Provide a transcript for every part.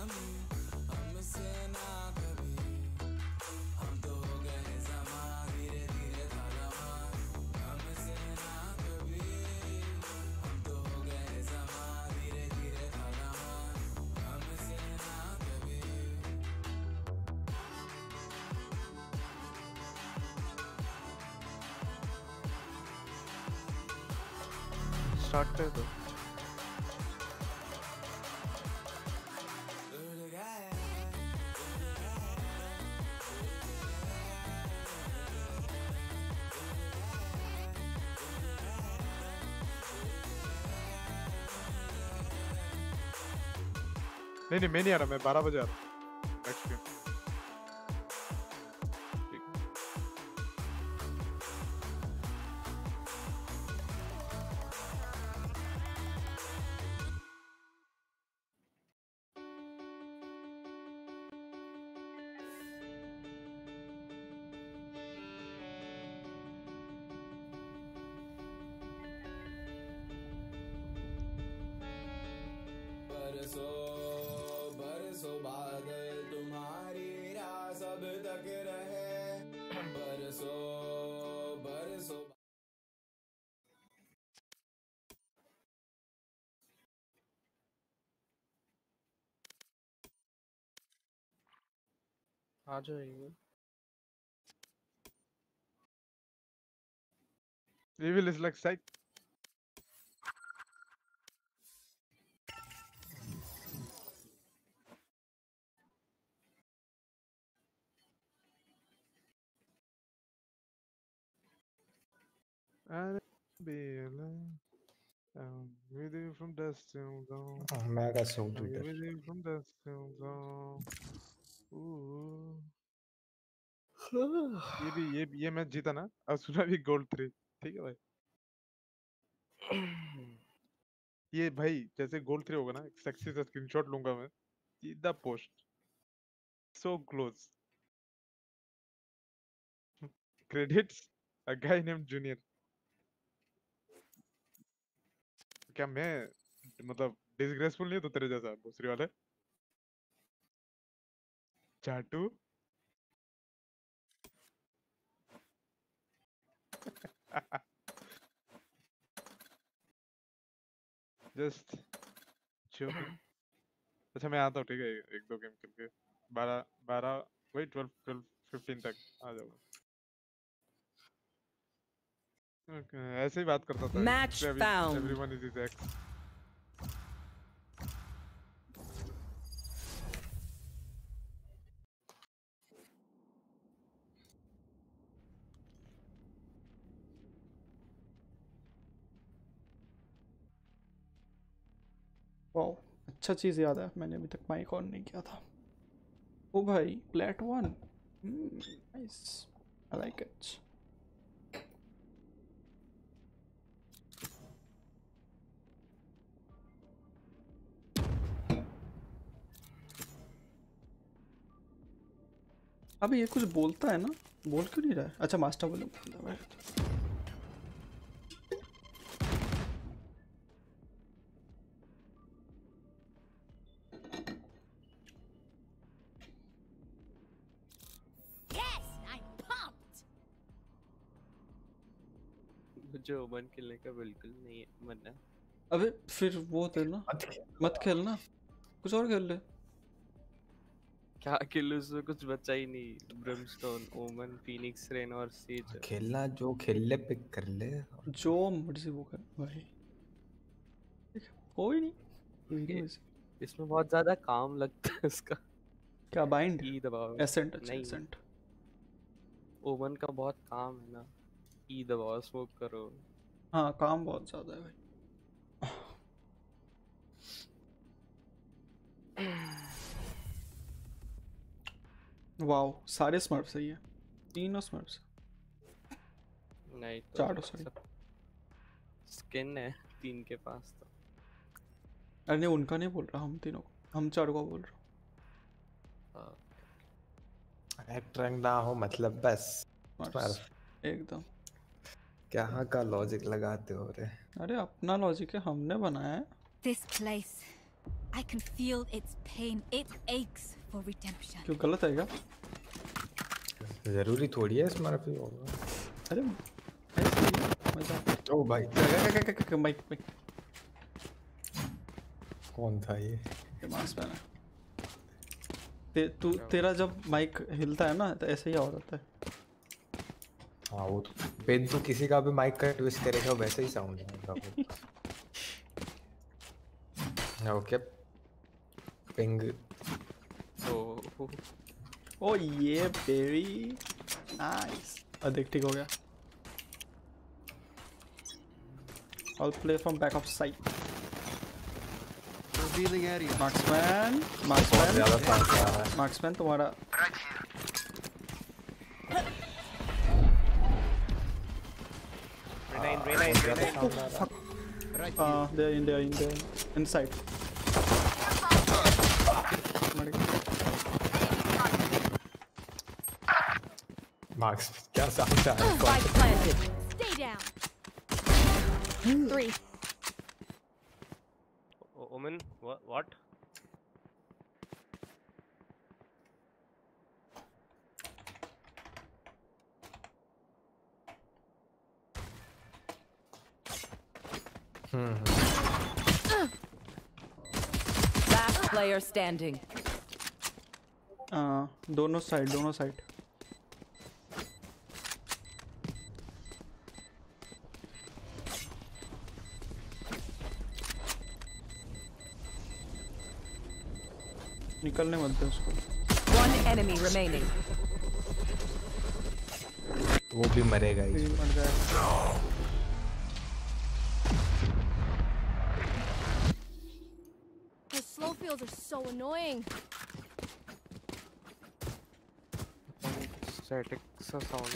कमी हमसे ना कभी हम तो हो गए जमा धीरे धीरे हमसे ना कभी हम तो हो गए जमा धीरे धीरे हमसे ना कभी स्टार्ट कर दो। नहीं नहीं मैं नहीं आ रहा मैं बारह बजे आ रहा larger is like psych. I'll be alone. I'm with you from dust till dawn. Oh, mega soul I'm with you from dust till dawn. Ooh. ये भी, ये ये मैच जीता ना? अब सुना भी गोल्ड थ्री ठीक है भाई? ये भाई, जैसे गोल्ड थ्री होगा ना सेक्सी सा स्क्रीनशॉट लूँगा मैं। सीधा post so close credits a guy name junior क्या मैं मतलब डिसग्रेसफुल नहीं तो तेरे जैसा, दूसरी वाले चाटू। जस्ट जोकिंग अच्छा मैं आता हूँ ठीक है एक दो गेम खेल के। बारह बारह वही ट्वेल्व ट्वेल्व फिफ्टीन तक आ जाऊँगा। Okay, ऐसे ही बात करता था। Match found. Everyone is his ex अच्छा चीज़ याद है, मैंने अभी तक माइक ऑन नहीं किया था। ओ भाई plate one nice I like it अबे ये कुछ बोलता है ना? बोल क्यों नहीं रहा है? अच्छा मास्टर बोले मुझे ओमन खेलने का बिल्कुल नहीं मन है। अबे फिर वो खेलना मत खेलना कुछ और खेल ले। क्या खेलूं उसमें कुछ बचा ही नहीं। ब्रिमस्टोन ओमन फीनिक्स रेन और सीज खेलना जो खेल ले पिक कर ले। जो मर्ज़ी वो कर भाई। कोई नहीं। इसमें बहुत ज़्यादा काम लगता है इसका। क्या बाइंड ई दबाओ। एसेंट अच्छा नहीं। एसेंट ओमन का बहुत काम है ना। ई दबाओ स्मोक करो। हाँ काम बहुत ज़्यादा है भाई। वाओ सारे स्मर्फ सही है। तीनों स्मर्फ नहीं तो चारों सही स्किन है तीन के पास तो। अरे नहीं उनका नहीं बोल रहा हम तीनों को। हम चारों का बोल रहा हूँ। हाँ, एक्ट रैंक ना हो मतलब बस। एकदम। कहाँ का लॉजिक लगाते हो रे? अरे अपना लॉजिक है हमने बनाया है। This place. I can feel its pain. It aches for redemption. क्यों गलत है क्या? ज़रूरी थोड़ी है स्मार्ट ही होगा अरे है, मज़ा ओ भाई। माइक माइक कौन था ये? मास्क पहना ते, तू तेरा जब माइक हिलता है ना तो ऐसे ही आवाज़ आता है। हाँ वो तो पेन तो किसी का भी माइक का ट्विस्ट करेगा वैसे ही साउंड आएगा okay ping Oh, oh yeah baby nice देख ठीक हो गया। I'll play from back of sight. Revealing area. Marksman, marksman, marksman तुम्हारा Oh, fuck. Uh, they're in, they're in, they're inside. Max, that's outside. Spike planted. Stay down. Three. O Omen, what? what? player standing. Uh, दोनों side दोनों side निकलने मत दे उसको One enemy remaining. वो भी मरेगा ही Snowfields are so annoying. Static so sound.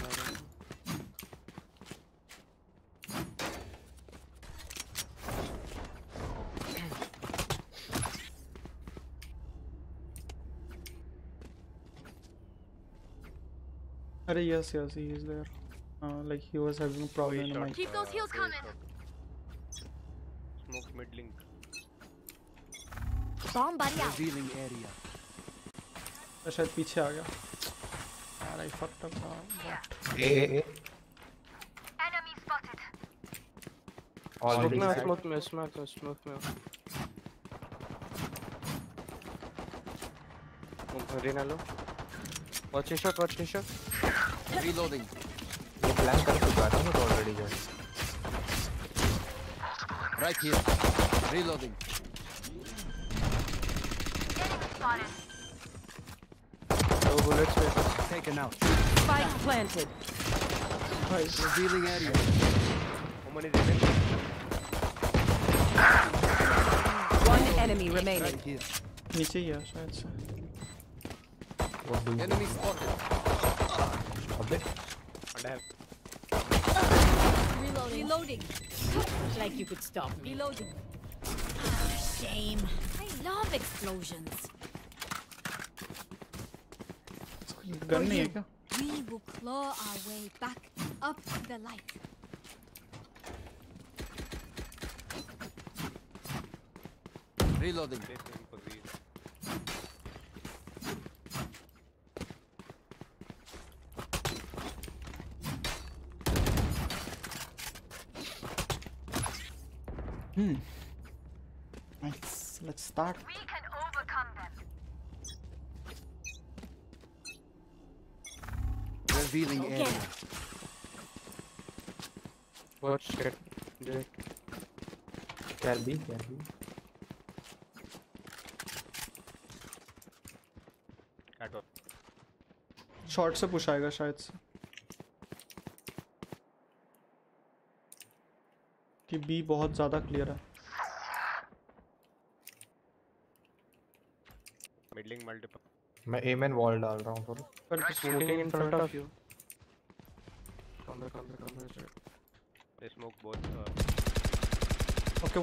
yes, yes, he is there. Uh, like he was having a problem Wait, in my. Keep those heels coming. Smoke mid link. Bomb buddy out. Revealing area. तो शायद पीछे आ गया यार I fucked up A A A Smoke already में, smoke में, smoke में, smoke में. Oh. Watch your shot, watch your shot. Reloading. ये प्लान कर चुका था ना ऑलरेडी जो Right here. Reloading. Two bullets में. Taken out. Spike planted. Revealing area. Omen is in. One enemy remaining. Right here. नीचे ही है शायद से वो डू Enemy spotted. अबे Reloading. Reloading. Like you could stop me. Reloading. Shame. I love explosions. Gun नहीं है क्या We will claw our way back up the light. Reloading. Nice. Let's start. Revealing area. Watch it. B char B Cat off. Short से push आएगा शायद से कि B बहुत ज़्यादा क्लियर है link multiple. मैं ए मैन वॉल डाल रहा हूँ थोड़ा पर Smoking in front of you. smoke both. Uh, okay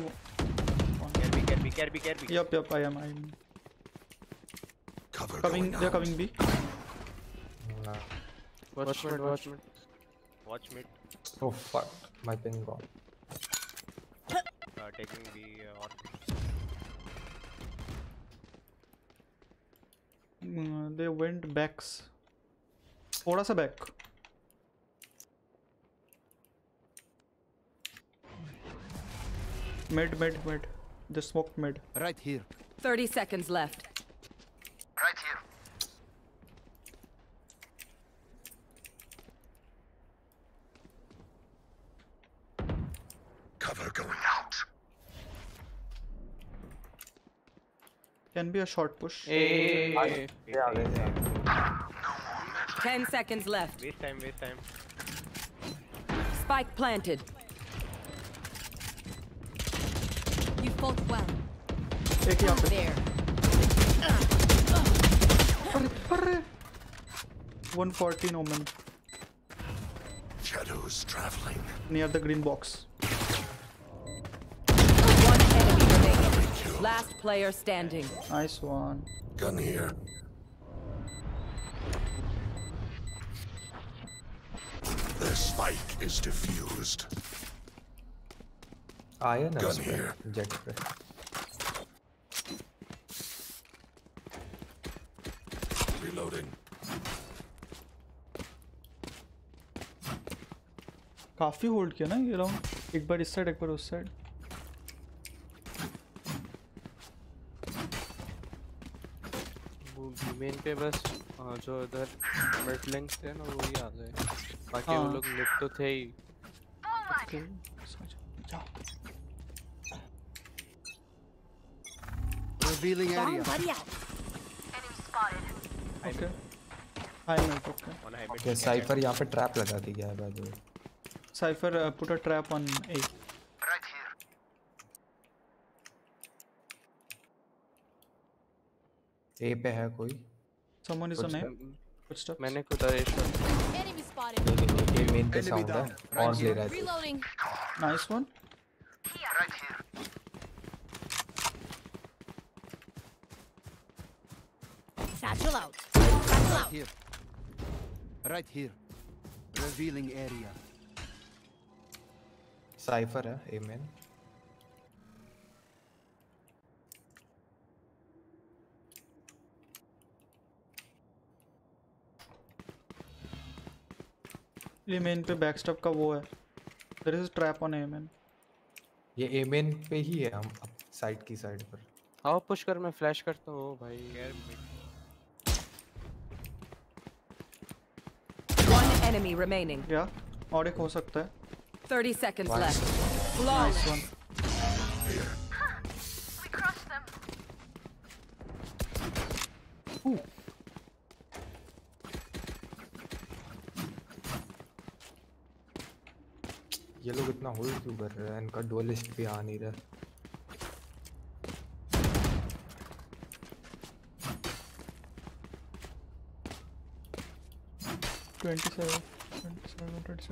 care B, care B, care B, care B. Yup yup I am I am coming they coming B ना Watch mid, watch mid. Watch mid. Oh fuck my pin gone Uh, taking the uh, orb. They went backs थोड़ा सा back Mid, mid, mid. They smoked mid. Right here. 30 seconds left. Right here. Cover going out. Can be a short push. Hey, hey, hey, yeah, yeah. Ten seconds left. Waste time, waste time. Spike planted. well. Take there. Parre, parre. 140 omen. Shadows traveling. Near the green box. One enemy remaining. Last player standing. Nice one. Gun here. The spike is diffused. आया ना Gun उस here. Jett पे Reloading. काफ़ी hold किया ना ये round. एक बार इस साइड एक बार उस साइड। मेन पे बस जो इधर मिड लिंक्स थे ना वो ही आ गए। बाकी वो हाँ। लोग मिड तो थे ही ओके जाओ Revealing Bomb area. buddy. Out. Okay high minute okay on high okay Cypher यहाँ पे ट्रैप लगा दी गया है by the way Cypher put a trap on A A पे है कोई? समवन इज़ ऑन ए मैंने फुटस्टेप्स खुद अरेस्ट कर Enemy spotted. ए मेन पे Enemy साउंड है। down. और ले रहा है। Reloading. Nice one Satchel out. Satchel out. Here. Right here. Revealing area. Cypher है ए मेन ये मेन पे बैकस्टॉप का वो है there is trap on A main ये ए मेन पे ही है हम साइड की साइड पर आओ पुश कर मैं फ्लैश करता हूँ भाई One enemy remaining. या और एक हो सकता है 30 seconds One. left. Nice Flawless. One ये लोग इतना होल्ड क्यों कर रहे हैं इनका डुअलिस्ट भी आ नहीं रहा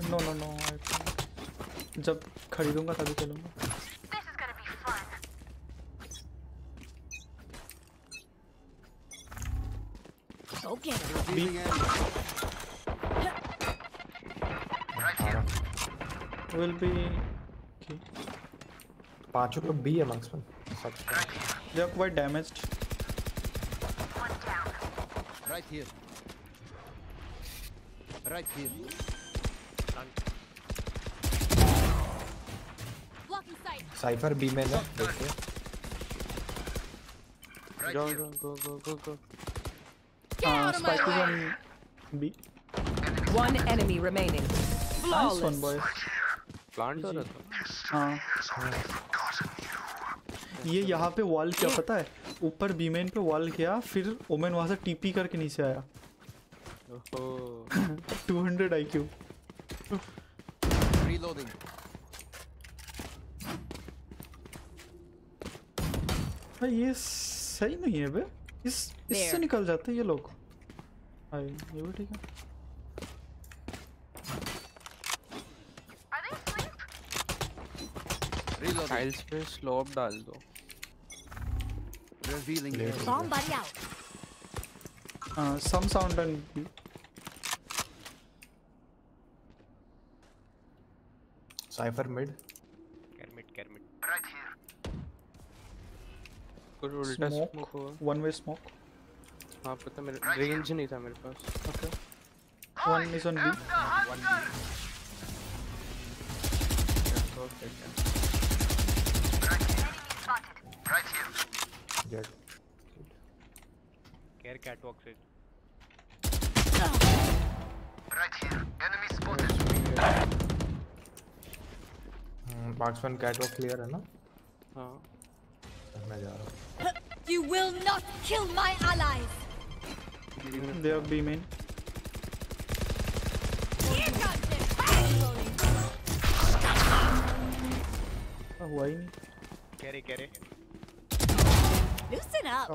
नो नो नो जब खरीदूँगा तभी खेलूँगा. Revealing विल बी पाँचों लोग बी है मार्क्समैन सब they are quite damaged Right here. Right here. Cypher B में है देखिए। जाओ जाओ go go go go Get out of my spike is way. On B One enemy remaining. Nice one Flawless. Boys plant हो रहा था। हाँ। ये यहाँ पे वॉल क्या पता है? ऊपर बीमेन पे वॉल किया फिर ओमेन वहाँ से टीपी करके नीचे आया। ओहो। 200 आईक्यू Reloading. भाई ये सही नहीं है बे। इस इससे निकल जाते हैं ये लोग। भाई ये भी ठीक है। टाइल्स पे स्लोप डाल दो. Bomb buddy out. हाँ some sound and Cypher mid कैरमिट कैरमिट कुछ उल्टा स्मोक हुआ। वन वे स्मोक हाँ पता मेरे रेंज नहीं था मेरे पास। Okay one is on B Jett char catwalk से मार्क्समैन कैटवॉक क्लियर है ना? हाँ। मैं जा रहा हूँ। You will not kill my allies. They are B main Here हुआ ही नहीं। Carry carry loosen up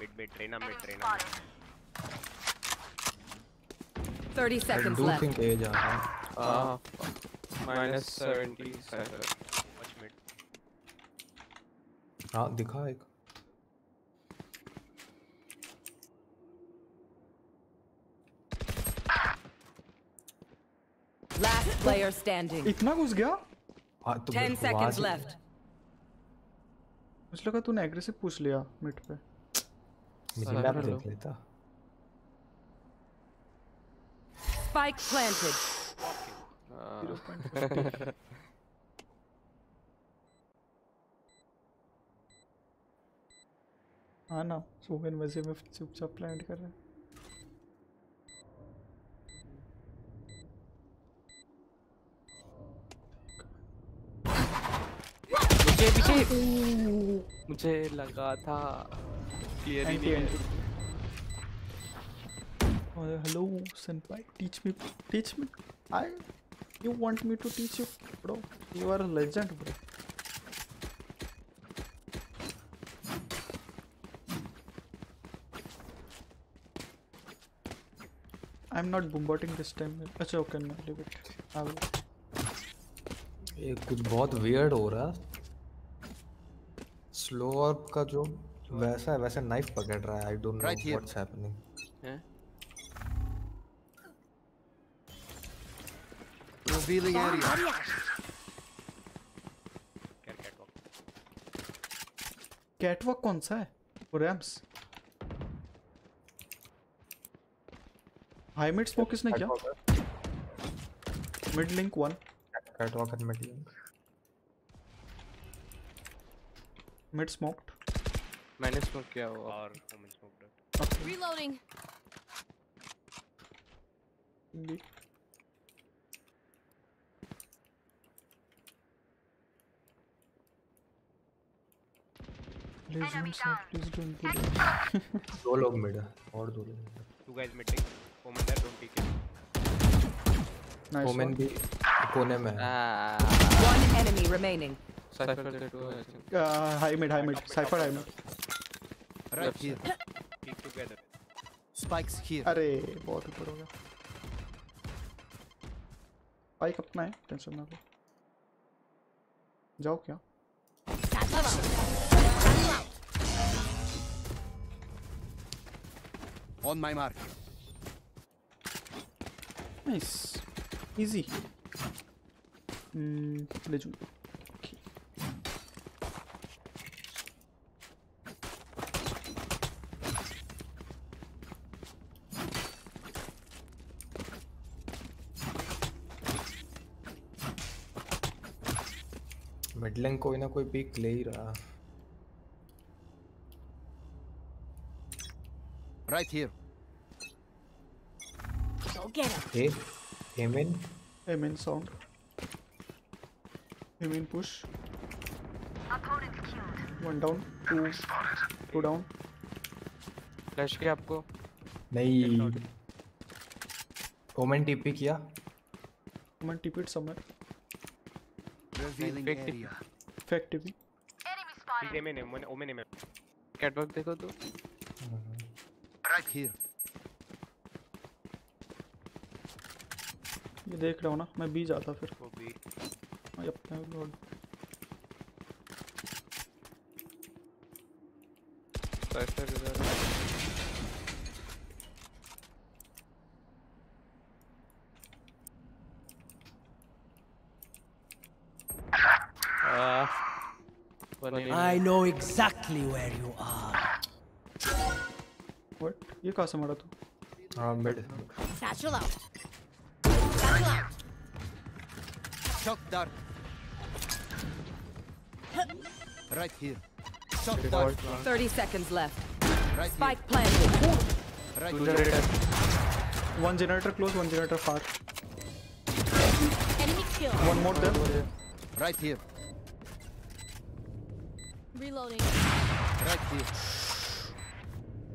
mid mid ट्रेना मिड ट्रेना 30 seconds I do think A जा रहा है हाँ माइनस 77 वॉच मिड हाँ दिखा Last player standing. इतना घुस गया? हाँ तो 10 seconds left. मुझे लगा तूने एग्रेसिव पूछ लिया मिड पे। मुझे मैं देख लेता। Spike planted. Ah. 0.50. हाँ ना सोवेन वैसे में चुपचाप प्लांट कर रहा है पीछे पीछे मुझे लगा था क्लियर ही नहीं है Oh, hello, senpai. Teach me. Teach me. I. You want me to teach you, bro? You are a legend, bro. I'm not bombarding this time. अच्छा okay, no, leave it. I will. ये कुछ बहुत weird हो रहा है. Slow up का जो वैसा है वैसे knife पकड़ रहा है. I don't know Right here. what's happening. हैं? Revealing area. Catwalk. कैटवॉक कौन सा है? वो रैम्स. हाई मिड स्मोक किसने किया? Mid link one. Catwalk and mid link. Mid smoked. मैंने स्मोक किया हुआ और woman smoked out. Please one shot please don't kill दो लोग मिड और दो लोग two guys mid Omen there don't peek nice Omen भी कोने में one enemy remaining Cypher high mid high mid Cypher high mid right here peek together spikes here अरे बहुत ऊपर हो गया। स्पाइक अपना है टेंशन ना लो। जाओ क्या? On my mark. Nice. Easy. Hmm, ले जू. Okay. Mid कोई ना कोई pick ले ही रहा. Right here. Go get him. A. Amen. Aim in sound. Aim in push. One down. Two. Two down. Flash किया आपको नहीं. Omen TP किया. Tip. area. Fake TP. He's aiming him. One- Omen aiming. Catwalk देखो तो Right here. ये देख रहा हूँ ना मैं बी जाता फिर Go B. हाँ, अपने लॉर्ड साइफर इधर है। Ah, one enemy. know exactly where you are. What ये कहाँ से मारा तू हाँ mid. Satchel out. Satchel out. Shock dart. Right here. Shock dart. 30 seconds left. Right Spike planted. here. Right Two here. generator. One generator close one generator far Enemy kill. One more there Right here. Reloading. Right here.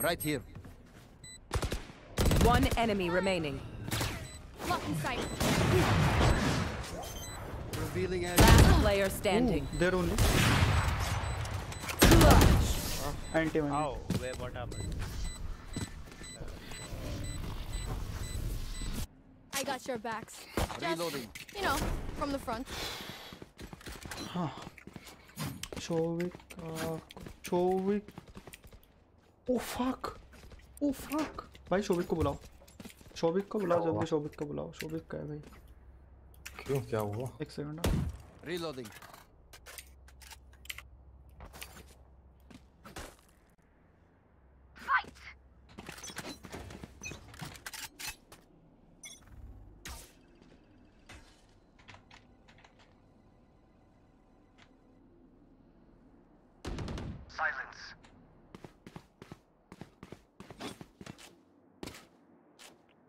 Right here. One enemy remaining. Sight. Revealing. Last player standing. Ooh, there only. Uh, anti Where? What happened? I got your backs. Just, You know, from the front. Huh. Show it. Uh, show it. Oh fuck. Oh fuck. भाई शोभिक को बुलाओ। शोभिक को बुलाओ जल्दी शोभिक को बुलाओ शोभिक का है भाई। क्यों क्या हुआ? एक सेकंड। Reloading.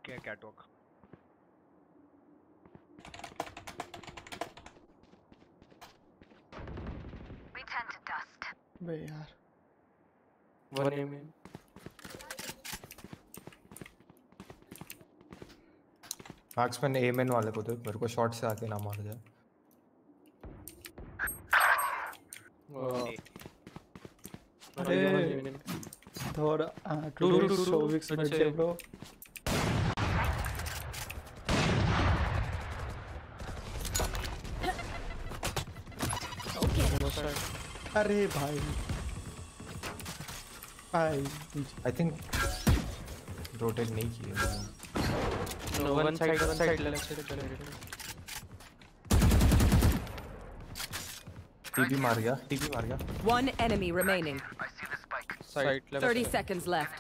क्या catwalk? बे यार One aiming. मैक्समैन एमएन वाले को देख मेरे को शॉट से आके ना मार जाए अरे। थोड़ा टू टू two, शोविक अच्छा। ब्रो अरे भाई। भाई आई थिंक रोटेट नहीं किया। टीपी मार गया। टीपी मार गया। One enemy remaining side left 30 seconds left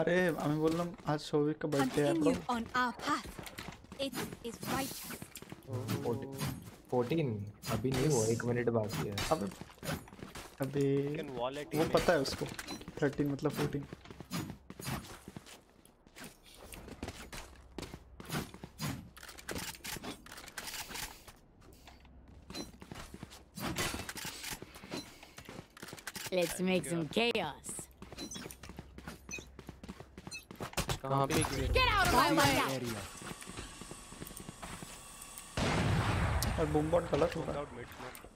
अरे আমি বললাম আজ সৌভিক কা बर्थडे है ब्रो इट इज़ राइट 14 अभी नहीं हुआ 1 मिनट बाकी है। अबे अबे वो पता है उसको। थर्टीन मतलब fourteen Let's make some chaos. कहाँ पे Get out of my way! Area. और बूम बॉट गलत हो रहा है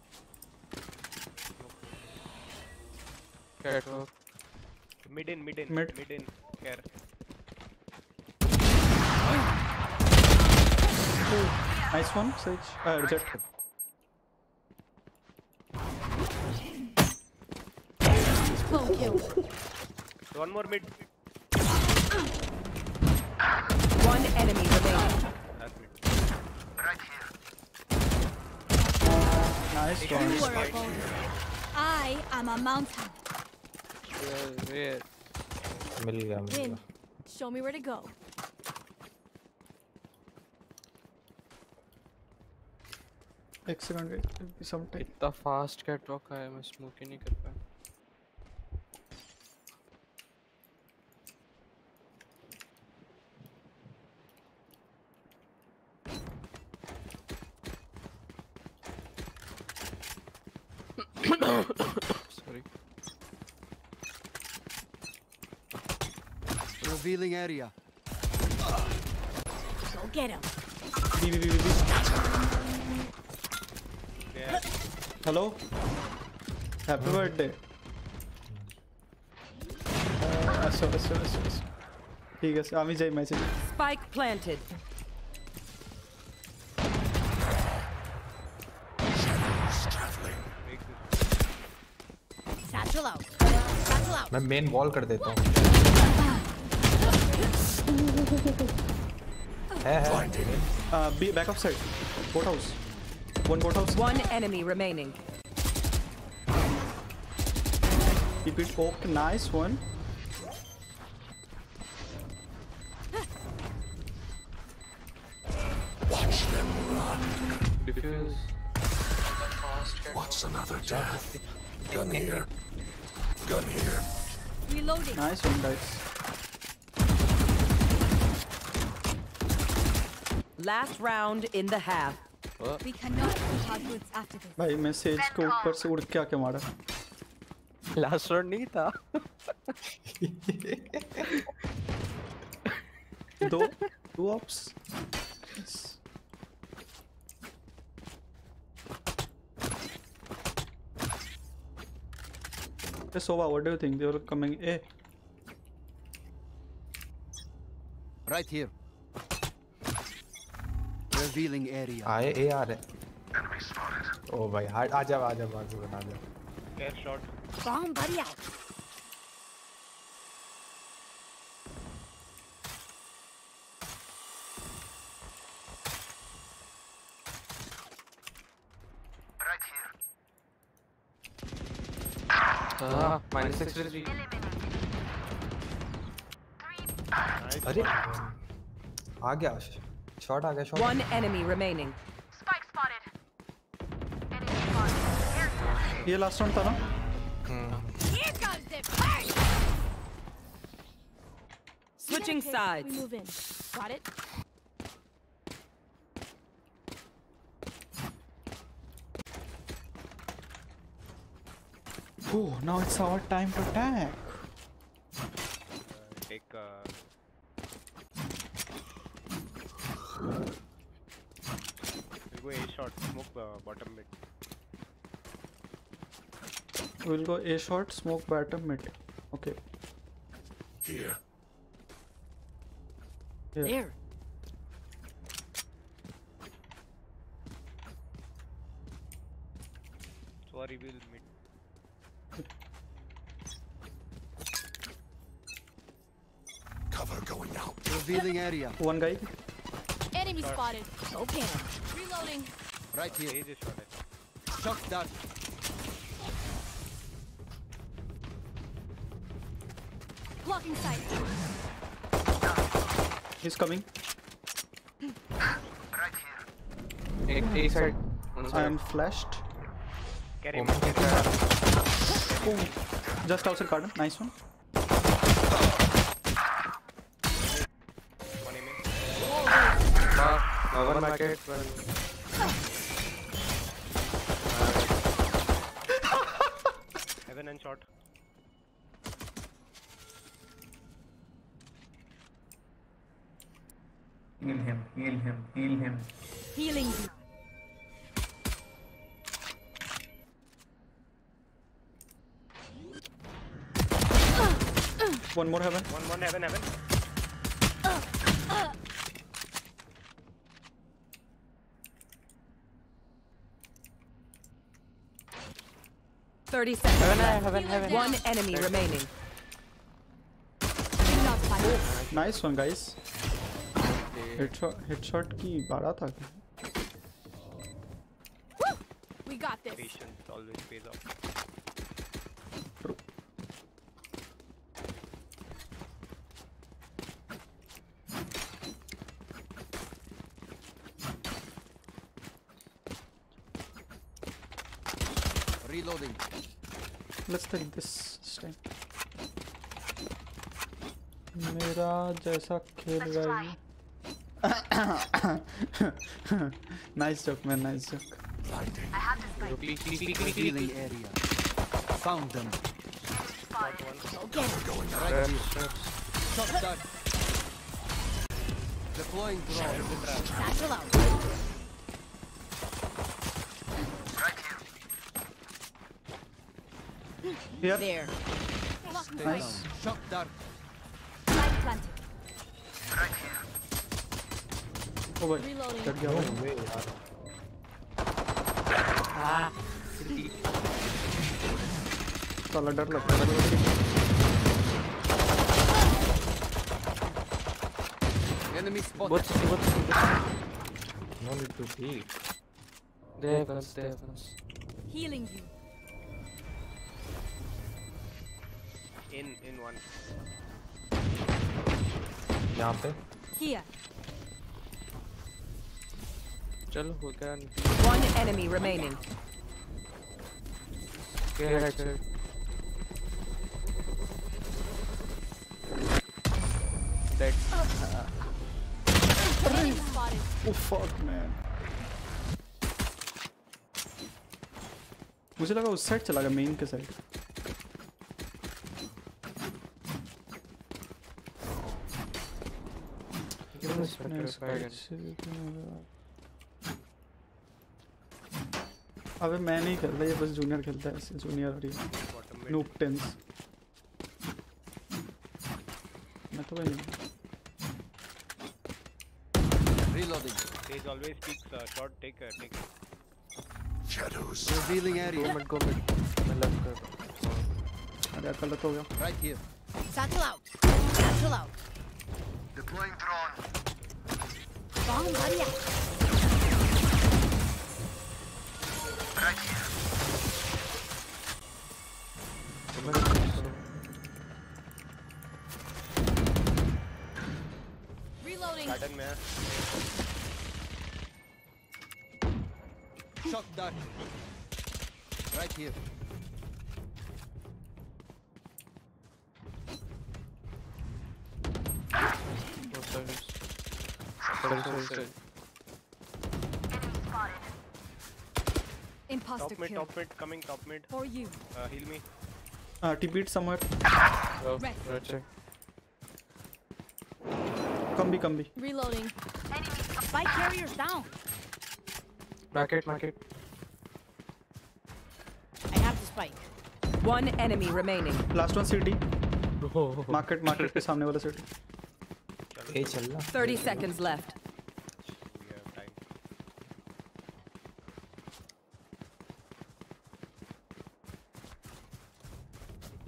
Careful. Mid in, mid in, mid, mid in. Care. Oh. Nice one, Sage. Uh, reject. Full kill. One more mid. One enemy remaining. Right here. Nice one. I am a mountain. Where? Where? मिल गया मिल Win. गया Show me where to go. एक second wait some time इतना fast catwalk आया मैं smoke ही नहीं कर पाया Sorry. Revealing area. Go get him. B B B B Care. Hello happy birthday sorry sorry sorry ঠিক আছে আমি যাই ম্যাচে Spike planted. Satchel out. Satchel out. मैं मेन वॉल कर देता हूँ है है B back off side boat house one boat house One enemy remaining. keep it open nice one Last round in the half. We cannot keep our goods after this. भाई मैं says के ऊपर से उड़ के आके मारा लास्ट राउंड नहीं था दो दो oops Hey, Sova, what do you think? They were coming A. Right here. Revealing area. आए ए आ रहे ओ भाई आ आ जा आ जा बाजू बना दे। Air shot. Bomb buddy out. Minus six three अरे आ गया शॉट आ गया शॉट One enemy remaining. ये लास्ट राउंड था ना Here comes the party. Switching We sides. move in. Got it? Oh, now it's our time to attack. Take. Uh, we'll go A shot. Smoke uh, bottom mid. We'll go A short, smoke bottom mid. Okay. Here. Here. There. So reveal mid. Cover going out. Revealing area. One guy. Enemy spotted. Go get him. Reloading. Right here. Shock dart. Blocking sight. He's coming. Right here. A, a side. I am flashed. Get him. Oh, just outside garden. Nice one. One, one market. One. And shot. Heal him, heal him, heal him. Healing you. One more heaven. One more heaven heaven. Uh. Thirty seconds Heaven, left. heaven, heaven. One enemy remaining. Not fire. Nice one, guys. Headshot, headshot की बारह था क्या? We got this. Patience always pays off. take this this time. मेरा जैसा खेल रहा है nice joke man nice joke Revealing area. Found them. Go get him. Right here. Shock dart. Deploying drone. Satchel out. Here. There. Blocking Stay Nice. down. Shock dart. Light planted. ओ भाई Reloading. डर गया भाई वे यार साला डर लगता है Enemy spotted. बहुत सही बहुत सही no need to peek they have guns they have guns Healing you. In in one. यहाँ पे Here. चलो हो गया One enemy remaining. Dead Enemy spotted. spotted. Oh fuck man. मुझे लगा उस साइड चला गया मेन के साइड अबे मैं नहीं खेल रहा ये बस जूनियर खेलता है ऐसे जूनियर और ये नूप टेंस मैं तो हूँ Reloading. Sage always speaks uh, short. Take uh, take. Shadows. Revealing area. Mid, go mid. मैं left कर हूँ. अरे गलत हो गया Right here. Satchel out. Satchel out. Deploying drone. Bomb buddy. Right here. Side, side, side. Imposter Top mid, kill. top mid, coming top mid. For you. Uh, heal me. uh, TP somewhere Oh, Right. right side. कम भी कम भी Reloading. Spike carriers down. Market, market. I have the spike. One enemy remaining. Last one city Oh. Market market के सामने वाला city ए चल रहा 30 seconds left.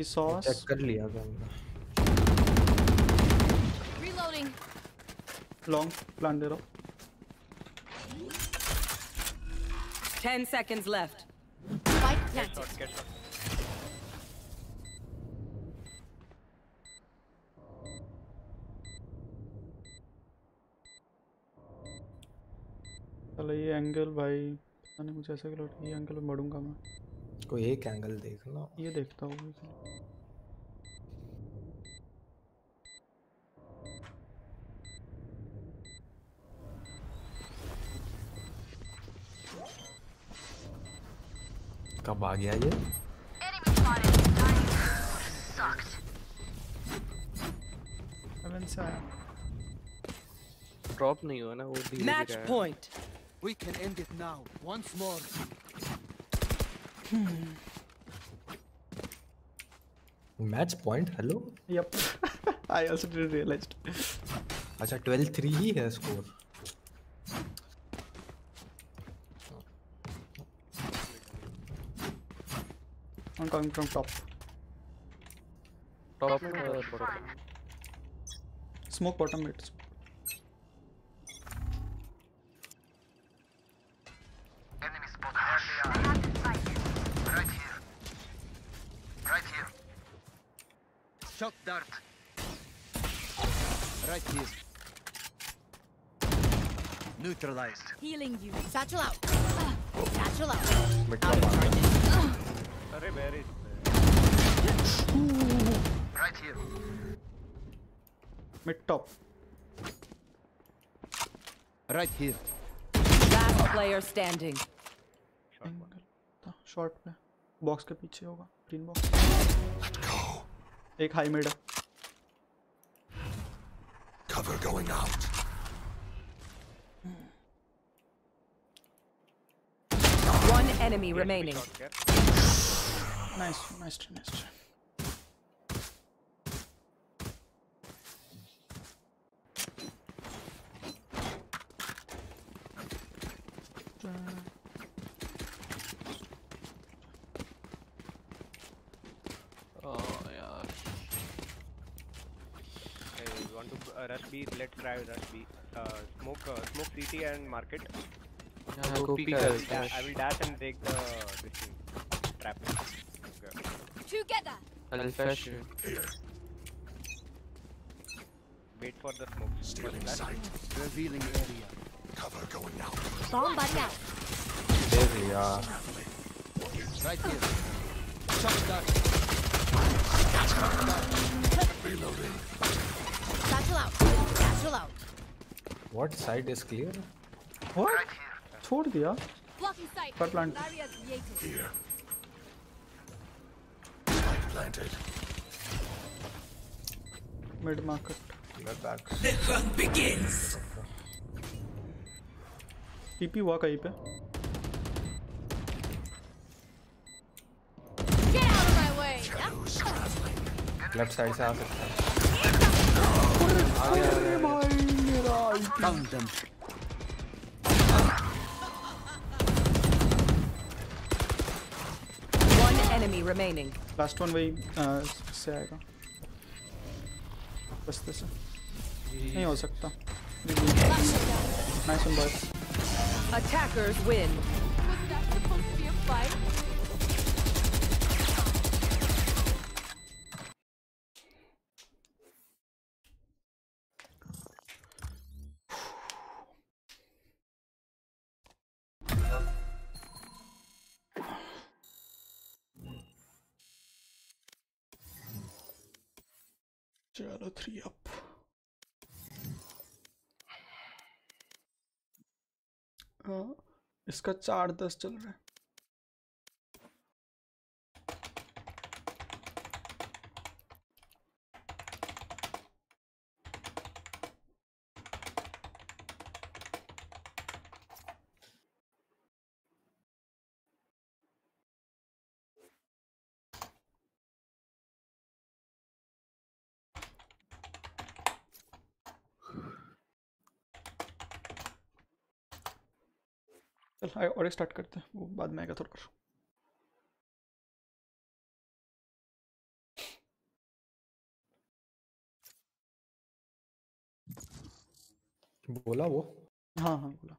ही saw check कर लिया कैमरा Reloading. लॉन्ग प्लान दे रहा हूँ 10 seconds left. Spike Get planted. get shot. चलो ये एंगल भाई पता नहीं मुझे ऐसा है ये एंगल में मैं कोई एक एंगल देखना ये देखता हूँ कब आ गया ये Drop नहीं हुआ ना वो आया. point. We can end it now. Once more. Match point hello yup I also did realised अच्छा 12 3 ही है score I'm coming from top. Top में और bottom. Smoke bottom mid. Neutralized. Healing you. Satchel out. Satchel out. Mid Out of charges. अरे where is? Right here. Mid top. Right here. Last player standing. Short पे box के पीछे होगा green box एक high mid है Cover going out. enemy remaining. Nice, nice, nice. want to uh, rush B, let's try rush B. Uh, smoke, uh, smoke CT and market. Yeah, go, peek. I, I will dash and break the trap. Together. I'll flash you. Wait for the smoke. Stealing sight. Revealing area. Cover going now. Bomb buddy out. There we are. Right here. Shot that. Reloading. Satchel out. Satchel out. What side is clear? What? छोड़ दिया। पर plant mid market P P कहीं पे। Left side से आ सकता है। enemy remaining. Last one वही अ, से आएगा रास्ते से नहीं हो सकता nice one boys Attackers win. Was that supposed to be a fight? इसका चार दस चल रहा है। चल और स्टार्ट करते हैं। वो बाद में आएगा थोड़ा बोला वो? हाँ हाँ बोला।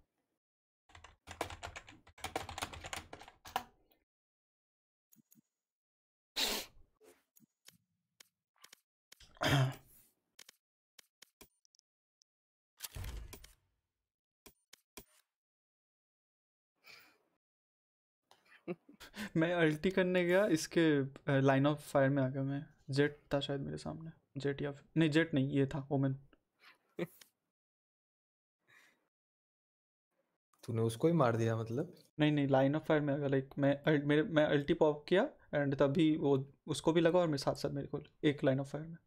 मैं अल्टी करने गया इसके लाइन ऑफ़ फायर में आ गया मैं। जेट था शायद मेरे सामने। जेट या फिर नहीं जेट नहीं ये था ओमेन तूने उसको ही मार दिया मतलब? नहीं नहीं लाइन ऑफ़ फायर में आ गया लाइक मैं मेरे मैं अल्टी पॉप किया एंड तभी वो उसको भी लगा और मेरे साथ साथ मेरे को एक लाइन ऑफ़ फायर में।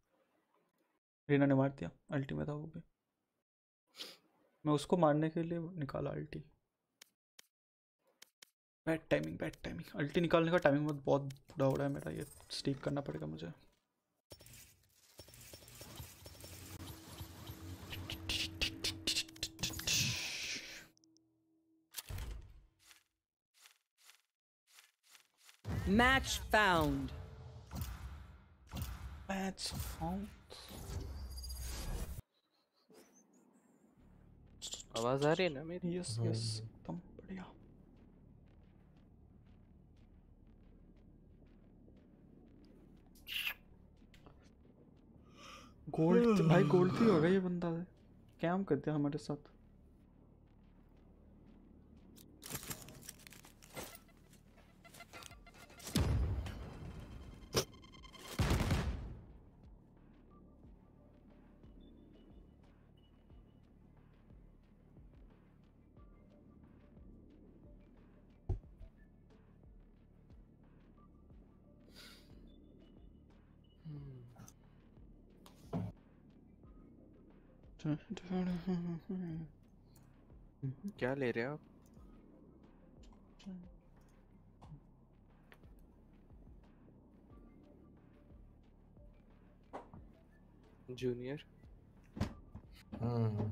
रीना ने मार दिया अल्टी में था वो भी। मैं उसको मारने के लिए निकाला ulti. Bad timing bad timing ulti निकालने का टाइमिंग बहुत बहुत बुरा हो रहा है मेरा। ये स्टीक करना पड़ेगा मुझे। Match found. मैच फाउंड आवाज़ आ रही है ना मेरी? यस यस एकदम बढ़िया गोल्ड भाई गोल्ड ही होगा ये बंदा। क्या हम कर दिया हमारे साथ? क्या ले रहे हो आप जूनियर हम्म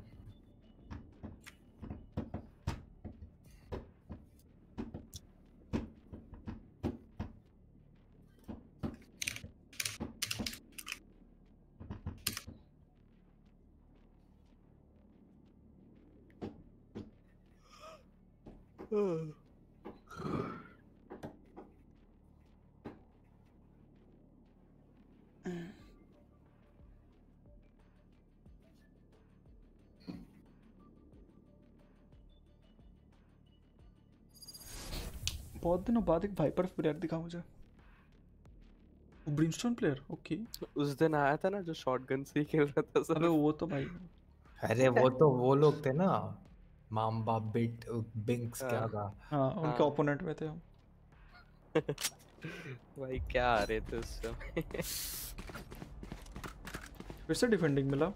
बहुत दिनों बाद एक वाइपर प्लेयर दिखा मुझे। ब्रिमस्टोन प्लेयर ओके उस दिन आया था ना जो शॉटगन से ही खेल रहा था अबे सर वो तो भाई। अरे वो तो वो लोग थे ना। माम्बा बिट बिंक्स क्या हाँ। था। हाँ उनके हाँ। ओपोनेंट में थे। हम भाई क्या आ रहे थे उस समय। फिर से डिफेंडिंग मिला।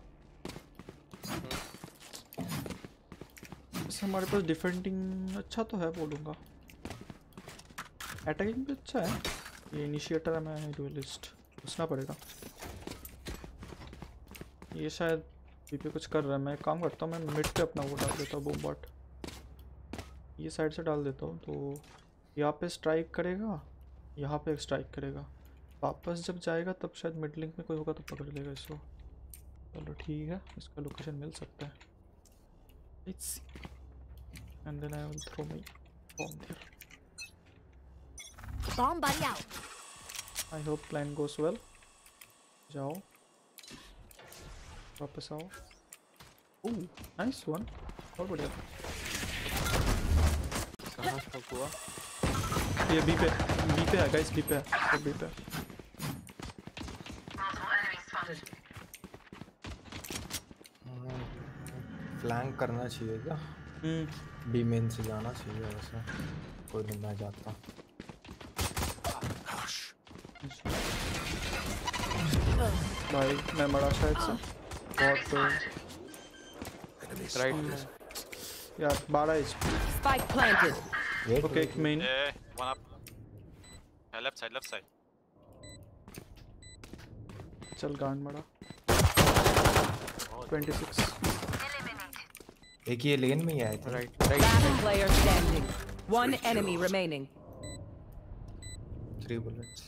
वैसे हमारे पास डिफेंडिंग अच्छा तो है बोलूँगा। अटैकिंग भी अच्छा है। ये इनिशिएटर है, मैं डुअलिस्ट घुसना पड़ेगा। ये शायद बी पे कुछ कर रहा है। मैं काम करता हूँ, मैं मिड पे अपना वो डाल देता हूँ बूम बॉट ये साइड से डाल देता हूँ तो यहाँ पे स्ट्राइक करेगा, यहाँ पे स्ट्राइक करेगा। वापस जब जाएगा, तब शायद मिड लिंक में कोई होगा तो पकड़ लेगा इसको। चलो ठीक है, इसका लोकेशन मिल सकता है। It's and then I will throw my bomb there. Bomb buddy out. I hope plan goes well. जाओ वापस आओ ओह नाइस वन बहुत बढ़िया कहाँ स्मोक हुआ ये बी पे बी पे है गाइस बी पे है. सब बी पे. फ्लैंक करना चाहिए क्या? बी मेन से जाना चाहिए वैसे। कोई नहीं मैं जाता भाई मैं मरा शायद से बहुत राइट यार 12 एच Spike planted. ओके एक main up. Uh, left side, left side. चल गांड मरा 26 एक ये लेन में ही आए थे right Last player standing. One enemy remaining. Three bullets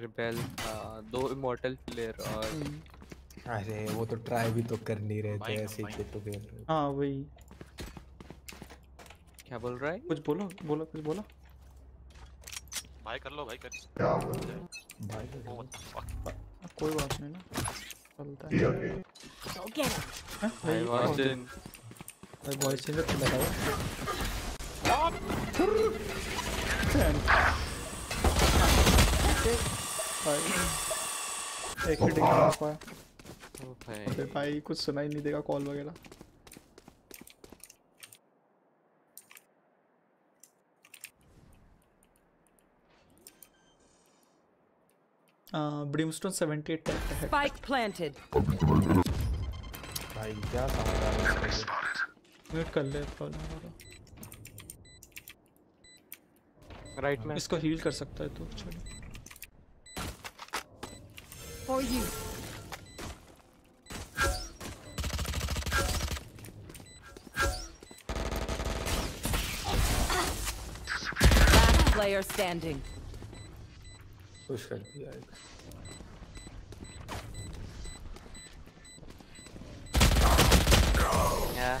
rebel था दो इमोर्टल प्लेयर और अरे वो तो ट्राई भी तो कर नहीं रहे थे ऐसे ही तो खेल रहे हाँ वही। क्या बोल रहा है? कुछ बोलो बोलो कुछ बोलो। भाई कर लो भाई कर। भाई Oh, what the fuck? कोई बात नहीं ना चलता है। Go get him. हाँ, भाई इन भाई वॉइस चेंजर तो लगाओ भाई एक मार पाया भाई भाई कुछ सुनाई नहीं देगा कॉल वगैरह। ब्रिमस्टोन 78 टैग का है. भाई क्या है? म्यूट कर ले प्रॉब्लम राइट में। इसको हील कर सकता है तू चलो for you. Last player standing. Hoş geldin yani. Yeah.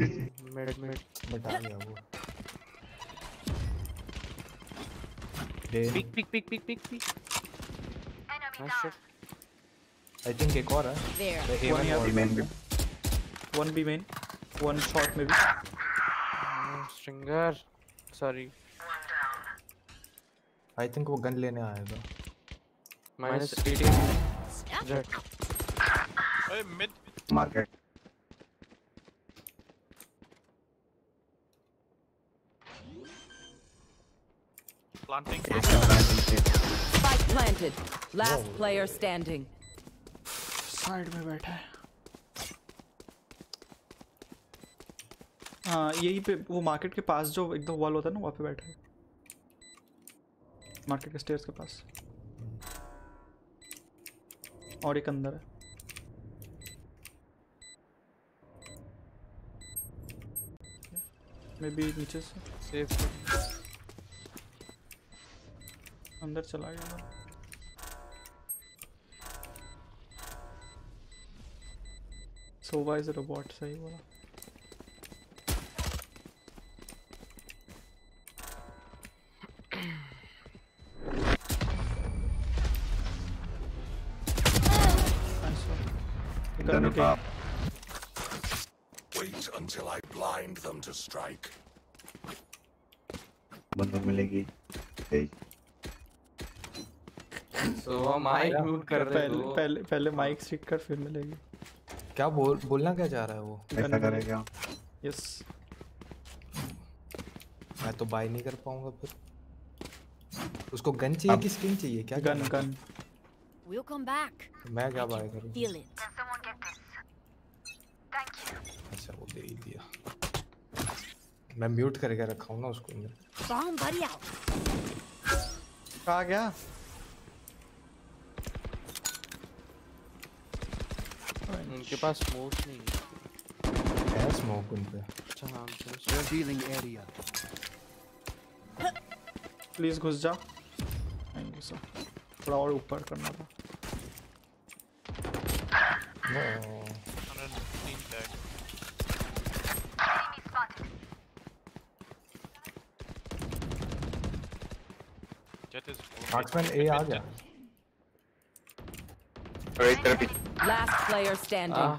Mid mid आ गया वो दे pick pick pick pick pick pick Nice shot. I think एक और है There. The A One one here. wall में. One B main. One short maybe. Oh, Stringer. Sorry. I think वो gun लेने आया था Minus 18. Jet. Hey, mid. Market. Planting. Spike planted. Last player standing. Side में बैठा है हाँ यही पे वो मार्केट के पास जो एकदम वॉल होता है ना वहाँ पे बैठा है मार्केट के स्टेयर्स के पास और एक अंदर है मे बी नीचे से Safe. अंदर चला गया सोवा इज़ रोबोट सही बोला. Wait until I blind them to strike. बंदूक मिलेगी हम mic mute कर रहे पहले हो. पहले पहले माइक स्टिक कर फिर मिलेगी। क्या बोल बोलना क्या चाह रहा है वो? ऐसा करेगा। यस मैं तो बाय नहीं कर पाऊँगा फिर। उसको गन चाहिए कि स्किन चाहिए? क्या gun gun We'll come back. मैं क्या बाय करूँ? Feel it. अच्छा वो दे ही दिया। मैं म्यूट करके रखा हूँ ना उसको मैं Bomb buddy out. कहा गया? उनके पास स्मोक नहीं है। स्मोक उन पे अच्छा हाँ Revealing area. प्लीज़ घुस जा नहीं घुसा थोड़ा और ऊपर करना था no 115 tag. Jet is. Marksman A आ गया राइट तेरे पीछे Last player standing. Ah,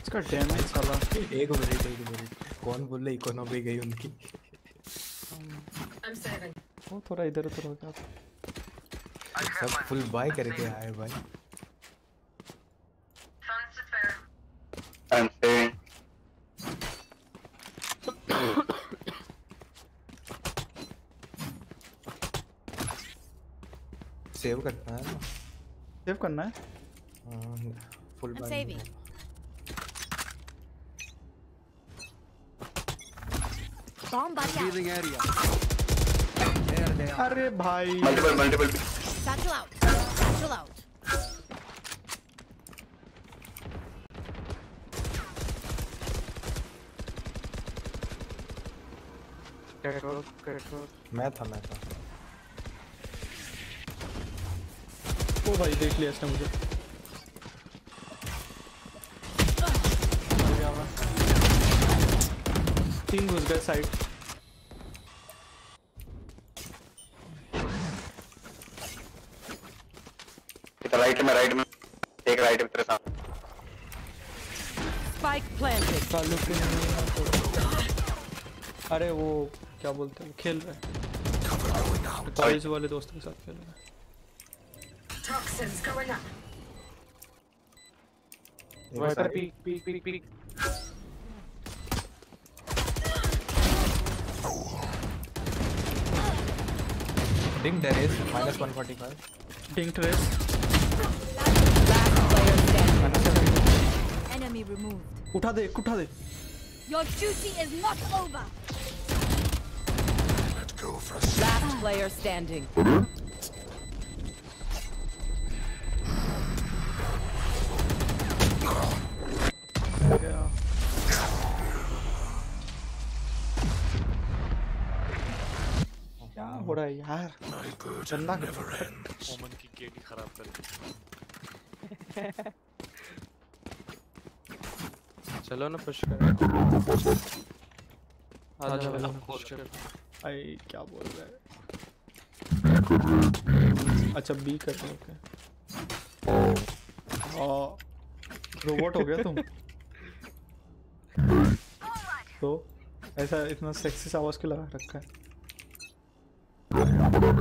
इसका डैमेज साला एक मिनट एक मिनट कौन बोल रहा इकोनॉमी गई उनकी? वो थोड़ा इधर उधर हो गया। सब फुल बाय करके आए भाई I'm saying सेव करना है ना सेव करना है फुल. अरे भाई मल्टीपल मल्टीपल. मैं था मैं था ओ भाई देख लिया इसने मुझे। तीन घुस गए साइड राइट में राइट में। एक राइट में तेरे सामने नहीं है तो? अरे वो क्या बोलते हैं खेल रहे हैं। कॉलेज वाले दोस्तों के साथ खेल रहे हैं। Toxins going up. Right peek, peek, peek, peek. Ding there is minus 145. Ding to. Enemy removed. Your duty is not over. Let's go for a Last player standing. गंदा ओमन की केडी खराब कर दी चलो ना पुश कर। आई क्या बोल रहा है? अच्छा बी कर रहे ओके हाँ। रोबोट हो गया तुम? तो ऐसा इतना सेक्सी आवाज़ क्यों लगा रखा है?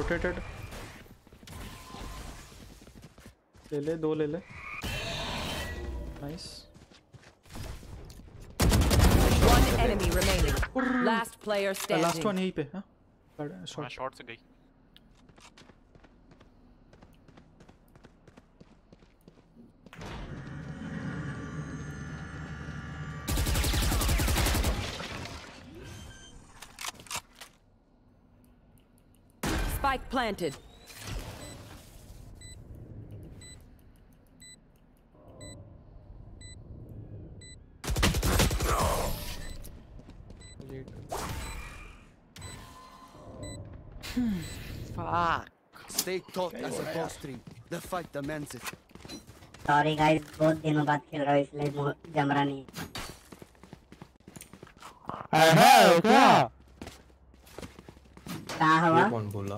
Rotated. ले ले दो ले ले nice One enemy remaining. Last player standing. Last one यहीं पे हाँ हाँ शॉट से गई Spike planted. Fuck. Stay taut as a bow string. The fight demands it. Sorry guys बहुत दिनों बाद खेल रहा हूँ इसलिए मुझे जम रहा नहीं क्या कहाँ हुआ ये कौन बोला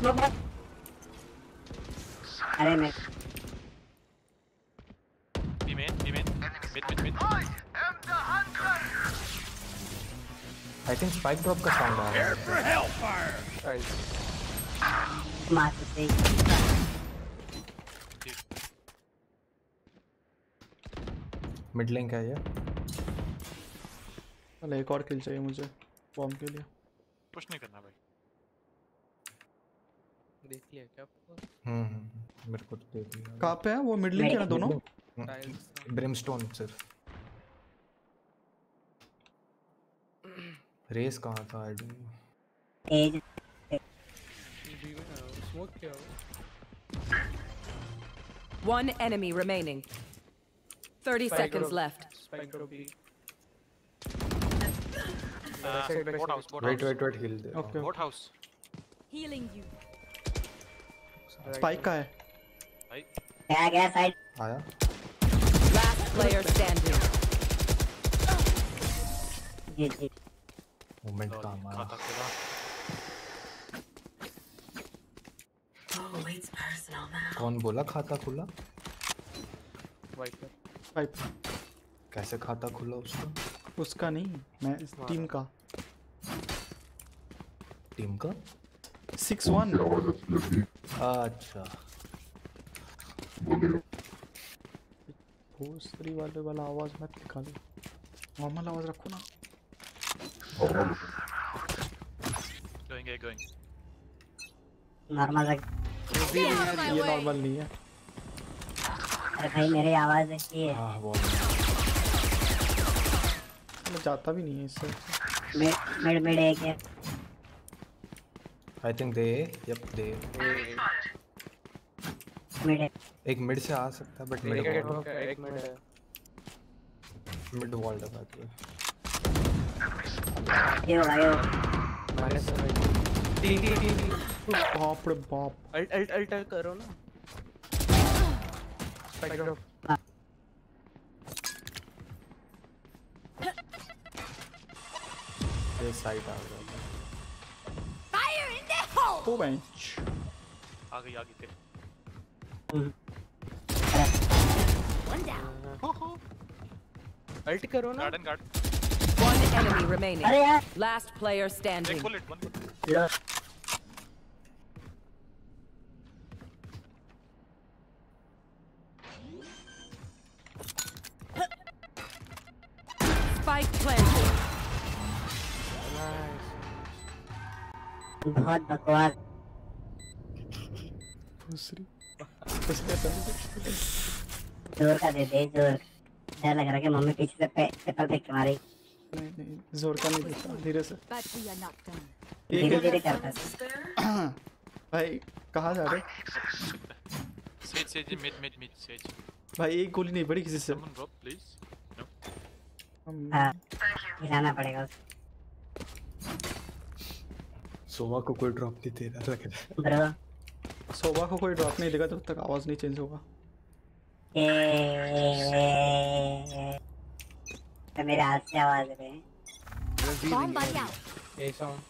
स्मोक अरे मैं. आई थिंक स्पाइक ड्रॉप का साउंड आ रहा है मार सकते मिड लेन का है ये चल एक और किल चाहिए मुझे. बॉम्ब के लिए. कुछ नहीं करना भाई देख लिया क्या आपको? हम्म हम्म, मेरे को तो देख लिया कहाँ पे है वो मिड लिंक है ना दोनों ब्रिमस्टोन सिर्फ़ रेस कहाँ था आई एज स्मोक क्या हो One enemy remaining. 30 Spike seconds drop. left. Spike drop B. Uh, boat house, boat wait. Wait wait heal they Okay. Boat house. Healing you. Spike का है। भाई गया गया साइड आया। Last player standing. जी जी। मोमेंट काम आया। खाता खुला। कौन बोला खाता खुला? वाइपर कैसे खाता खुला उसका? उसका नहीं मैं इस टीम का। टीम का? Six one. अच्छा। भोसरी वाले वाला आवाज़ मत निकालो। नॉर्मल आवाज़ रखो ना। Going A, going. नॉर्मल रख ये नॉर्मल नहीं है। अरे भाई मेरी आवाज़ ऐसी है हाँ वो मैं जाता भी नहीं है इससे। मिड मिड एक है। I think they yup they mid एक मिड से आ सकता है बट एक मिड एक मिनट है। मिड वॉल दबा के ये होगा माइनस है टी टी टी टी। बाप रे बाप। अल्ट अल्ट अल्ट करो ना। स्पाइक ये साइड आ गया। The hole! ओ बेंच आ गई आ गई तेरे One down. अल्ट करो ना garden guard One enemy remaining. अरे यार। Last player standing. एक बुलेट वन बुलेट बहुत बकवास दूसरी ज़ोर का दे दे ज़ोर डर लग रहा है कि मम्मी पीछे से पे, पेपर फेंक के मारी नहीं नहीं ज़ोर का नहीं देता धीरे से धीरे धीरे करता था भाई कहाँ जा रहे Sage Sage mid mid mid Sage भाई एक गोली नहीं पड़ी किसी से समवन ड्रॉप प्लीज़ नो हम- हाँ हिलाना पड़ेगा उसको सोवा को कोई ड्रॉप नहीं दे रहा लग रहा है सोबा को कोई ड्रॉप नहीं देगा तब तक आवाज़ नहीं चेंज होगा। तो मेरे हाथ से आवाज़ रहे Bomb buddy out. A sound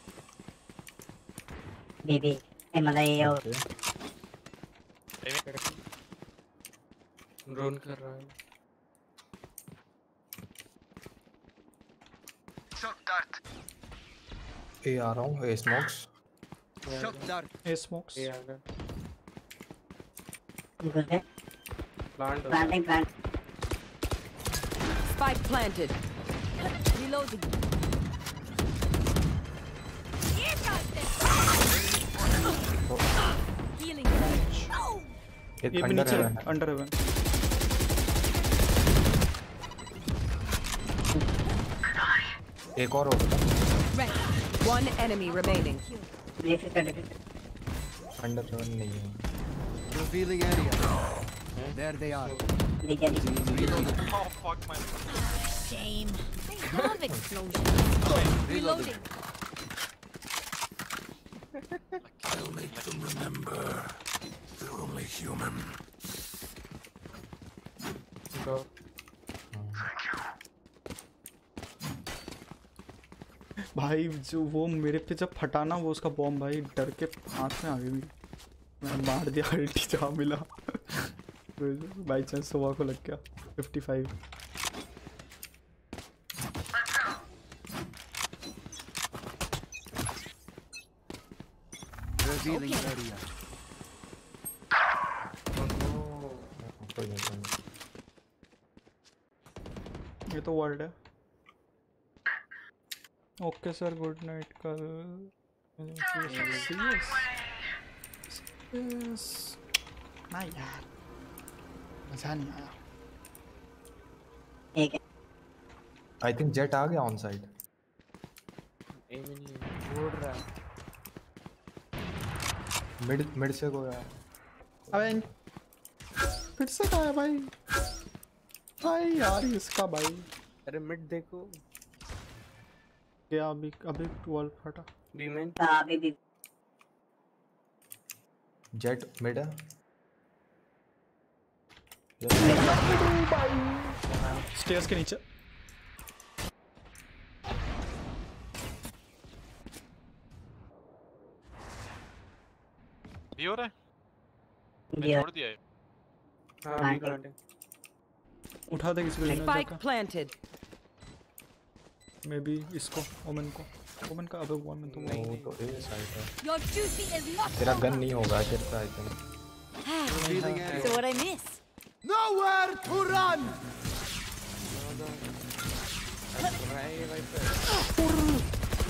Bibi A मतलब ये हो ड्रोन कर रहा है। Shock dart. ए आ रहा हूँ ए स्मोक्स ए स्मोक्स ए आ गया गए plant planting plant Spike planted. Reloading. Here comes this. Healing. Oh! एक ये भी अंडर नीचे है अंडर हेवन एक और होगा Ready. One enemy remaining. Under Revealing area. There they are. Oh fuck my. Shame. They love explosions. Reloading. I'll make them remember. They're only human. Go. भाई जो वो मेरे पे जब फटा ना वो उसका बॉम्ब भाई डर के हाथ में आ गई मैं मार दिया अल्टी जहाँ मिला। बाई चांस सोवा को लग गया 55 Revealing area. कोई नहीं कोई नहीं ये तो वर्ल्ड है। ओके सर गुड नाइट कल ना यार। मज़ा नहीं आया। ठीक है। आई थिंक जेट आ गया ऑन साइड ए में नहीं उड़ रहा है। मिड मिड से आया। अबे फिर से कहा है भाई? भाई यार इसका भाई। अरे मिड देखो। गया अभी अभी ट्वेल्व फटा बी में हाँ अभी भी। जेट मिड है स्टेयर्स के नीचे। भी हो रहा है? भी मैं छोड़ दिया है। हाँ हाँ, उठा दे किसी को लेने जाकर planted. मे बी इसको ओमन को। ओमन का अबव वन में तो नहीं वो तो ए साइड है। योर ड्यूटी इज़ नॉट तेरा गन नहीं होगा फिर I think so what I miss nowhere to run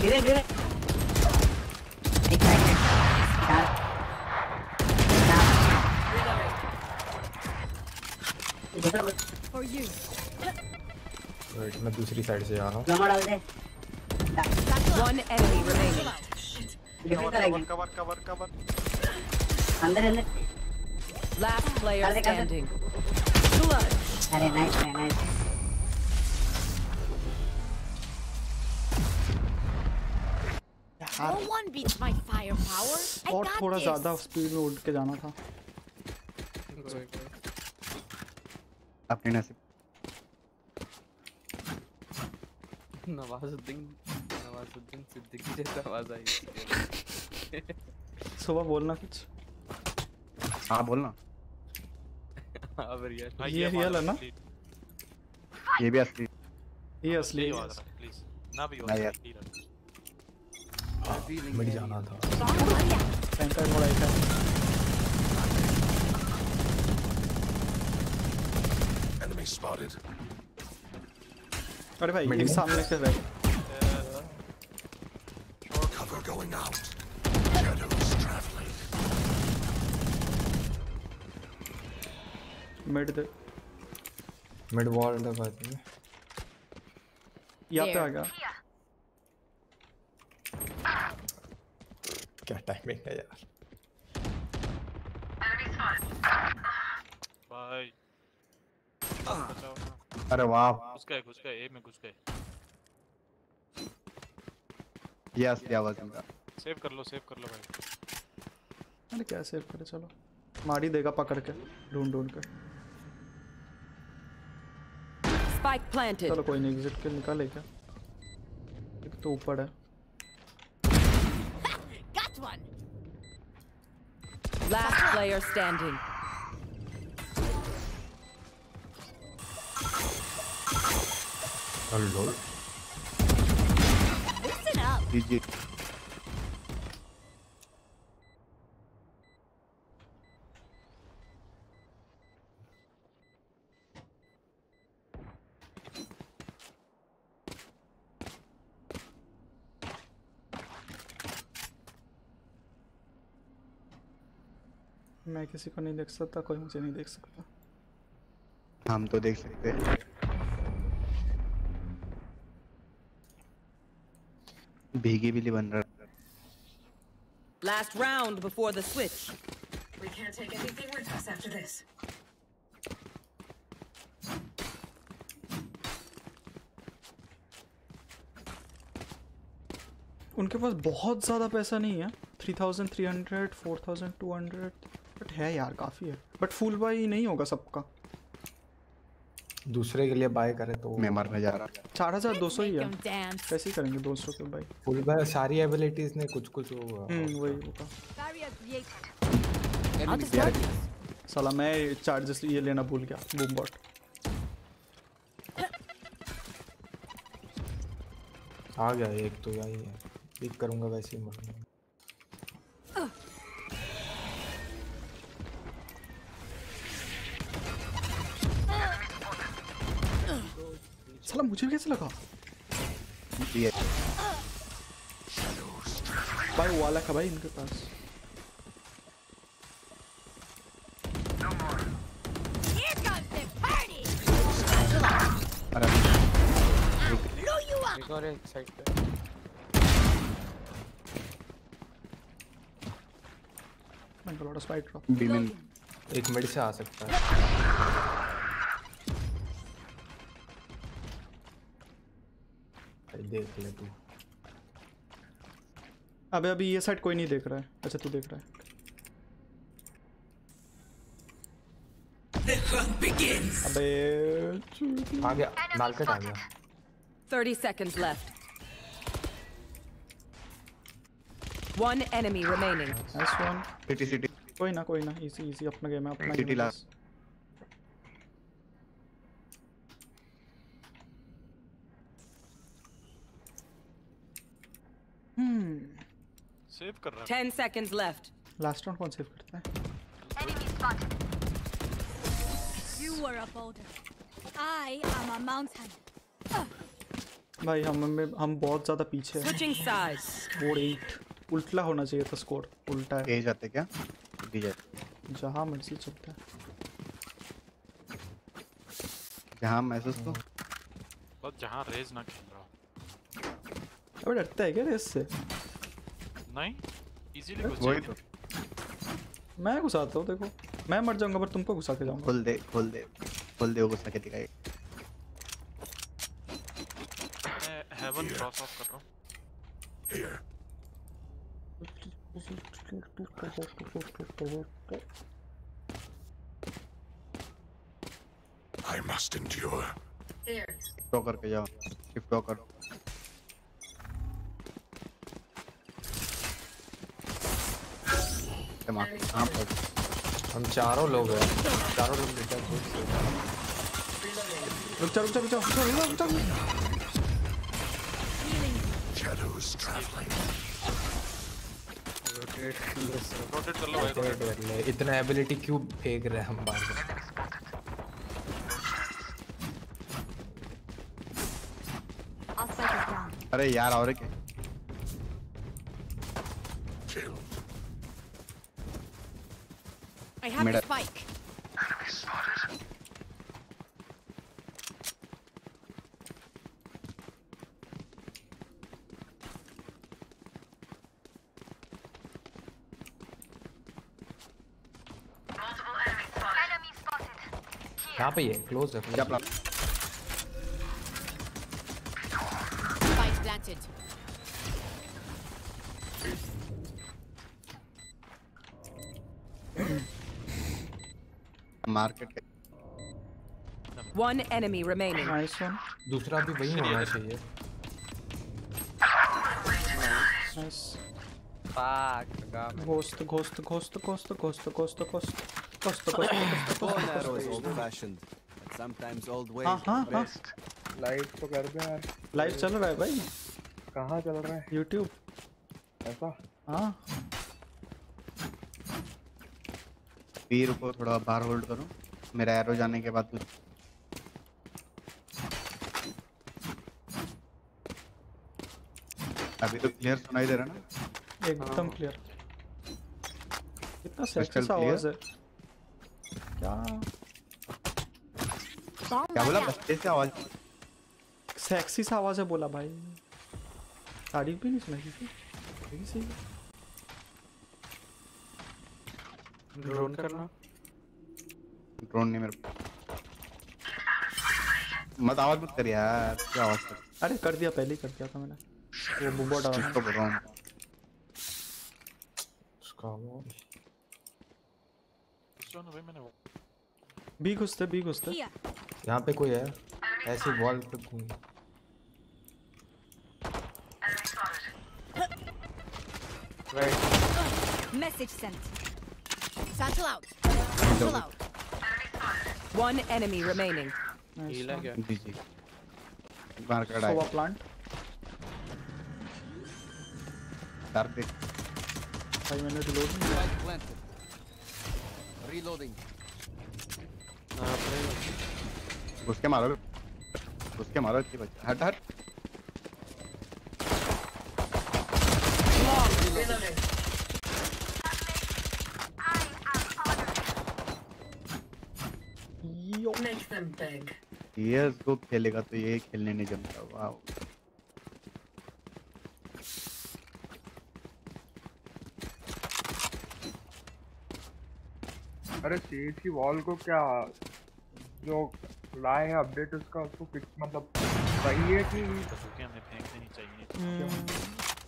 गिरे गिरे मैं दूसरी साइड से आ रहा हूँ। गमा डाल दे। One enemy remaining cover cover cover अंदर अंदर। लास्ट प्लेयर स्टैंडिंग क्लच अरे नाइस नाइस और थोड़ा ज़्यादा स्पीड में उड़ के जाना था। अपने नसीब। नवाजुद्दीन नवाजुद्दीन सिद्दीकी जैसा आवाज़ आई सुबह बोलना कुछ? हाँ बोलना। अब रियल ये रियल है ना? ये भी असली। ये असली है। आवाज़ रहा प्लीज़ ना भी नहीं यार। मिड जाना था। सेंटर मोड़ आई था Enemy spotted. अरे भाई एक सामने से Cover going out. Shadows traveling. Mid दे मिड वॉल लगा दिए यहाँ पे आ. गया क्या टाइमिंग है यार भाई बचाओ ना अरे वाह। घुस गए घुस गए ए में घुस गए। ये असली आवाज़ इनका सेव कर लो सेव कर लो भाई। अरे क्या सेव करे चलो। मारी देगा पकड़ के ढूंढ ढूंढ के। Spike planted. चलो कोई नहीं एग्जिट के निकाले क्या? एक तो ऊपर है। Got one. Last player standing. Hello Listen up. मैं किसी को नहीं देख सकता कोई मुझे नहीं देख सकता। हम तो देख सकते हैं। भीगी बिल्ली बन रहा Last round before the switch. We can't take anything with us after this. उनके पास बहुत ज़्यादा पैसा नहीं है three thousand three hundred four thousand two hundred but है यार काफ़ी है बट फुल बाई नहीं होगा सबका दूसरे के लिए बाय करे तो मैं मरने जा रहा चार हज़ार दो सौ ही है. कैसे ही करेंगे दोस्तों के भाई? फुल बाय सारी एबिलिटीज ने कुछ कुछ वो हम्म वही होगा. साला मैं चार्जेस ये लेना भूल गया बूम बॉट आ गया एक तो यही है। पिक करूँगा वैसे ही मरूँगा साला मुझे भी कैसे लगा? ये। भाई वाला का भाई इनके पास. एक और एक साइड पे। मैं lot of spike drop B main एक मिड से आ सकता है। देख ले तू। अबे अभी ये साइड कोई नहीं देख रहा है। अच्छा तू देख रहा है. अबे आ गया मार्केट आ गया 30 seconds left. One enemy remaining. Nice one city city कोई ना कोई ना इजी इजी अपना गेम है अपना City गेम है last. बस। हम्म सेव कर रहा 10 seconds left. लास्ट राउंड कौन सेव करता है? Enemy spotted. You were a boulder. I am a mountain. भाई हम में हम बहुत ज़्यादा पीछे हैं। Switching sides. स्कोर एट उल्टा होना चाहिए था स्कोर उल्टा है। ए जाते क्या? डी जाते। जहाँ मर्ज़ी चलता है। जहाँ महसूस तो बस जहाँ रेज ना खेल हो अबे डरता है क्या रेस से नहीं इजीली घुस जाएगा तो मैं घुसाता हूँ देखो मैं मर जाऊँगा पर तुमको घुसा के जाऊँगा खोल दे खोल दे खोल दे वो गुस्सा के दिखाई मैं हेवन क्रॉस ऑफ़ कर रहा हूँ Here. I must endure. Here. Shift करके जाओ शिफ्ट हाँ पर हम चारों लोग हैं। चारों लोग बेटा रुक जा रुक जा रुक जा रुक जा रुक जा, रुक Shadows traveling. रोटेट कर लो भाई Rotate इतना एबिलिटी क्यों फेंक रहे हम down. अरे यार और क्या I have the Mid- spike. यहाँ पे ये क्लोज है क्या close है। Spike planted. Market One enemy remaining. Nice one. दूसरा भी वही होना चाहिए Nice. Fuck. God. Ghost, ghost, ghost, ghost, ghost, ghost, ghost. Ghost, ghost, Bow and arrow is old fashioned. But sometimes old ways हाँ हाँ हाँ. Live तो कर दे यार। लाइव चल रहा है भाई। कहाँ चल रहा है? यूट्यूब ऐसा? हाँ। वीर को थोड़ा बाहर होल्ड करो। मेरा एरो जाने के बाद कुछ अभी तो क्लियर सुनाई दे रहा ना? एकदम क्लियर कितना सेक्सी सा आवाज़ है। क्या क्या बोला बच्चे से आवाज़ सेक्सी सा आवाज़ है बोला भाई तारीफ़ भी नहीं सुनाई किसी सही ड्रोन करना ड्रोन नहीं मेरे मत आवाज़ मत कर यार क्या आवाज़ कर अरे कर दिया पहले ही कर दिया था मैंने. वो बुब्बा डाला इसको बोल रहा हूँ उसका वो सुन भाई मैंने वो बी घुसते बी घुसते। यहाँ पे कोई है? ऐसे वॉल पे कोई। Message send satchel out satchel out one enemy remaining DG बार कड़ाई Sova plant target five minute loading reloading घुस के मारो। घुस के मारो बच्चा। हट हट. ये इसको खेलेगा तो ये खेलने नहीं जमता। वाह अरे सीट की वॉल को क्या जो लाए हैं अपडेट उसका उसको फिक्स मतलब सही है कि बंदूकें हमें फेंक देनी चाहिए? हम्म,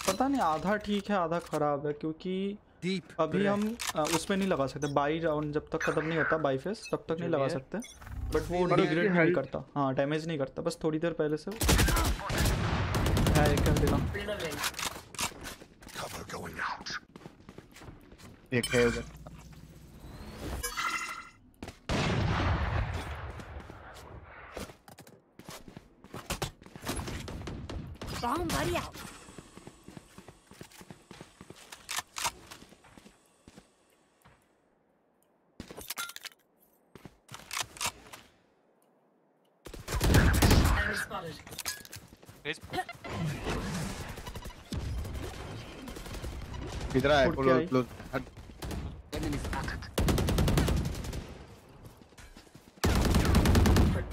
पता नहीं आधा ठीक है आधा खराब है क्योंकि अभी हम उसमें नहीं लगा सकते। बाई राउंड जब तक खत्म नहीं होता बाई फेस तब तक नहीं लगा सकते। बट वो डिग्रेड नहीं health- करता। हाँ डैमेज नहीं करता। बस थोड़ी देर पहले से है एक कर देगा. एक है उधर। Bomb buddy out. Enemy spotted. Guys, इधर आया close close Enemy spotted.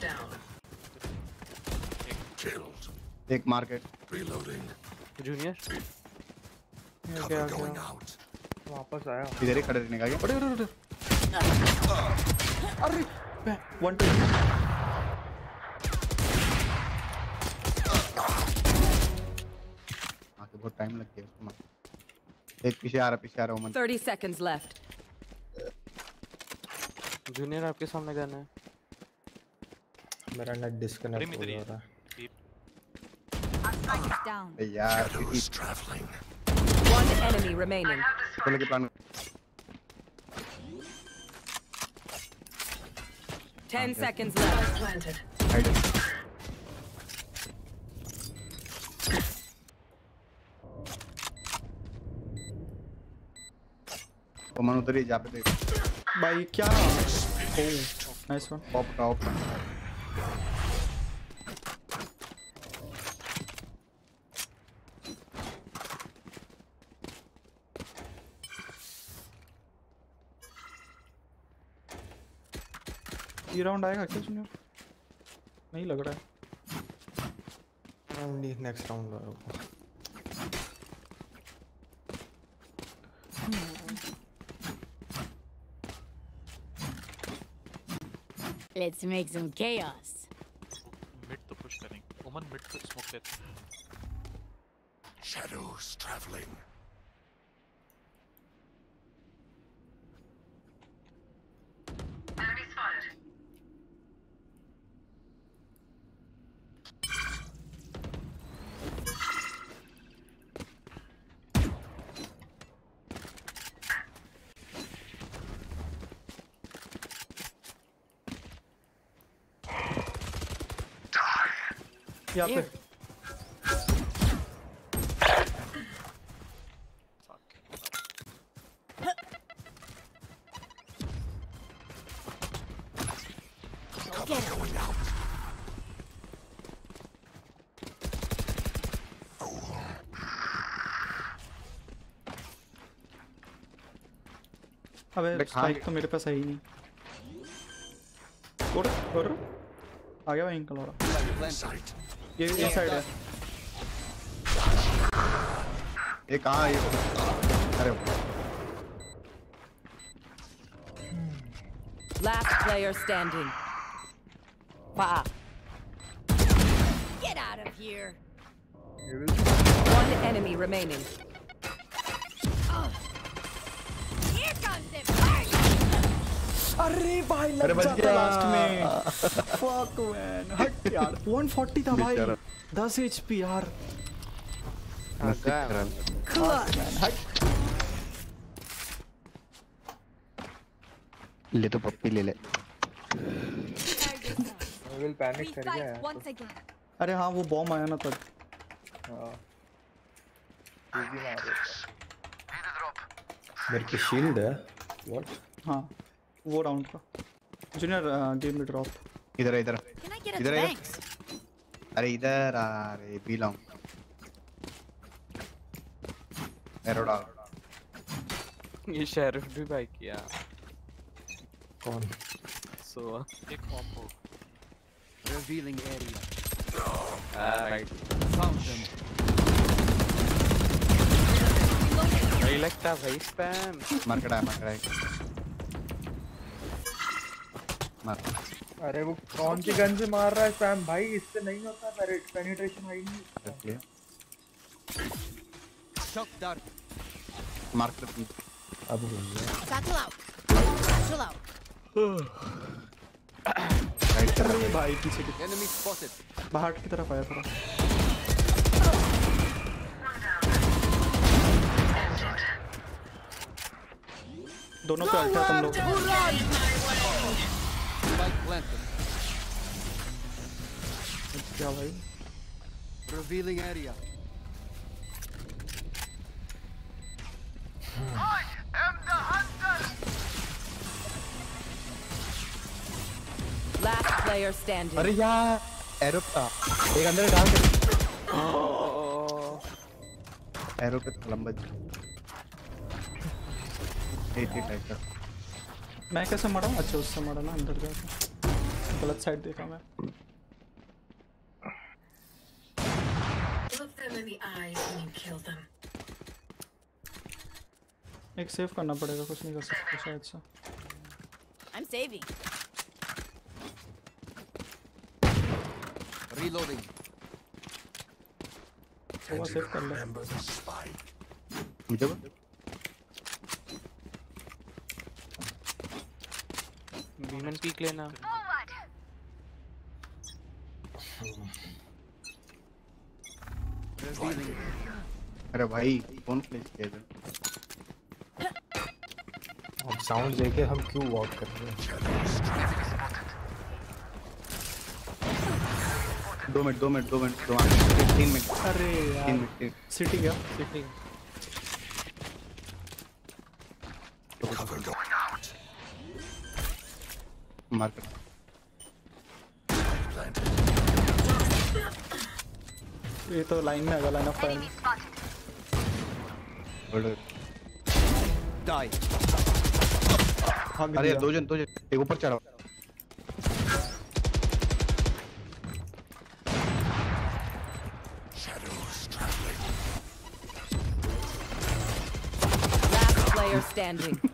Down. Killed. एक मार्केट Reloading. जूनियर ये Cover going out. वापस आया इधर ही खड़े रहने का क्या अरे अरे अरे अरे। वन टू आके बहुत टाइम लग गया उसको एक पीछे आ रहा पीछे आ रहा ओमन 30 seconds left. जूनियर आपके सामने गन है। मेरा नेट डिस्कनेक्ट हो रहा है है। down. अरे यार Shadows traveling. One enemy remaining. चलो के plan Ten seconds left. Planted. ओमन उधर ही जा पे देख भाई क्या oh nice one pop top ये राउंड आएगा क्या जूनियर नहीं लग रहा है राउंड नेक्स्ट राउंड आएगा Let's make some chaos. मिड तो पुश करेंगे ओमन मिड को स्मोक लेते हैं Shadows traveling. यहाँ पे. अबे स्पाइक तो मेरे पास है ही नहीं। और और आ गया भाई अंकल और ये ये साइड है ये कहाँ है ये अरे Last player standing. Wow. Get out of here. One enemy remaining. Here comes the party. अरे भाई अरे लग बच जाता गया। लास्ट में फक मैन हट यार 140 था भाई। 10 एचपी यार। हट ले तो पप्पी ले ले। I will panic कर गया यार। अरे हाँ वो बॉम्ब आया ना तब। हाँ। मेरे पे शील्ड है। व्हाट हाँ वो राउंड का। जूनियर गेम में ड्रॉप इधर इधर इधर इधर अरे इधर आ रे बी एरो डाल ये शेरिफ भी भाई किया कौन सो एक combo Revealing area. Right Found them. भाई लगता भाई स्पैम मार कड़ा मार कड़ा अरे वो कौन सी गन से मार रहा है सैम भाई इससे नहीं होता पेनिट्रेशन हाई नहीं dart. मार कर अब हो गया। Satchel out. Satchel out. Right कर अरे भाई पीछे की Enemy spotted. बाहर की तरफ़ आया थोड़ा। दोनों पे अल्टा तुम लोग। Spike planted. क्या भाई Revealing area. I am the hunter. Last player standing. अरे यार एरो एक अंदर डाल के एरो पे तो लंबा एट एट टाइप का मैं कैसे मरा अच्छा उससे मरा ना अंदर जाकर गलत साइड देखा मैं। एक सेव करना पड़ेगा कुछ नहीं कर सकते शायद से। I am saving reloading save कर ले। मुझे बीमन पीक लेना। अरे भाई कौन प्लेस किया अब साउंड लेके हम क्यों वॉक कर रहे हैं? दो मिनट दो मिनट दो मिनट दो मिनट तीन मिनट अरे यार सिटी क्या सिटी मार्कर ये तो लाइन में आएगा लाइन ऑफ़ फायर Die. अरे दो जन दो जन। एक ऊपर चढ़ा। Last player standing.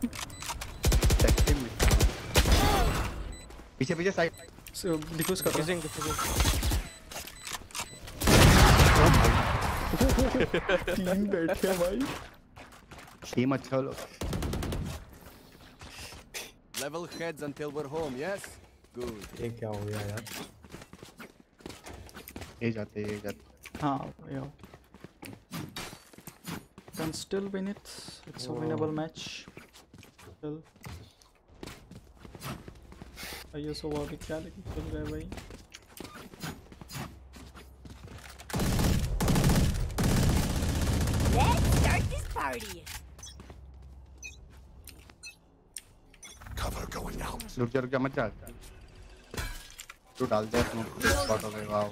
पीछे पीछे साइड So, डिफ्यूज कर रहा डिफ्यूजिंग डिफ्यूजिंग तीन बैठे हैं भाई टीम अच्छा लोग Level heads until we're home, yes? Good. ये क्या हो गया यार ये जाते ये जाते हाँ yeah. Can still win it. It's a winnable match. Still. आइए सो वो अभी क्या लेके खेल रहे हैं भाई Let's start this party. Cover going out. रुक जा रुक जा मत जा तू डाल दे स्मोक स्पॉट हो गए wow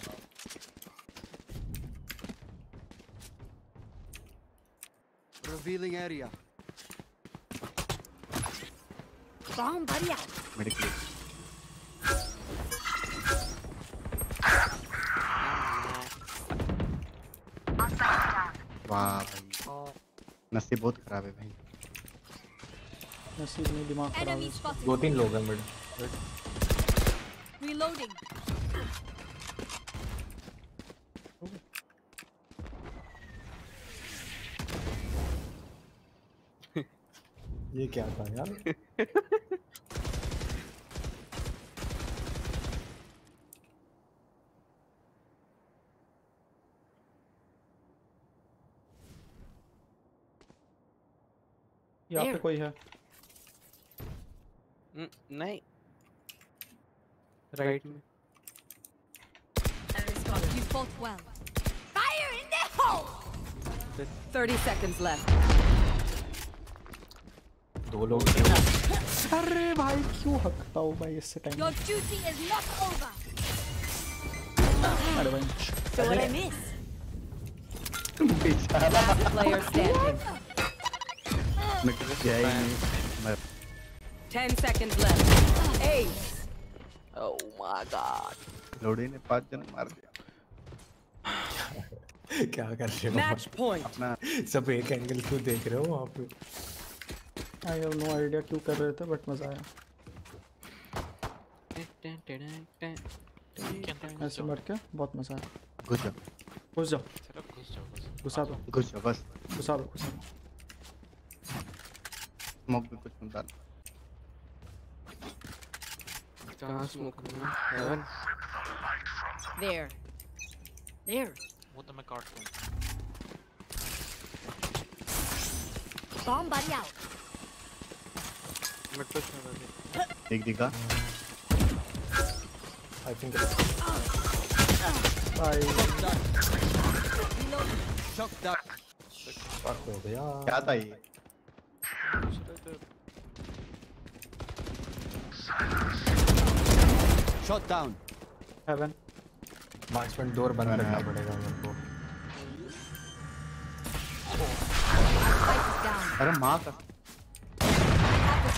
Revealing area. Bomb buddy out. Medical वाह भाई नसीब बहुत खराब है भाई। नसीब में दिमाग खराब है। दो तीन लोग हैं मिड। रीलोडिंग ये क्या था यार? यहाँ पे There. कोई है हम्म, नहीं राइट में You fought well. Fire in the hole! 30 seconds left. दो लोग अरे भाई क्यों हकता हूँ भाई इससे time Your duty is not over. अरे भाई So what I miss? Last player standing. मैं किसी गया ही नहीं। मैं 10 seconds left. Ace. Oh my god. Lodi ने पाँच जन मार दिया। क्या कर रहे हो? Match point. अपना सब एक एंगल क्यों देख रहे हो वहाँ पे? आई हैव नो आइडिया क्यों कर रहे थे बट मज़ा आया। ऐसे मर के बहुत मज़ा आया। घुस जाओ। घुस जाओ घुस जाओ। घुसा दो। घुस जाओ बस। घुसा दो घुसा दो। स्मोक भी कुछ मत डाल कहाँ स्मोक करना हेवन There. There. वो तो मैं काट दूँ Bomb buddy out. मैं कुछ नहीं कर देख दिखा I think by Shock that. Fuck हो गया क्या था ये Shot down. Heaven marksman door बंद करना पड़ेगा मेरे को. अरे माँ का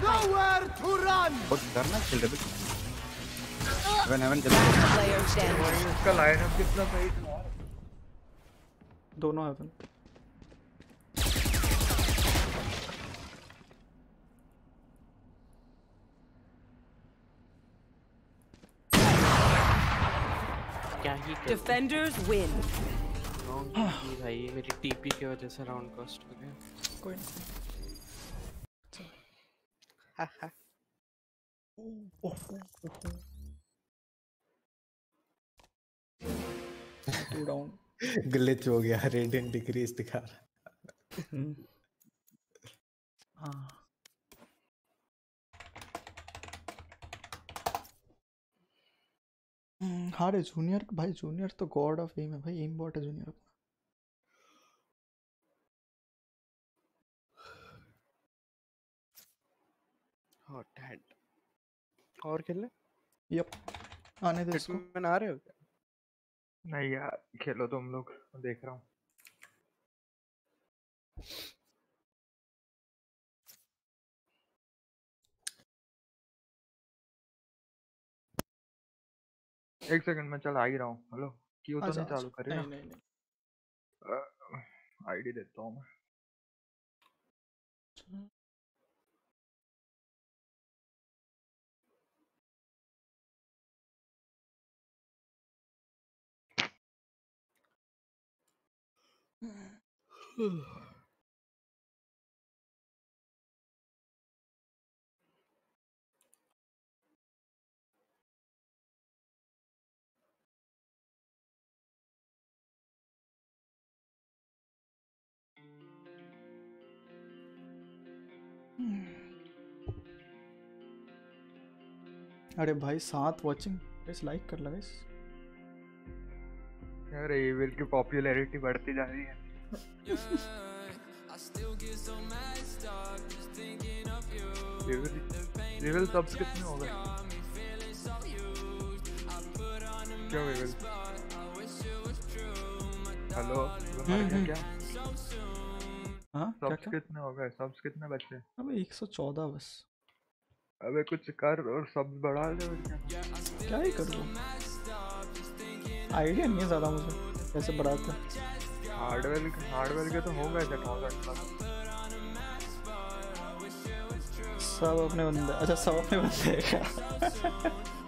Nowhere to run. बहुत डरना खेल रहे थे हेवन हेवन जल्दी Player standing. इसका लाइनअप कितना सही था दोनों हेवन Defenders win. राउंड भाई मेरी टीपी की वजह से राउंड कॉस्ट हो गया। कोई नहीं टू डाउन ग्लिच हो गया रेडियंट डिक्रीज दिखा रहा हाँ। हाँ रे जूनियर भाई जूनियर तो गॉड ऑफ़ एम है भाई एम बॉट है जूनियर अपना हॉट हैंड और खेलने? यप आने दे इसको। हिटमैन आ रहे हो क्या? नहीं यार खेलो तुम लोग देख रहा हूँ। एक सेकंड में चल आ ही रहा हूँ। हेलो क्यों तो नहीं चालू। करे नहीं नहीं नहीं। आईडी देता हूँ मैं। अरे भाई सात वाचिंग इस लाइक कर लगा अरे एविल की पॉपुलैरिटी बढ़ती जा रही है। एविल एविल सब्स कितने हो गए? क्या एविल हेलो हम्म, हम्म। क्या? हाँ सब्स कितने हो गए? सब्स कितने बचे? अबे 114 बस। अबे कुछ कर और सब बढ़ा दे क्या? ही कर? लूँ आइडिया नहीं है ज़्यादा मुझे कैसे बढ़ाते हार्डवेयर हार्डवेयर हार्डवेयर के तो होगा थे थाउज़ेंड सब अपने बंदे अच्छा सब अपने बंदे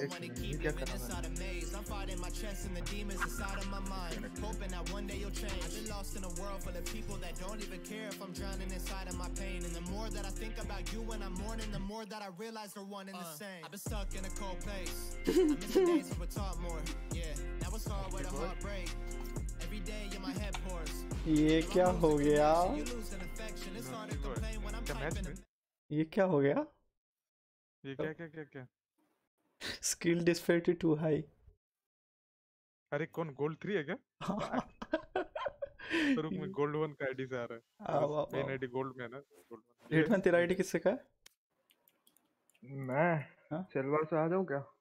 हैं क्या एक मिनट ये क्या कर रहा है I've been stuck in a cold place. I miss the days when we talk more. Yeah, now it's hard with a heartbreak. Every day in my head pours. ये क्या हो गया You lose an affection. It's hard to complain when I'm क्या match typing में ये क्या हो गया ये क्या क्या क्या क्या स्किल डिस्पेरिटी टू हाई। अरे कौन गोल्ड थ्री है क्या? तो रुक मैं गोल्ड वन का आईडी से आ रहा है। मेन। आईडी गोल्ड में है ना? गोल्ड वन तेरा आईडी किससे का? है। मैं सिल्वर से आ जाऊँ क्या?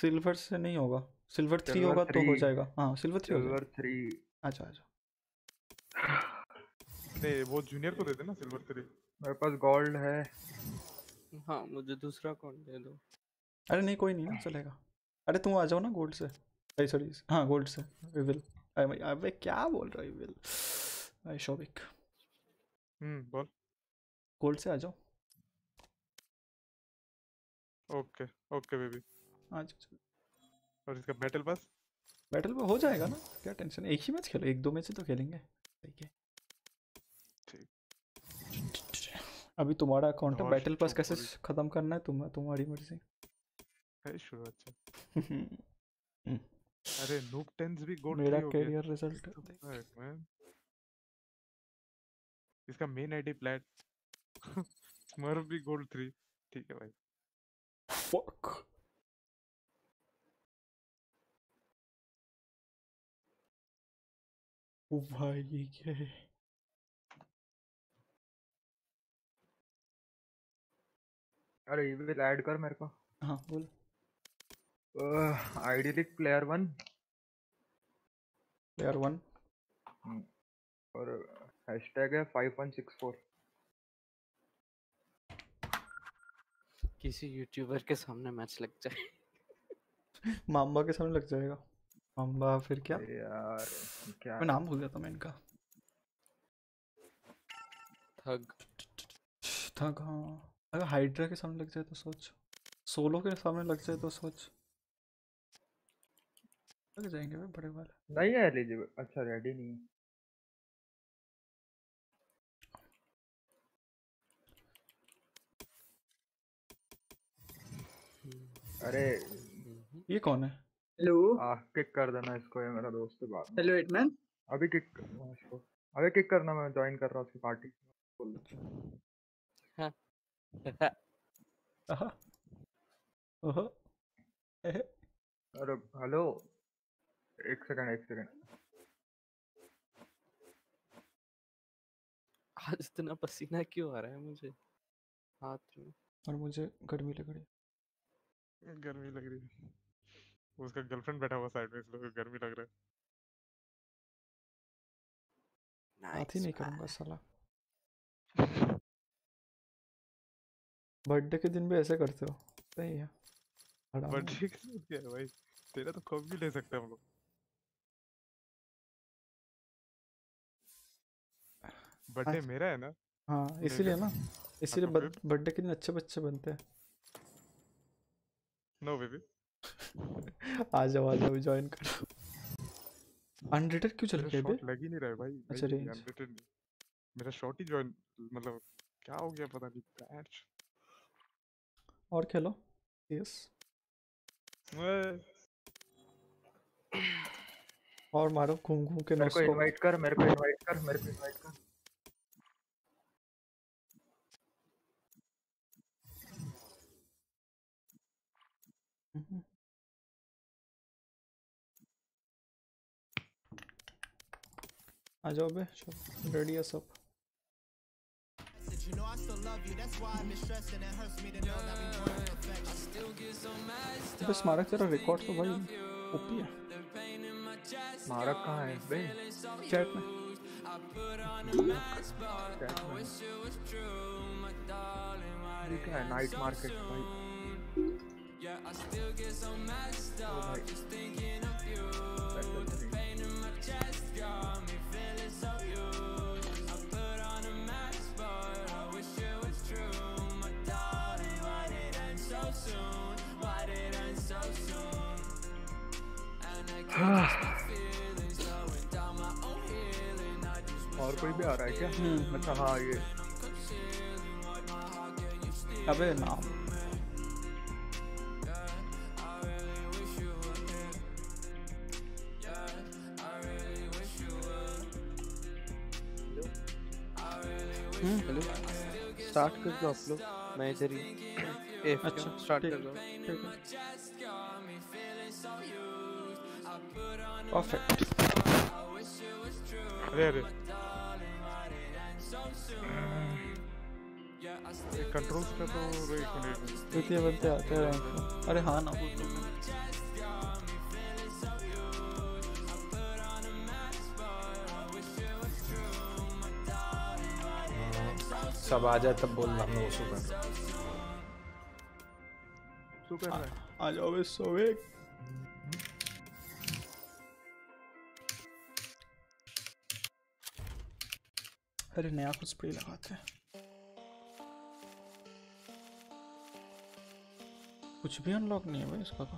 सिल्वर से नहीं होगा। सिल्वर थ्री होगा तो हो जाएगा। हाँ सिल्वर थ्री सिल्वर थ्री अच्छा अच्छा। नहीं वो जूनियर को दे देना सिल्वर थ्री मेरे पास गोल्ड है। हाँ मुझे दूसरा कौन दे दो? अरे नहीं कोई नहीं ना चलेगा। अरे तुम आ जाओ ना गोल्ड से। सॉरी सॉरी हाँ गोल्ड से विल अबे क्या बोल रहा है विल भाई शोभिक। हम्म बोल। गोल्ड से आ जाओ। Okay okay baby. आ जाओ और इसका बैटल पास बैटल पे हो जाएगा ना? क्या टेंशन एक ही मैच खेलो एक दो मैच ही तो खेलेंगे। ठीक है। अभी तुम्हारा अकाउंट है बैटल पास कैसे खत्म करना है तुम तुम्हारी मर्ज़ी। है शुरू अच्छा अरे नूब टेंस भी गोल्ड मेरा हो कैरियर रिज़ल्ट? इसका मेन आईडी प्लेट स्मर्फ भी गोल्ड थ्री ठीक है भाई। फक ओ भाई ये क्या है? अरे ये भी ऐड कर मेरे को। हाँ बोल। लिख प्लेयर वन प्लेयर वन और हैशटैग है फाइव वन सिक्स फोर किसी यूट्यूबर के सामने मैच लग जाए। माम्बा के सामने लग जाएगा। माम्बा फिर क्या? यार क्या? मैं नाम भूल गया था मैं इनका। थग। था हाँ। अगर हाइड्रा के सामने लग जाए तो सोच। सोलो के सामने लग जाए तो सोच। लग जाएँगे भाई बड़े वाले। नहीं है एलिजिबल अच्छा रेडी नहीं है। अरे ये कौन है? हेलो। आ किक कर देना इसको ये मेरा दोस्त है बाद में। हेलो हिटमैन अभी किक करना इसको अबे किक करना मैं ज्वाइन कर रहा हूँ उसकी पार्टी ओहो। एहे अरे हेलो एक सेकंड एक सेकंड। आज इतना पसीना क्यों आ रहा है मुझे? हाथ में। और मुझे गर्मी लग रही है। गर्मी लग रही है। उसका गर्लफ्रेंड बैठा हुआ साइड में इसलिए गर्मी लग रहा है। बात ही नहीं करूँगा साला। बर्थडे के दिन भी ऐसे करते हो। सही है। है। बर्थडे के दिन क्या है भाई? तेरा तो कब भी ले सकते हैं हम लोग। बर्थडे मेरा है ना? हाँ इसीलिए ना हाँ, इसीलिए तो बर्थडे के दिन अच्छे बच्चे बनते हैं। नो बेबी आ जाओ आ जाओ ज्वाइन करो अनरेटेड क्यों चल मेरा गया बे लग ही नहीं रहा है भाई अच्छा रेंज नहीं। मेरा शॉट ही जॉइन मतलब क्या हो गया पता नहीं पैच और खेलो। यस और मारो घूम घूम के मेरे को इनवाइट कर मेरे को इनवाइट कर मेरे को इनवाइट कर। आ जाओ बे सब रेडी है सब You know I still love you, that's why I've been stressing. It hurts me to know that we weren't perfect. I still get so messed बस स्मारक तेरा रिकॉर्ड तो भाई ओपी है स्मारक कहाँ है बे चैट में चैट में ये क्या है नाइट मार्केट भाई ओ भाई और कोई भी आ रहा है क्या हम्म। अच्छा हाँ ये अबे नाम हेलो स्टार्ट कर दो आप लोग मैं इधर ही अच्छा स्टार्ट कर दो। परफेक्ट अरे अरे। कंट्रोल्स का तो एक मिनट द्वितीय बनते आते हैं। अरे हाँ ना सब आ जाए, तब बोलना हम लोग उसको कर शू रहा है। आ जाओ बे सोवे अरे नया कुछ स्प्रे लगाते हैं। कुछ भी अनलॉक नहीं है भाई इसका तो।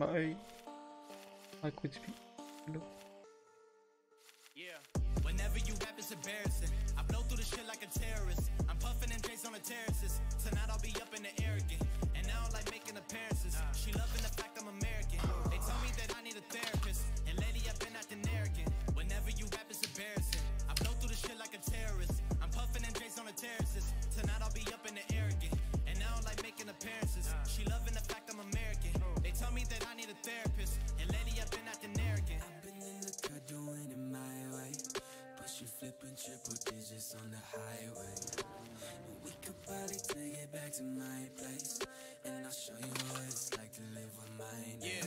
भाई भाई कुछ भी। लो embarrassing. I blow through the shit like a terrorist. I'm puffing and Jason on the terraces. Tonight I'll be up in the air again. And I don't like making appearances. She loving the fact I'm American. They tell me that I need a therapist. And lately I've been acting arrogant. Whenever you rap, it's embarrassing. I blow through the shit like a terrorist. I'm puffing and Jason on the terraces. Tonight I'll be up in the air again. And I don't like making appearances. She loving the fact I'm American. They tell me that I need a therapist. And lately I've been acting arrogant. I've been in the cut doing it my way. Push you flipping triple digits on the highway. And we could probably take it back to my place. And I'll show you what it's like to live my name. Yeah.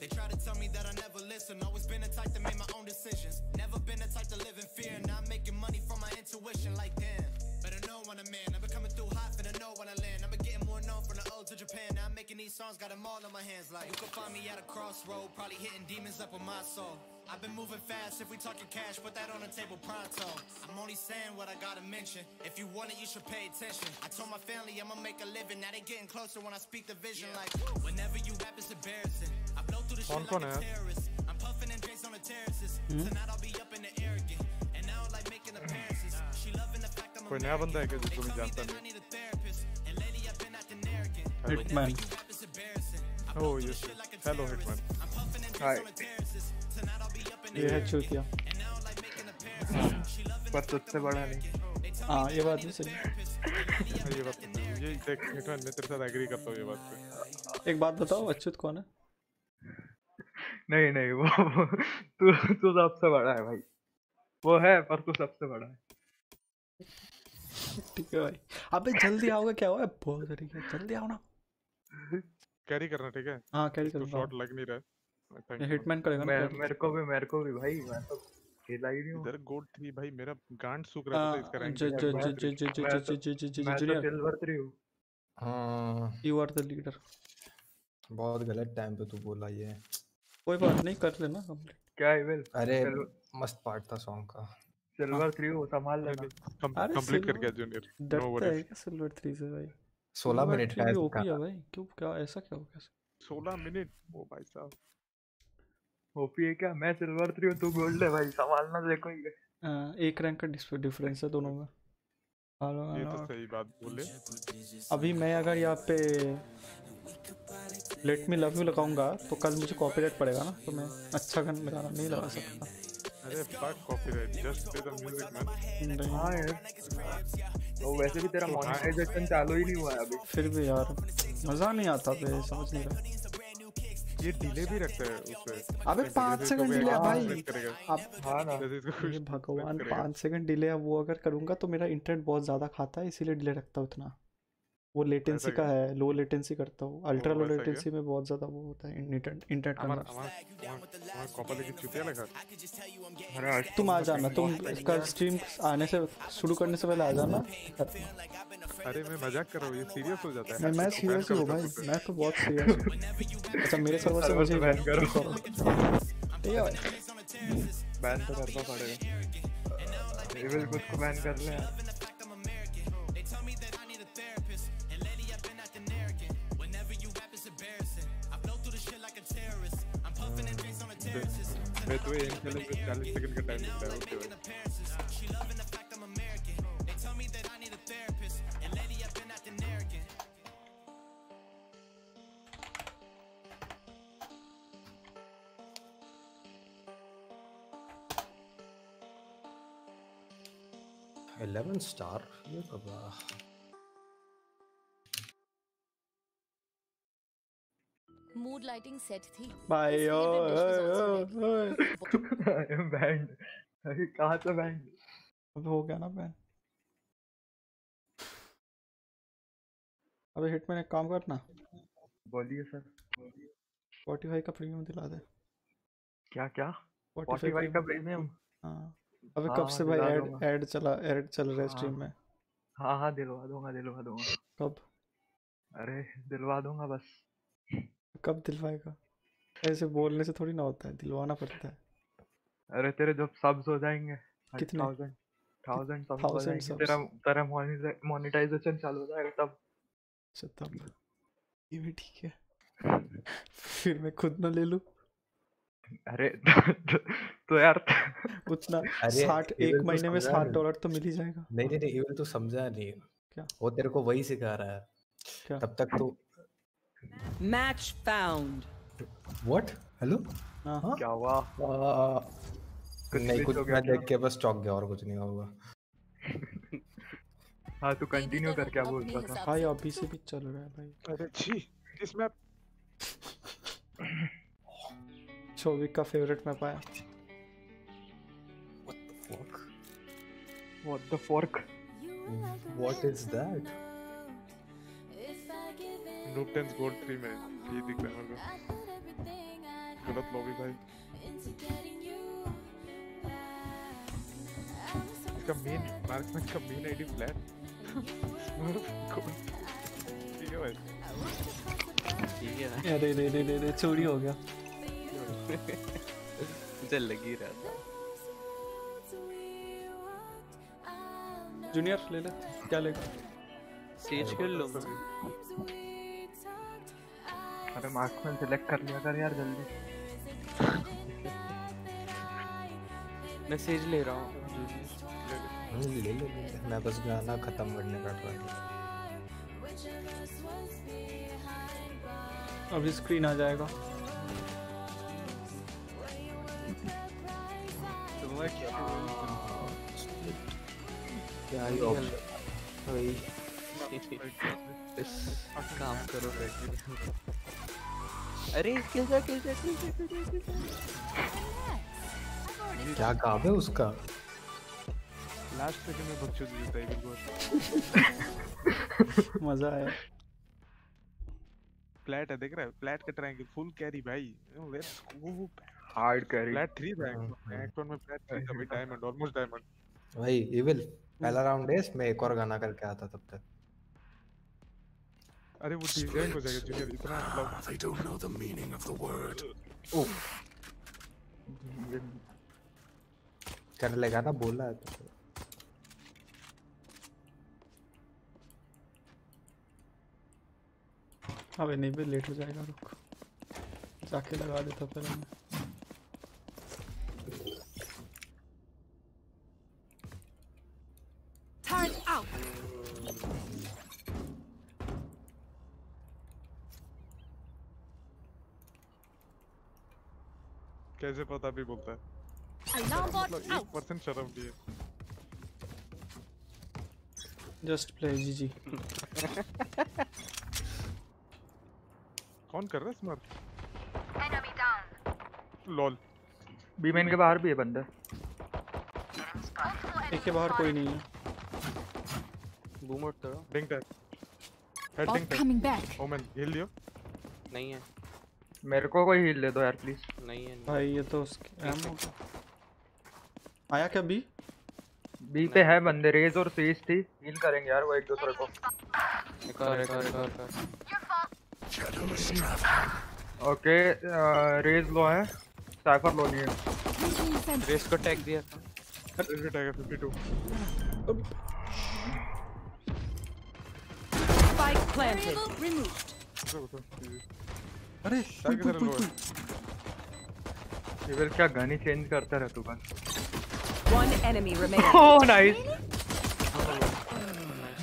They try to tell me that I never listen. Always been the type to make my own decisions. Never been the type to live in fear. I'm making money from my intuition. Like damn, better know when I'm in. I've been coming through hot, finna know when I land. I've to Japan, now I'm making these songs, got them all on my hands. Like You can find me at a crossroad, probably hitting demons up on my soul. I've been moving fast, if we talking cash, put that on the table pronto. I'm only saying what I gotta mention, if you want it, you should pay attention. I told my family I'ma make a living, now they getting closer when I speak the vision. Like, whenever you rap, it's embarrassing. I blow through the shit like a terrorist. I'm puffing and drinks on the terraces. Tonight I'll be up in the arrogant. And now like making appearances. She loving the fact I'm They me Hitman. Oh, yes. Hello, Hitman. Hi. ये है चुतिया। पर तो इससे बड़ा नहीं। हाँ ये बात भी सही हाँ, ये बात तो ये देख हिटमैन मैं तेरे साथ एग्री करता हूँ ये बात पे। एक बात बताओ अच्छुत कौन है? नहीं नहीं वो तू तू तो सबसे बड़ा है भाई। वो है पर तू सबसे बड़ा है। ठीक है भाई। अबे जल्दी आओगे क्या हुआ? बहुत जल्दी आओ ना। कैरी करना ठीक है हाँ कैरी तो करूँगा शॉट लग नहीं रहा है. हिटमैन करेगा ना मेरे को भी मेरे को भी भाई मैं तो खेला ही नहीं हूँ इधर गोल्ड थ्री भाई मेरा गांड सूख रहा था इसका हाँ, रैंक ज- ज- ज- ज- ज- ज- ज- तो- ज- ज- ज- तो जूनियर सिल्वर थ्री हूँ हाँ यू आर द लीडर बहुत गलत टाइम पे तू बोला ये कोई बात नहीं कर लेना कंप्लीट क्या है वेल अरे मस्त पार्ट था सॉन्ग का सिल्वर थ्री हूँ संभाल लेना कंप्लीट कर silver- गया जूनियर नो है वरीज सिल्वर थ्री से भाई 16 मिनट का ओपी है भाई क्यों क्या ऐसा क्या हो गया? 16 मिनट? ओ भाई साहब। ओपी है क्या? मैं सिल्वर थ्री हूँ तू गोल्ड है भाई संभालना देखो ये। हाँ, एक रैंक का डिफरेंस है दोनों में। हेलो ये तो सही बात बोले। अभी मैं अगर यहाँ पे लेट मी लव यू लगाऊँगा तो कल मुझे कॉपीराइट पड़ेगा ना तो मैं अच्छा गन लगाना नहीं लगा सकता। अरे fuck copyright just play the music man हाँ यार। तो वैसे भी तेरा तो हाँ। मोनेटाइजेशन चालू ही नहीं हुआ है अभी। फिर भी यार मज़ा नहीं आता बे समझ नहीं रहा। ये डिले भी रखता है उसपे अबे पाँच सेकंड डिले भाई। अब हाँ ना। भगवान। पाँच सेकंड डिले अब वो अगर करूँगा तो मेरा इंटरनेट बहुत ज़्यादा खाता है इसीलिए डिले रखता हूँ उतना वो लेटेंसी का है। लो लेटेंसी करता हूँ। अल्ट्रा लो लेटेंसी में बहुत ज़्यादा वो होता है इंटरनेट का तुम आ तो जाना तुम इसका स्ट्रीम आने से शुरू करने से पहले आ जाना। अरे मैं मज़ाक कर रहा हूँ ये सीरियस हो जाता है। मैं सीरियस अच्छा, हूँ भाई मैं तो बहुत सीरियस हूँ। अच्छा मेरे सर्वर से मुझे बैन करो। ठीक है बैन तो करना पड़ेगा। इविल खुद को बैन कर ले She loving the fact I'm American. They tell me that I need a therapist. And lately I've been acting arrogant. Eleven star. Yeah, mood lighting set थी। भाई ओ बैंड अरे कहाँ से बैंड अब हो गया ना बैन अबे हिटमैन एक काम करना। बोलिए सर स्पॉटिफाई का प्रीमियम दिला दे। क्या क्या? Spotify का प्रीमियम हाँ। अबे हाँ, कब से भाई ऐड ऐड चला ऐड चल रहा है हाँ। स्ट्रीम में? हाँ हाँ दिलवा दूँगा दिलवा दूँगा। कब? अरे दिलवा दूँगा बस। कब दिलवाएगा ऐसे बोलने से थोड़ी ना होता है दिलवाना पड़ता है अरे तेरे जब सब्स हो जाएँगे कितने? थाउज़ेंड थाउज़ेंड सब्स हो जाएँगे subs। तेरा तेरा मोनेटाइजेशन चालू हो जाएगा तब अच्छा तब ये भी ठीक है फिर मैं खुद ना ले लूँ अरे तो यार उतना अरे, साठ एक तो महीने में साठ नहीं। डॉलर तो मिल ही जाएगा नहीं नहीं नहीं इवन तू समझा नहीं क्या? वो तेरे को वही सिखा रहा है क्या? तब तक तो Match found. व्हाट हेलो हाँ। क्या हुआ? नहीं glitch कुछ हो गया मैं क्या? देख के बस चौंक गया और कुछ नहीं होगा हाँ तू कंटिन्यू कर क्या बोल रहा था? भाई अभी से भी चल रहा है भाई। अरे छी इस मैप शोविक का फेवरेट मैप आया। What the fork what is that noob tense gold 3 में ये दिख रहा है मेरे को गलत लॉबी भाई। इसका मेन मार्क्समैन का मेन आईडी फ्लैट ठीक है भाई ठीक है अरे रे रे रे रे चोरी हो गया। मुझे लग ही रहा था। जूनियर ले ले। क्या लेगा? सेज खेल लो? अरे मार्क्समैन सिलेक्ट कर लिया कर यार जल्दी। मैं सेज ले रहा हूँ। ले ले। मैं बस गाना खत्म करने का ट्राई कर अभी स्क्रीन आ जाएगा। क्या क्या ही ऑप्शन वही काम करो। प्रैक्टिस अरे किल जा किल जा किल जा किल जा किल जा। क्या काम है उसका? लास्ट सेकंड में बकचोद जीता है बिल्कुल। मज़ा आया। फ्लैट है देख रहा है फ्लैट का ट्रायंगल फुल कैरी भाई। Let's go hard carry flat 3 rank rank 1 में फ्लैट 3 था भाई डायमंड ऑलमोस्ट डायमंड भाई इविल पहला राउंड है मैं एक और गाना करके आता तब तक। अरे वो डिज़ाइन हो जाएगा जूनियर इतना मतलब They don't know the meaning of the word. उफ कर लेगा ना बोला है तो अबे नहीं भी लेट हो जाएगा रुक। जाके लगा देता फिर मैं Turn out. कैसे पता भी बोलता है? मतलब out. 1% शर्म है। जस्ट प्ले जीजी कौन कर रहा है स्मर्फ लॉल बी मेन के बाहर भी है बंदे। एक के बाहर कोई नहीं है। बूम आउट करो ding tag head Bot ding tag Omen heal लियो नहीं है। मेरे को कोई हील दे दो यार प्लीज़ नहीं है नहीं। भाई ये तो उसके आया क्या बी बी पे है बंदे रेज और सेज थी हील करेंगे यार वो एक दूसरे को। एक और एक और एक और. ओके रेज लो है। साइफर लो नहीं है। रेस को टैग दिया था। रेस को टैग है 52 Spike planted. Removed. अरे टैग किधर लो ये फिर क्या गन ही चेंज करता रह तू remaining. Oh nice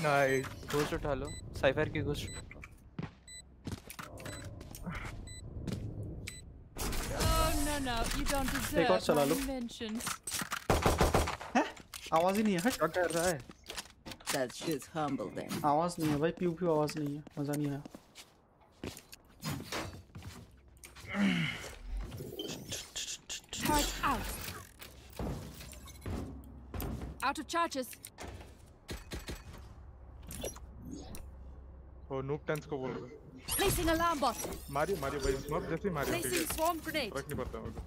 nice ghost उठा लो। साइफर की घोस्ट Oh एक और चला लो। आवाज़ ही नहीं है क्या कर रहा है. आवाज़ नहीं है भाई प्यू प्यू आवाज़ नहीं है मज़ा नहीं आया Charge out. Out of charges. वो नूब टेंस को बोल रहा है। Placing alarm bot. Mario Mario भाई स्मर्फ जैसे ही मारियो ठीक Placing है। swarm grenade. फ़र्क नहीं पड़ता मेरे को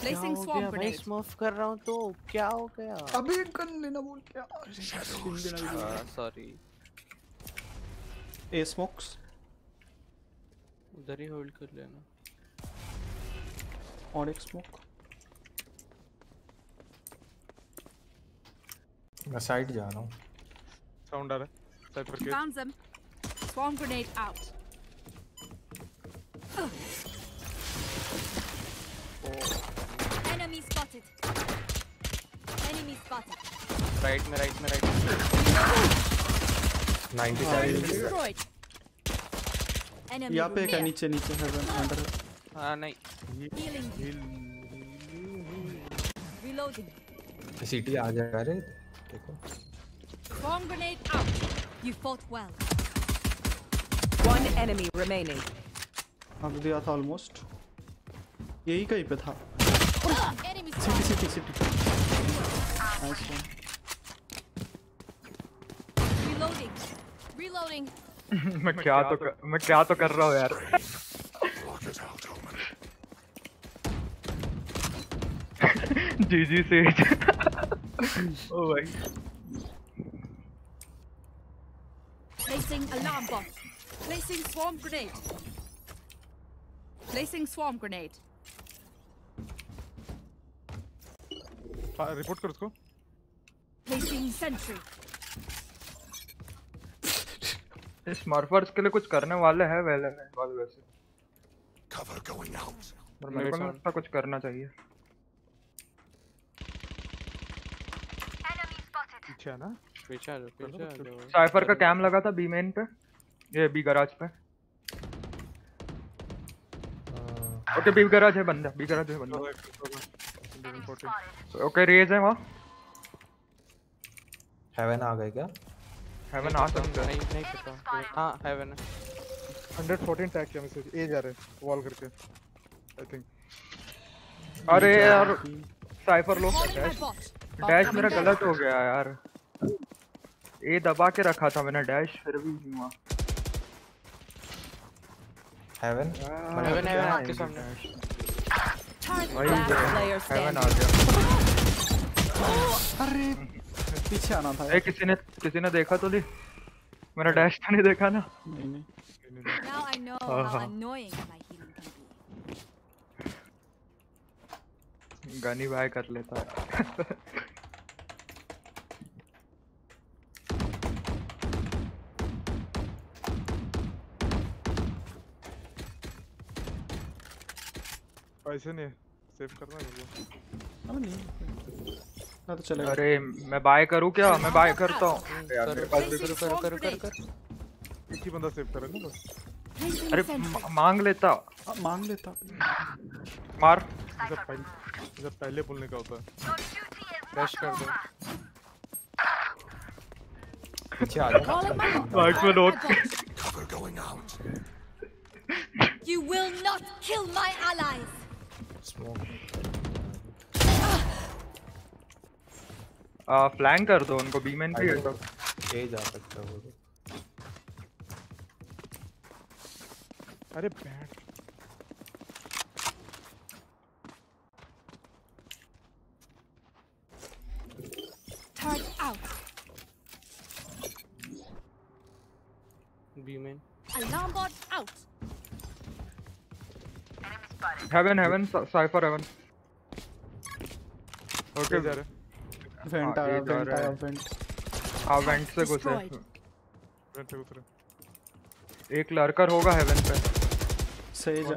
Placing क्या हो swarm गया भाई? grenade. स्मर्फ कर रहा हूँ तो क्या हो गया? अबे गन लेना बोल क्या सॉरी ए स्मोक्स उधर ही होल्ड कर लेना। और एक स्मोक मैं साइड जा रहा हूँ साउंड आ रहा है साइफर के Found them. Swarm grenade out. Enemy spotted. Enemy spotted. Right में राइट में राइट 97 Destroyed. Enemy यहाँ पे है near. नीचे नीचे हेवन अंदर हाँ नहीं Healing. Reloading. सिटी आ जाएगा रे देखो Swarm grenade out. You fought well. One enemy remaining. अब दिया था ऑलमोस्ट यही कहीं पे था Enemy city spotted. City city nice one Reloading. Reloading. मैं क्या तो कर, मैं क्या तो कर रहा हूँ यार Block it out, Omen. जी जी सेज ओ भाई Placing alarm bot. Placing swarm grenade. Placing swarm grenade. Report कर उसको Placing sentry. इस मर्फर्स के लिए कुछ करने वाले हैं वेले वाले वैसे Cover going out. मेरे को कुछ करना चाहिए पीछे है ना? पीछे आ जाओ पीछे आ जाओ। साइफर का कैम लगा था बी मेन पे ये बी गराज पे। ओके बी गराज है बंदा बी गराज है बंदा। ओके रेज है वहाँ। हेवन आ गए क्या? हेवन आ सकते नहीं नहीं पता। हाँ हेवन है। 114 टैग किया मैसेज ए जा रहे वॉल करके आई थिंक अरे यार साइफर लो डैश डैश मेरा गलत हो गया यार। ए दबा के रखा था मैंने डैश फिर भी नहीं हुआ। हेवन हेवन हेवन आपके सामने। वही हेवन आ गया। अरे पीछे आना था। ए किसी ने किसी ने देखा तो नहीं? मेरा डैश तो नहीं देखा ना। नहीं नहीं। हाँ, हाँ। my healing गनी बाय कर लेता है। ऐसे नहीं सेव करना है अब नहीं ना तो चलेगा। अरे मैं बाय करूँ क्या? मैं बाय करता हूँ। यार मेरे पास भी करो करो करो करो करो एक ही बंदा सेव करे ना। बस अरे मांग लेता। हाँ, मांग लेता। मार। जब पहले जब पहले बोलने का होता है रश कर दो पीछे आ जा Calling में out. You will not kill my allies. Smoke uh, flank कर दो उनको बी में भी है तो ए जा सकता है वो। अरे बैट Turn out. बी में Alarm bot out. Heaven heaven Cypher heaven okay जा रहे वेंट हाँ, आया वेंट रहा आया है। वेंट हाँ वेंट से घुसे. फ्रंट से उतरे। एक लड़कर होगा हेवन पे। सही जा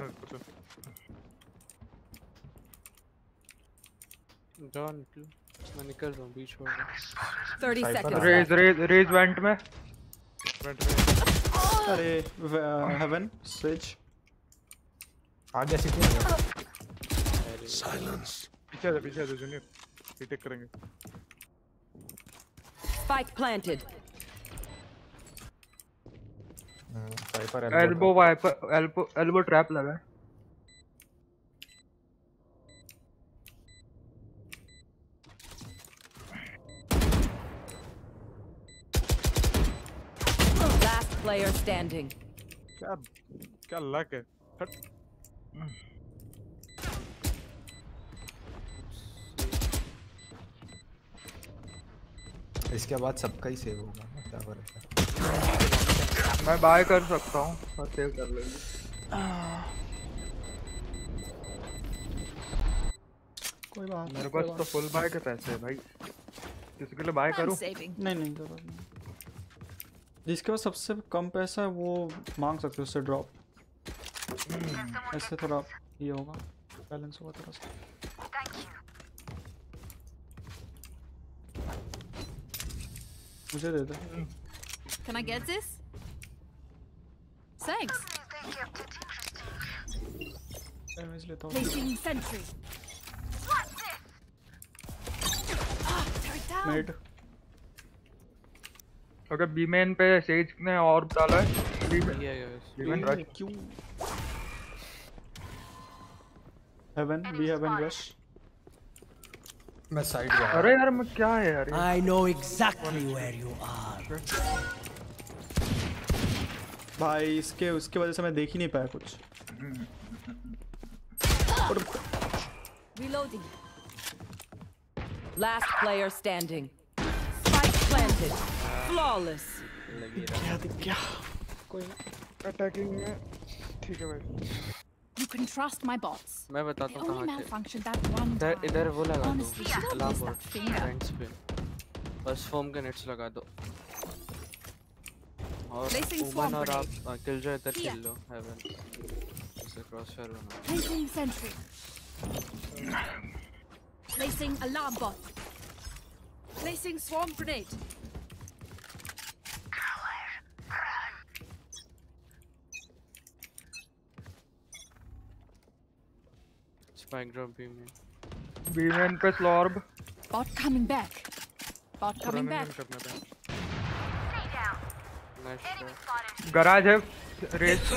100% मैं निकल रहा हूँ बीच में। 30 Cypher seconds. Raze Raze Raze vent में। फ्रंट में। अरे हेवन स्विच आ गया सिटी में Silence. पीछे आ जा पीछे आ जा जूनियर रीटेक करेंगे Spike planted. Cypher elbow Viper elbow elbow trap लगा है Last player standing. क्या क्या लक है हट इसके बाद सबका ही सेव होगा ना, क्या फ़र्क मैं बाय कर सकता हूँ और सेव कर लेंगे। कोई बात मेरे पास तो फुल बाय के पैसे है भाई। किसी के लिए बाय करूँ? नहीं नहीं ज़रूरत नहीं जिसके पास सबसे कम पैसा है वो मांग सकते हो उससे ड्रॉप ऐसे थोड़ा ये होगा बैलेंस होगा थोड़ा सा। मुझे दे दे। Can I get this? Thanks. अगर बीमेन पे सेज ने और डाला है क्यों हेवन वी हेवन रश मैं साइड जा अरे यार मैं क्या है यार I know exactly where you are. भाई इसके उसके वजह से मैं देख ही नहीं पाया कुछ Reloading. Last player standing. Spike planted. Flawless. क्या दिख गया कोई अटैकिंग में है You can trust my bots. मैं They बताता हूँ only कहाँ के malfunctioned that one इधर time. इधर वो लगा दो Honestly, you don't alarm miss board that finger. Friends पे बस फोम के नेट्स लगा दो और Placing ओमन swamp और आप grenade. किल जो इधर Here. खेल लो हेवन इसे क्रॉस फायर बना Placing sentry. Placing alarm bot. Placing swarm grenade. Spike drop भी में बी मेन पे स्लॉर्ब Bot coming back. Bot coming back. करने पे गराज है. रेस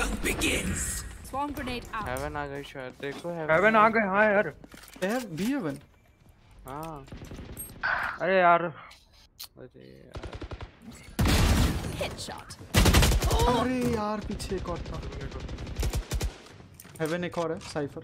Swarm grenade out. हेवन आ गई शायद देखो हेवन आ गए हाँ यार। बी हेवन हाँ। अरे यार। अरे यार। Headshot. अरे यार पीछे एक और था। हेवन एक और है साइफर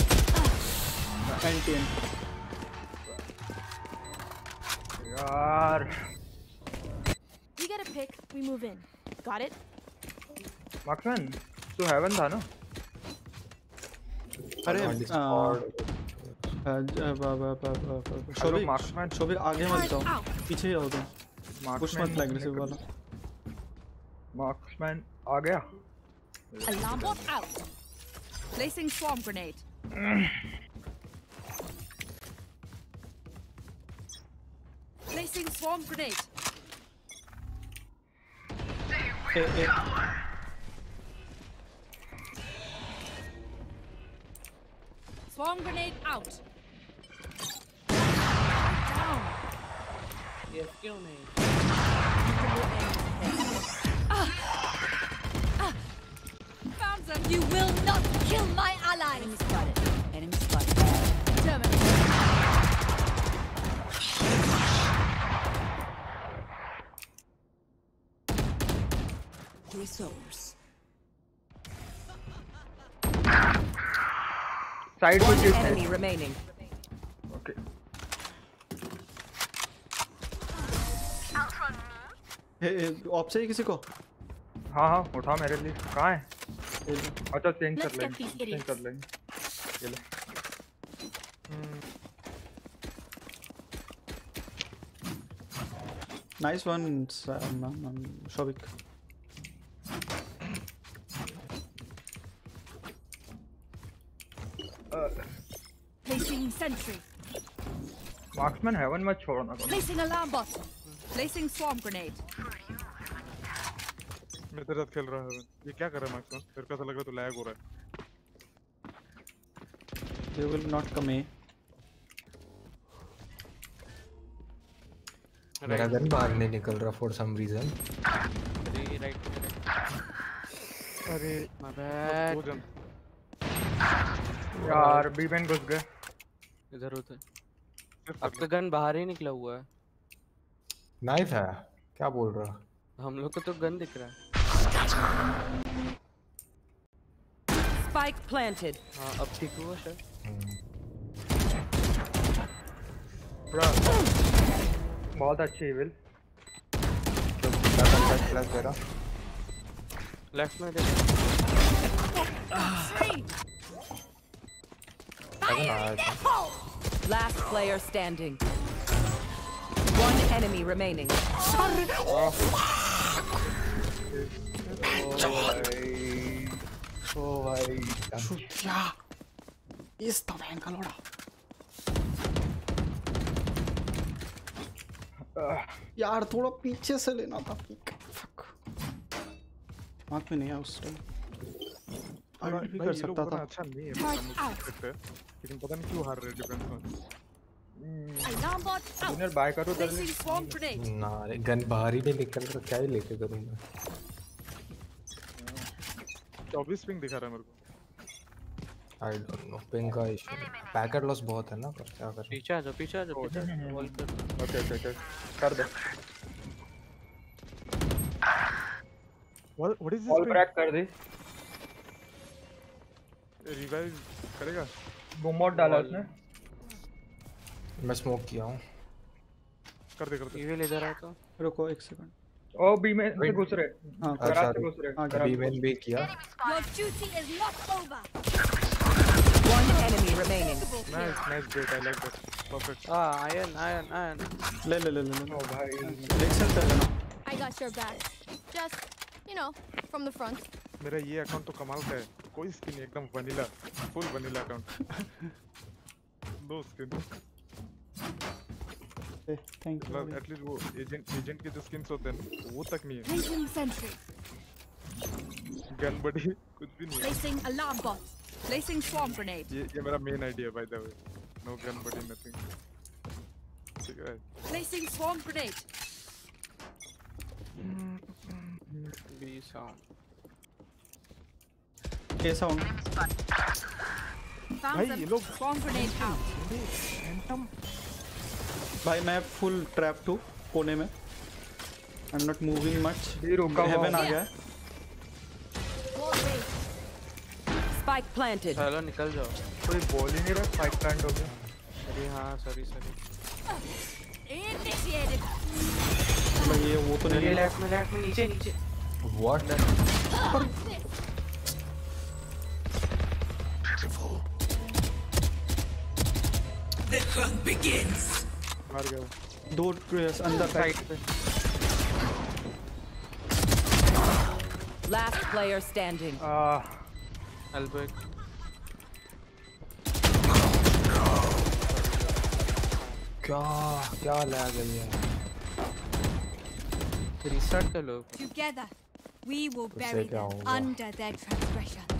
एंटी यार We get a pick. We move in. Got it? Marksman तू हेवन था ना अरे On the आ, spot. आ, ज- ब- ब- ब- ब- ब- शोभिक मार्क्समैन शोभिक आगे मत जाओ पीछे ही आओ तुम पुश मार्क्समैन मत एग्रेसिव वाला मार्क्समैन आ गया Alarm bot out. Placing swarm grenade. Placing swarm grenade. Hey, hey. Swarm grenade out. Down. Yes, kill me. You will not kill my allies. Resource. Side One में enemy remaining. Okay A, A, op से ही किसी को हाँ हाँ उठा मेरे लिए कहाँ है ए, ले। अच्छा चेंज Let's कर get these लेंगे चेंज idiots. कर लेंगे ये ले nice one Shobhik Placing sentry. Marksman heaven मत छोड़ना कभी Placing alarm bot. Placing swarm grenade. मैं तेरे साथ खेल रहा हूँ ये क्या कर रहा है मार्क्समैन तेरे को ऐसा लग रहा है तू लैग हो रहा है। दे विल नॉट कम ए मेरा गन बाहर नहीं निकल रहा फॉर सम रीजन अरे राइट अरे माय बैड यार बी में घुस गए। इधर उधर। आपका गन बाहर ही निकला हुआ है। नाइफ है? क्या बोल रहा? हम लोग को तो गन दिख रहा है। Spike planted. हाँ अब ठीक हुआ शायद। बहुत अच्छी है विल लेफ़्ट में देखो Last player standing. One enemy remaining. ओ भाई क्या इस तवेन का लोड़ा यार थोड़ा पीछे से लेना था पीक फक दिमाग में नहीं आया उस टाइम आगे भी भाई, कर ये लोग सकता उतना था। अच्छा नहीं है लेकिन पता नहीं क्यों हार रहे डिफेंस में? Bot विनर बाय करो Placing ना रे गन बाहर ही नहीं निकल रहा क्या ही लेके करूँ मैं चौबीस पिंग दिखा रहा है मेरे को। आई डोंट नो पिंग का इशू पैकेट लॉस बहुत है ना पर क्या करें? पीछे आ जाओ पीछे आ जाओ पीछे वॉल कर ओके ओके ओके। कर दे। What what is all this crack कर दी। रिवाइव करेगा? बुमोट डाला उसने। मैं स्मोक किया हूँ। कर दे कर दे। इविल इधर आ तो। रुको एक सेकंड ओ बी में से घुस रहे। हाँ गराज से घुस रहे हाँ, बी में भी किया। Your duty is not over. One enemy remaining. Nice nice great I like that perfect. Ah, iron, iron, iron. ले ले ले ले ले। ओ भाई लेक्सन कर लेना। I got your back. Just, you know, from the front. मेरा ये अकाउंट तो कमाल का है। कोई स्किन एकदम वनीला फुल वनीला अकाउंट दो skin thank you at least वो एजेंट एजेंट के जो स्किन्स होते हैं वो तक नहीं है। गन बडी कुछ भी नहीं है। Placing alarm bot. Placing swarm grenade. ये ये मेरा main idea by the way no gun buddy nothing ठीक है Placing swarm grenade. B sound. कैसा हूँ? Them. Swarm grenade out. भाई मैं फुल ट्रैप टू कोने में। I am not moving much रुका हेवन आ गया। है Spike planted. चलो निकल जाओ। कोई बोल ही नहीं रहा स्पाइक प्लांट हो गया। अरे हाँ सॉरी सॉरी Initiated. भाई ये वो तो नहीं ये लेफ़्ट में लेफ़्ट में नीचे नीचे। What The hunt begins. मार गया वो। दो ट्रेस अंदर साइड पे Last player standing. एल्बो एक क्या क्या लैग है ये रीस्टार्ट कर लो Together, we will उससे bury क्या them होगा? under their transgression.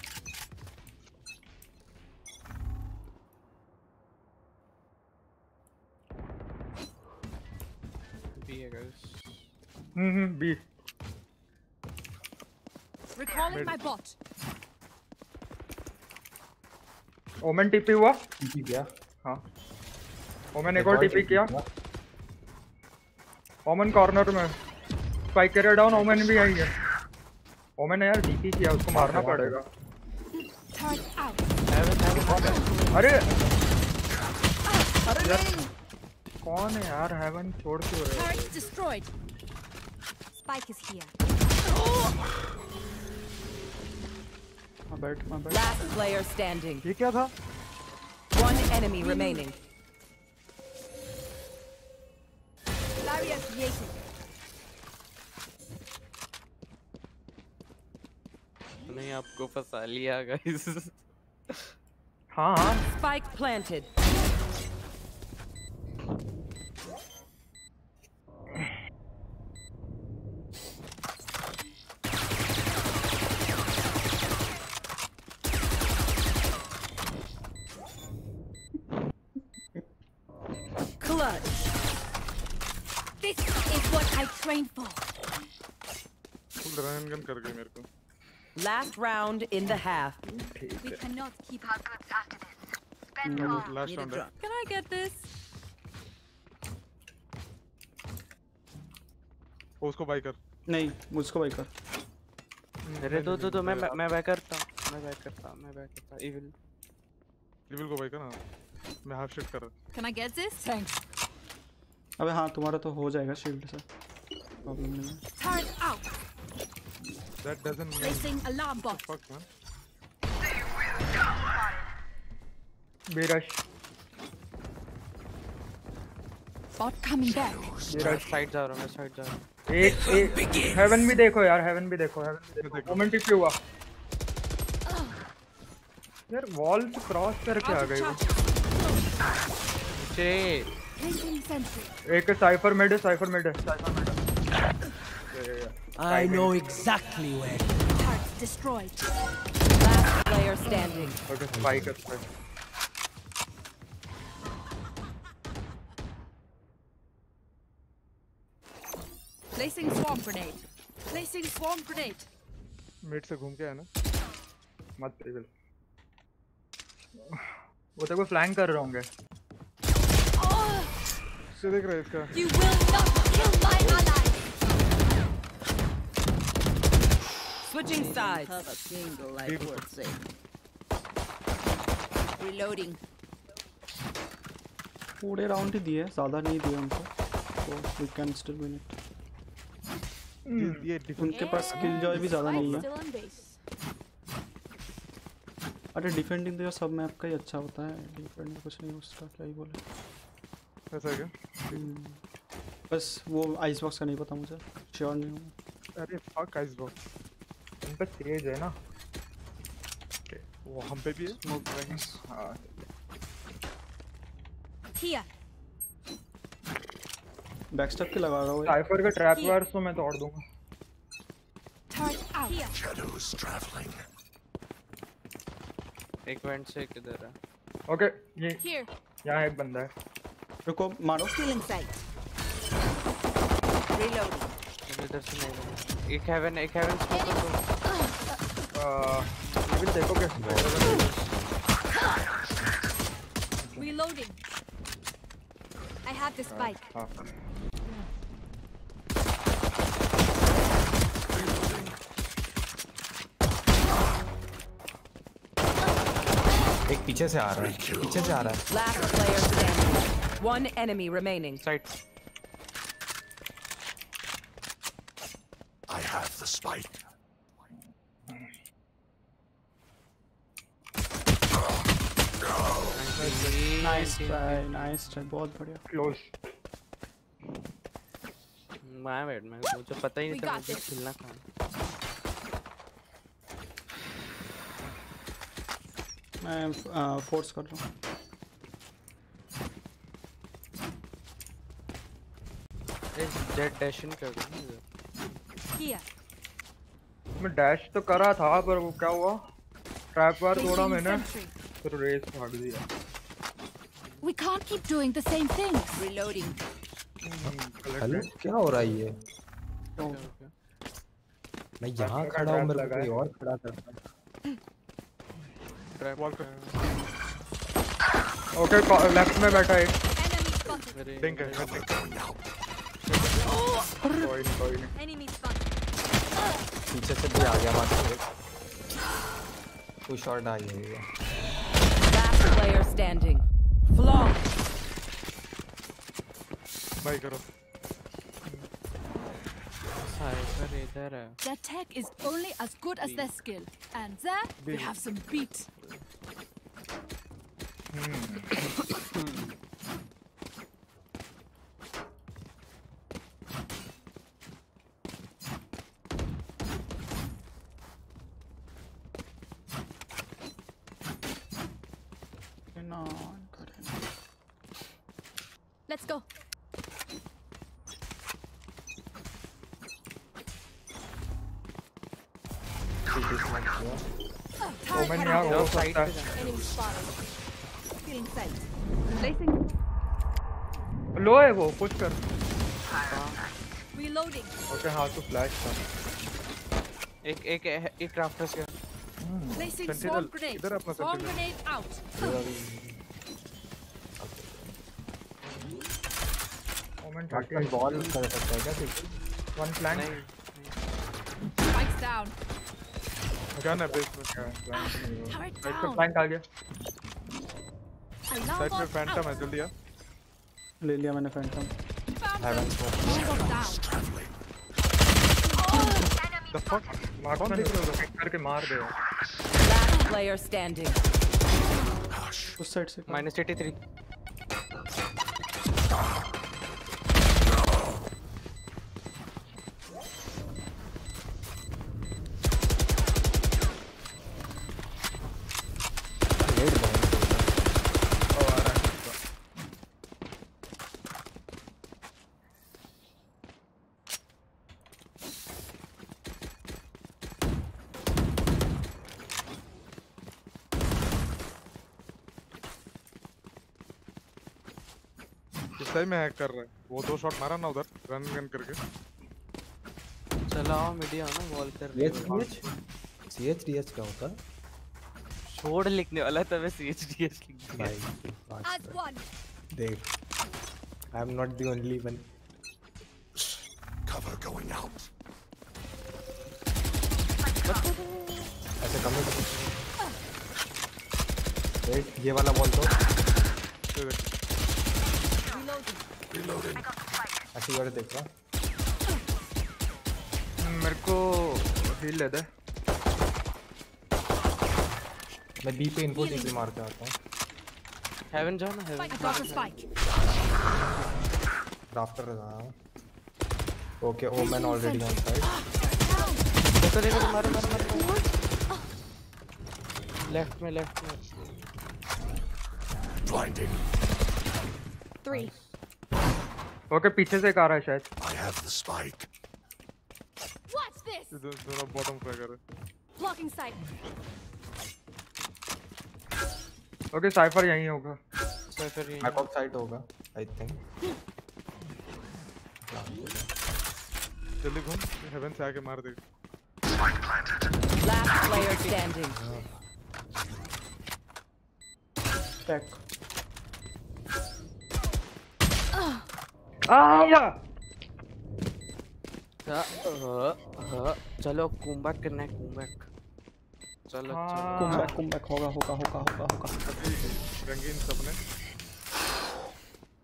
hmm B Recalling my bot. Omen TP हुआ? ठीक गया हाँ। ओमेन एक और टीपी किया। ओमेन कॉर्नर में। स्पाइक कैरियर डाउन ओमेन भी आई है। ओमेन ने यार टीपी किया उसको मारना पड़ेगा। अरे! अरे कौन है यार? हेवन छोड़ क्यों रहे Turret destroyed. Spike is here. मैं बैठ मैं बैठ Last player standing. ये क्या था One enemy remaining. Barrier created. नहीं आपको फंसा लिया गाइस हाँ हाँ Spike planted. trained full run gun कर गई मेरे को Last round in the half. We cannot keep How good after this? Spend all. Last round है Can I get this? उसको बाय कर नहीं मुझको भाई कर अरे दो दो दो मैं मैं बैक करता हूँ मैं बैक करता हूँ मैं बैक करता हूँ इविल लिविल को बाय कर ना मैं हाफ़ शिफ्ट कर रहा Can I get this? Thanks. अबे हाँ तुम्हारा तो हो जाएगा शील्ड से नहीं है turret out. That doesn't mean Placing alarm bot. Fuck man B rush Bot coming back. रहा हूँ मैं साइड जा रहा हूँ एक एक हेवन भी देखो यार हेवन भी देखो हेवन भी देखो। ओमेन टीपी हुआ यार वॉल क्रॉस करके आ गई वो। नीचे एक साइफर मेड है साइफर मेड है साइफर मेड है। I know exactly where. Turret destroyed. Last player standing. Okay spike है spike Placing swarm grenade. Placing swarm grenade. Mid से घूम के आया ना मत रिवील वो तेरे को फ्लैंक कर रहे होंगे से देख रहा है इसका You will not kill my ally. Switching sides. Have a single life Deep. worth saving. Reloading. पूरे राउंड ही दिए ज़्यादा नहीं दिए हमको तो we can still win it ये डिफेंस उनके पास स्किल जॉय भी ज़्यादा नहीं है. अरे डिफेंडिंग तो यार सब मैप का ही अच्छा होता है डिफेंड कुछ नहीं उसका क्या ही बोले ऐसा क्या हम्म, बस वो आइस बॉक्स का नहीं पता मुझे श्योर नहीं हूँ अरे फक आइस बॉक्स उन पे तेज है ना वो हम पे भी है स्मोक हाँ Here. बैकस्टेप के लगा रहा हूँ साइफर के ट्रैप वार्स तो मैं तोड़ दूँगा. Shadows traveling. एक वेंट से किधर है ओके ये. यहाँ एक बंदा है रुको मारो. Reloading. इधर से नहीं मिला एक हेवन एक हेवन स्मोक कर दो लेवल देखो कैसे Reloading. I have the spike. हाँ एक पीछे से आ रहा है पीछे से आ रहा है Last player standing. One enemy remaining. Side Spike. Nice try nice try बहुत बढ़िया क्लोज मैं बैठ मैं मुझे पता ही नहीं था मुझे खेलना कहाँ मैं फोर्स कर रहा हूँ जेट डैशिंग कर दो ना इधर। Here. मैं डैश तो करा था पर वो क्या हुआ? ट्रैप वार तोड़ा मैंने फिर रेस भाग दिया। We can't keep doing the same things. Reloading. Hello क्या हो रहा है ये? मैं यहाँ खड़ा हूँ मेरे को कोई और खड़ा करता है ट्रैप वॉल पे ओके लेफ़्ट में बैठा है डिंक है। कोई नहीं कोई नहीं. पीछे से भी आ गया बाकी कोई शॉट आ गया Last player standing. Flawless. Buy करो साइफर इधर है Their tech is only as good as their skill. And there, we have some beat. ना सकता है. लो है वो पुश कर. ओके हाँ तो फ्लैश था एक एक एक क्राफ्टर्स के Placing Sentinel. swarm grenade. इधर अपना out. मोमेंट बॉल कर सकता है क्या one plan Spikes down. Gun है? बेसमेंट का राइट पे फ्लैंक आ गया। साइड पे फैंटम है जल्दी आ ले लिया मैंने फैंटम हेवन द फक कौन देख रहे हो पिक करके मार दे। लास्ट प्लेयर उस साइड से। -3 टाइम में हैक कर रहा है। वो दो शॉट मारा ना उधर रन गन करके। चला आओ मीडिया ना वॉल कर C H D H C H D H क्या होता है? छोड़ लिखने वाला था मैं सीएचडीएस लिख दिया भाई As one. देख I am not the only one Cover going out. ऐसे कम ही वेट ये वाला बॉल तो ऐसे देख रहा मेरे को हील ले दे। मैं बी पे इनपुट टीपी मार के आता हूँ। हेवन जाओ ना हेवन राफ्टर लगा रहा हूँ। ओके ओमन ऑलरेडी ऑन साइड देखो देखो मारो मारो मारो लेफ़्ट में लेफ़्ट में। Blinding. Three. ओके पीछे से एक आ रहा है शायद I have the spike. Watch this. दो- दोनों बॉटम पे कर Blocking sight. ओके साइफर यहीं होगा साइफर यहीं बैक ऑफ़ साइड होगा आई थिंक जल्दी घूम हेवन से आके मार दे Last player standing. Tech. आया हाँ, हाँ, हाँ, चलो कुम्बैक करना है कुम्बैक चलो come back. होगा होगा होगा होगा होगा. रंगीन सपने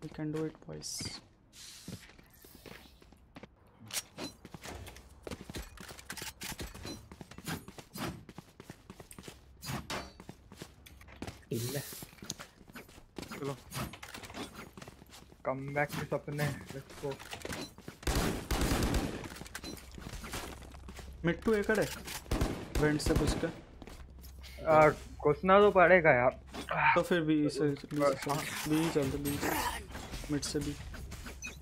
We can do it, boys. चलो कम बैक के सपने लेट्स गो एकड़ है. Vent से घुस के. घुसना तो पड़ेगा यार। तो फिर बी से बी से बी ही चलते बी। से मिड से बी।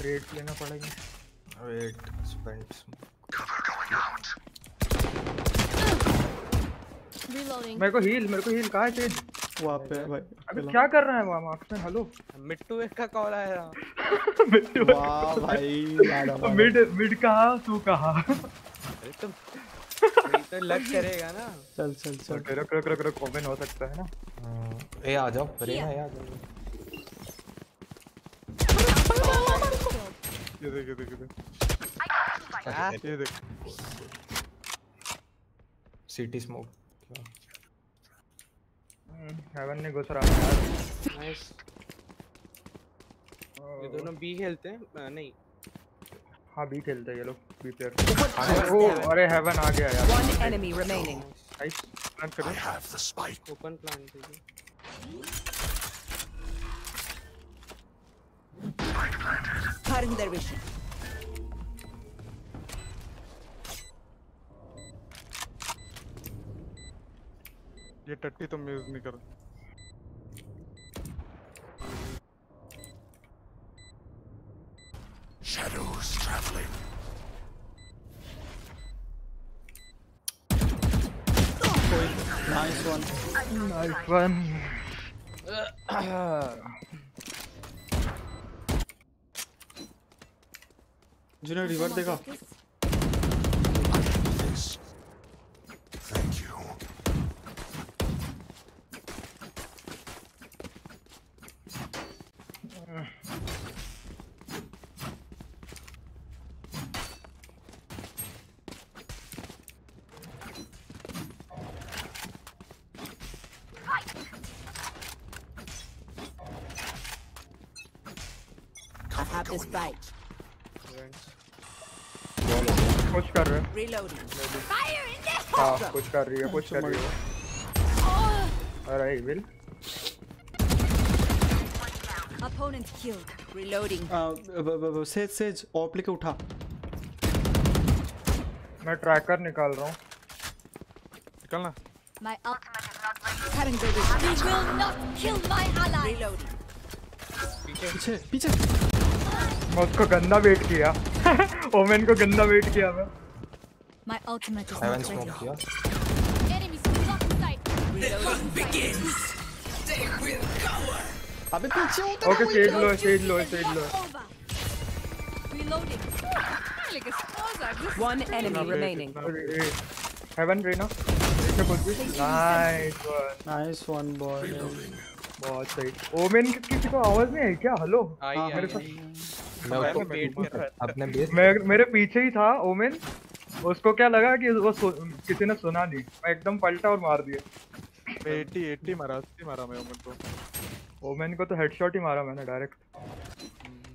रेट लेना पड़ेगा। वेट स्पेंट मेरे को हील मेरे को हील कहाँ है तेज वहाँ पे भाई अबे क्या कर रहा है वहाँ मार्क्समैन हेलो। मिट्टू एक का कॉल आया। वाह भाई मारा मारा. मिड मिड कहाँ तू कहाँ? अरे तुम तो लग करेगा ना। चल चल चल। ओके रख रख रख रख ओपन हो सकता है ना? ए आ जाओ रेना ए आ जाओ ये देख ये देख ये देख। ये देख। सिटी स्मोक हेवन ने घुस रहा है। यार नाइस ये दोनों बी खेलते हैं? नहीं। हाँ बी खेलते हैं ये लोग बी प्लेयर ओ अरे हेवन आ गया यार। One enemy remaining. Nice plan I करो have the spike. Open plan कीजिए Cutting their vision. ये टट्टी तो मैं यूज़ नहीं कर Shadows traveling. Nice one. Nice one जिन्हें रिवर देखा This. Thank you. I have this bite. कुछ कर रहे हैं Reloading. हाँ कुछ कर रही है कुछ कर रही है अरे विल Opponent killed. Reloading. Sage Sage op लेके उठा मैं ट्रैकर निकाल रहा हूँ निकलना My ultimate is not ready. Cutting their. We will not kill my ally. Reloading. पीछे पीछे मैं उसको गंदा वेट किया ओमेन को गंदा वेट किया मैं My ultimate is heaven not ready. Smoke किया Enemy blocking sight. Reloading. begins. They will cower. अबे पीछे उतर ओके सेज लो सेज लो सेज लो Over. Reloading. Like a sponsor. One enemy remaining. Heaven Reyna nice one nice one boy बहुत सही women की किसी को आवाज़ नहीं आई क्या हेलो आई हाँ, आई मेरे आई पास मैं मैं उसको तो वेट कर रहा था अपने बेस मैं मेरे पीछे ही था ओमेन उसको क्या लगा कि वो किसी ने सुना नहीं? मैं एकदम पलटा और मार दिया। मैं 80 80 मारा 80 मारा मैं ओमन को। ओमेन को तो हेडशॉट ही मारा मैंने डायरेक्ट।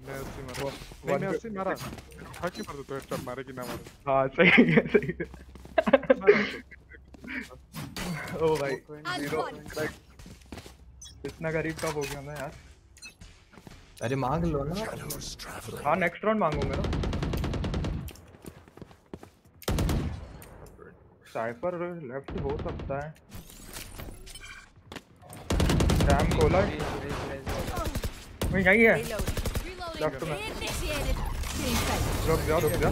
मैं 80 मारा। नहीं मैं 80 मारा। ही मार दो हेडशॉट मारे कि ना मारे। हाँ सही है सही है। ओ भाई ज़ीरो। इतना गरीब कब हो गया मैं यार? अरे मांग लो ना। हाँ नेक्स्ट राउंड मांगूँगा ना। साइफर लेफ़्ट हो सकता है। डैम खोला वही यही है। लेफ़्ट में। रुक जा रुक जा.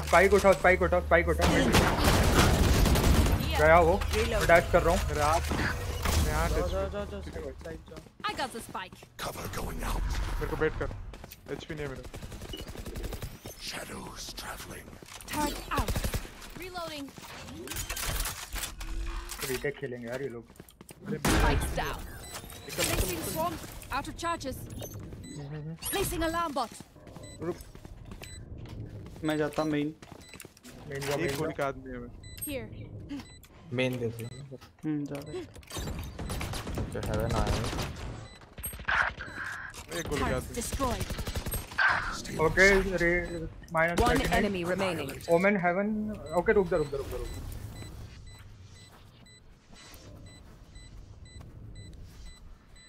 स्पाइक उठाओ स्पाइक उठाओ स्पाइक उठाओ। गया वो। डैश कर रहा हूँ। out. मेरे को बेट कर। एचपी नहीं है मेरा। Shadows traveling. Turret out. Reloading. Retake खेलेंगे यार ये लोग Spikes down. Placing swarm. Out of charges. Placing alarm bot. मैं जाता मेन मेन जा एक मेन गोली का आदमी है मैं Here. मेन दे दो हम्म जा रहे जो हेवन आया है एक गोली का Turret आदमी destroyed. Okay रे minus One enemy remaining. Omen heaven okay रुक जा रुक जा रुक जा रुक जा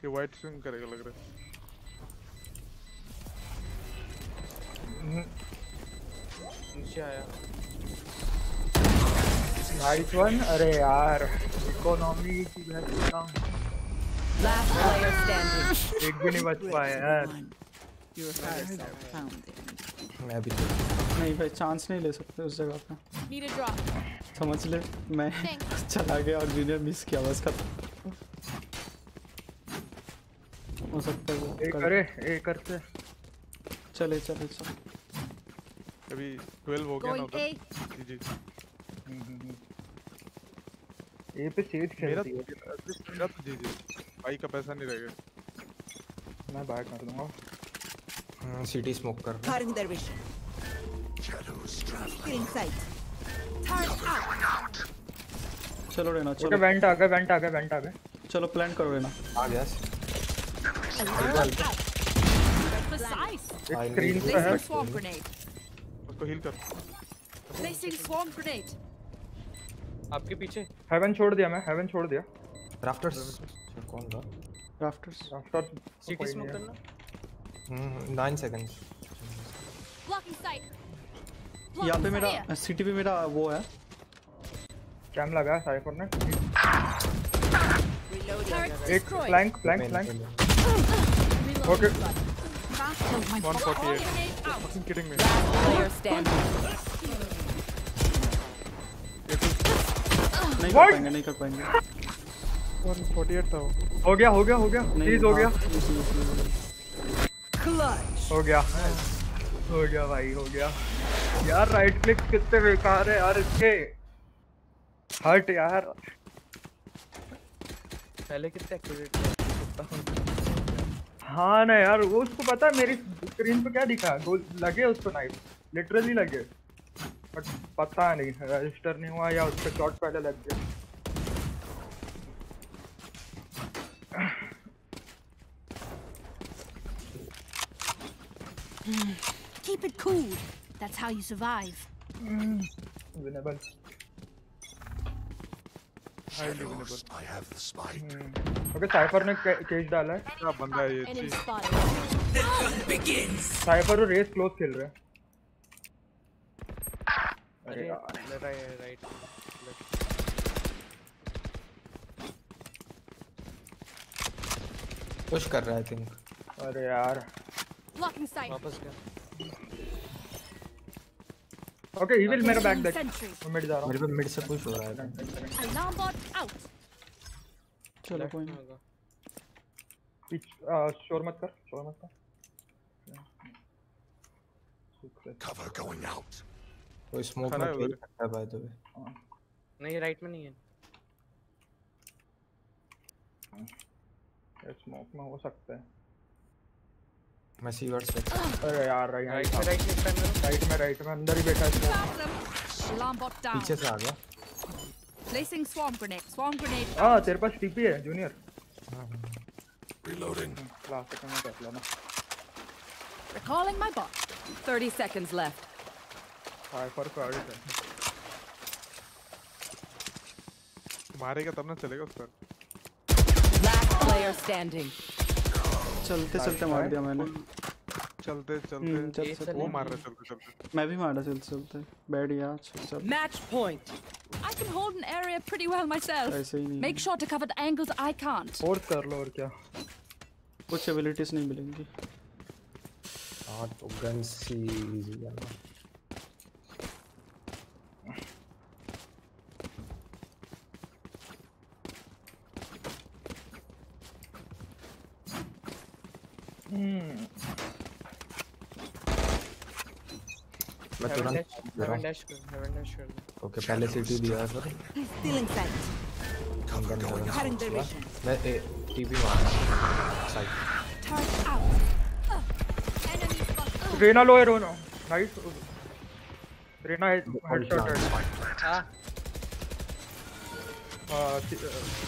ये वाइट स्विंग करेगा लग रहा है। नीचे आया। नाइस वन अरे यार इकोनॉमी की मैं बोलता हूँ। Last player standing. एक भी नहीं बच पाया यार। Your hearts are pounding. मैं भी नहीं भाई चांस नहीं ले सकते उस जगह पे. समझ ले मैं चला गया और जूनियर मिस किया बस खत्म। हो सकता है वो एक कर- करे एक करते। चले चले चले। अभी 12 हो गया ना जी जी। ए पे सेज मेरा खेलती है। तो मेरा तो जी जी। भाई का पैसा नहीं रहेगा। मैं बाहर कर दूँगा। हम्म, सिटी स्मोक कर थारिंग दरवेश चलो रेना चलो वेंट आ गए वेंट आ गए वेंट आ गए चलो प्लान करो रेना। आ गया। स्क्रीन पे है उसको हील कर। प्लेसिंग स्वॉर्म ग्रेनेड आपके पीछे। हेवन छोड़ दिया मैं हेवन छोड़ दिया. राफ्टर्स कौन था? राफ्टर्स राफ्टर्स सिटी स्मोक करना। Hmm 9 seconds Blocking sight. यहाँ पे मेरा सिटी पे मेरा वो है। कैम लगा है साइफर ने। एक flank flank flank okay 148 fucking kidding me. नहीं कर? पाएँगे नहीं कर पाएँगे। 148 था वो। हो गया हो गया हो गया। प्लीज़ हो गया। हाँ, गया। हो गया भाई हो गया। यार राइट क्लिक कितने बेकार है यार इसके। हट यार। पहले कितने एक्यूरेट हाँ ना यार वो उसको पता है मेरी स्क्रीन पे क्या दिखा? गोल लगे उसको नाइफ लिटरली लगे। बट पता नहीं रजिस्टर नहीं हुआ या उसका शॉट पहले लग गया। Keep it cool. That's how you survive. Winnable Shadows, I have the spike. Okay Cypher ने के- केज डाला है क्या बंदा है ये Enemy जी spotted. Begins. साइफर और रेस क्लोज खेल रहे हैं अरे यार राइट राइट पुश कर रहा है आई थिंक अरे यार Blocking sight. वापस गया ओके इविल मेरा बैक देख Sentry. मैं मिड जा रहा मेरे पे मिड से पुश हो रहा है Alarm bot out. चलो लेफ़्ट कोई में नहीं होगा हूँ शोर मत कर शोर मत कर Cover going out. कोई स्मोक खड़ा में है खेल उधर। सकता है बाय द वे नहीं राइट में नहीं है स्मोक में हो सकता है मैं सी वर्ड से अरे यार यहाँ राइट में राइट में राइट में राइट में अंदर ही बैठा है. पीछे से आ गया Placing swarm grenade. Swarm grenade. हाँ तेरे पास टीपी है जूनियर Reloading. लास्ट सेकंड में कर लेना Recalling my bot. 30 seconds left. Hyper crowded है मारेगा तब ना चलेगा उस पर Last player standing. चलते चलते मार दिया मैंने। चलते हम्म, चलते। चल- वो मार रहा चलते चलते। मैं भी मारा चलते चलते। बैठ गया चल चल। Match point I can hold an area pretty well myself. ऐसे ही नहीं। Make sure to cover the angles I can't. Force कर लो और क्या? कुछ एबिलिटीज नहीं मिलेंगी। हाँ तो गन सी इजी है ना। मैं तुरंत डैश हेवन डैश कर हेवन डैश कर ओके पहले सिटी दिया सर. मैं टीपी मारा साइड Turret out. रेना लो है रोना नाइस रेना हेडशॉट है। हाँ।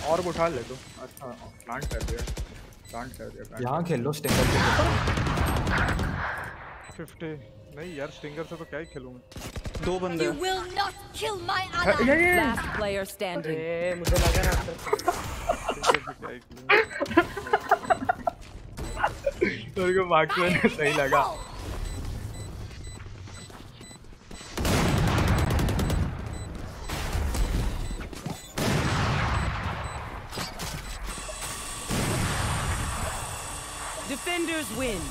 और उठा ले तो। अच्छा प्लांट कर दिया। प्लांट कर दिया। यहाँ खेल लो स्टिंगर से 50 नहीं यार स्टिंगर से तो क्या ही खेलूँगा दो बंदे You will not kill my हाँ, ally. ये ये। Last player standing. ए मुझे लगा ना ही तेरे को मार्क्समैन सही लगा। Defenders win.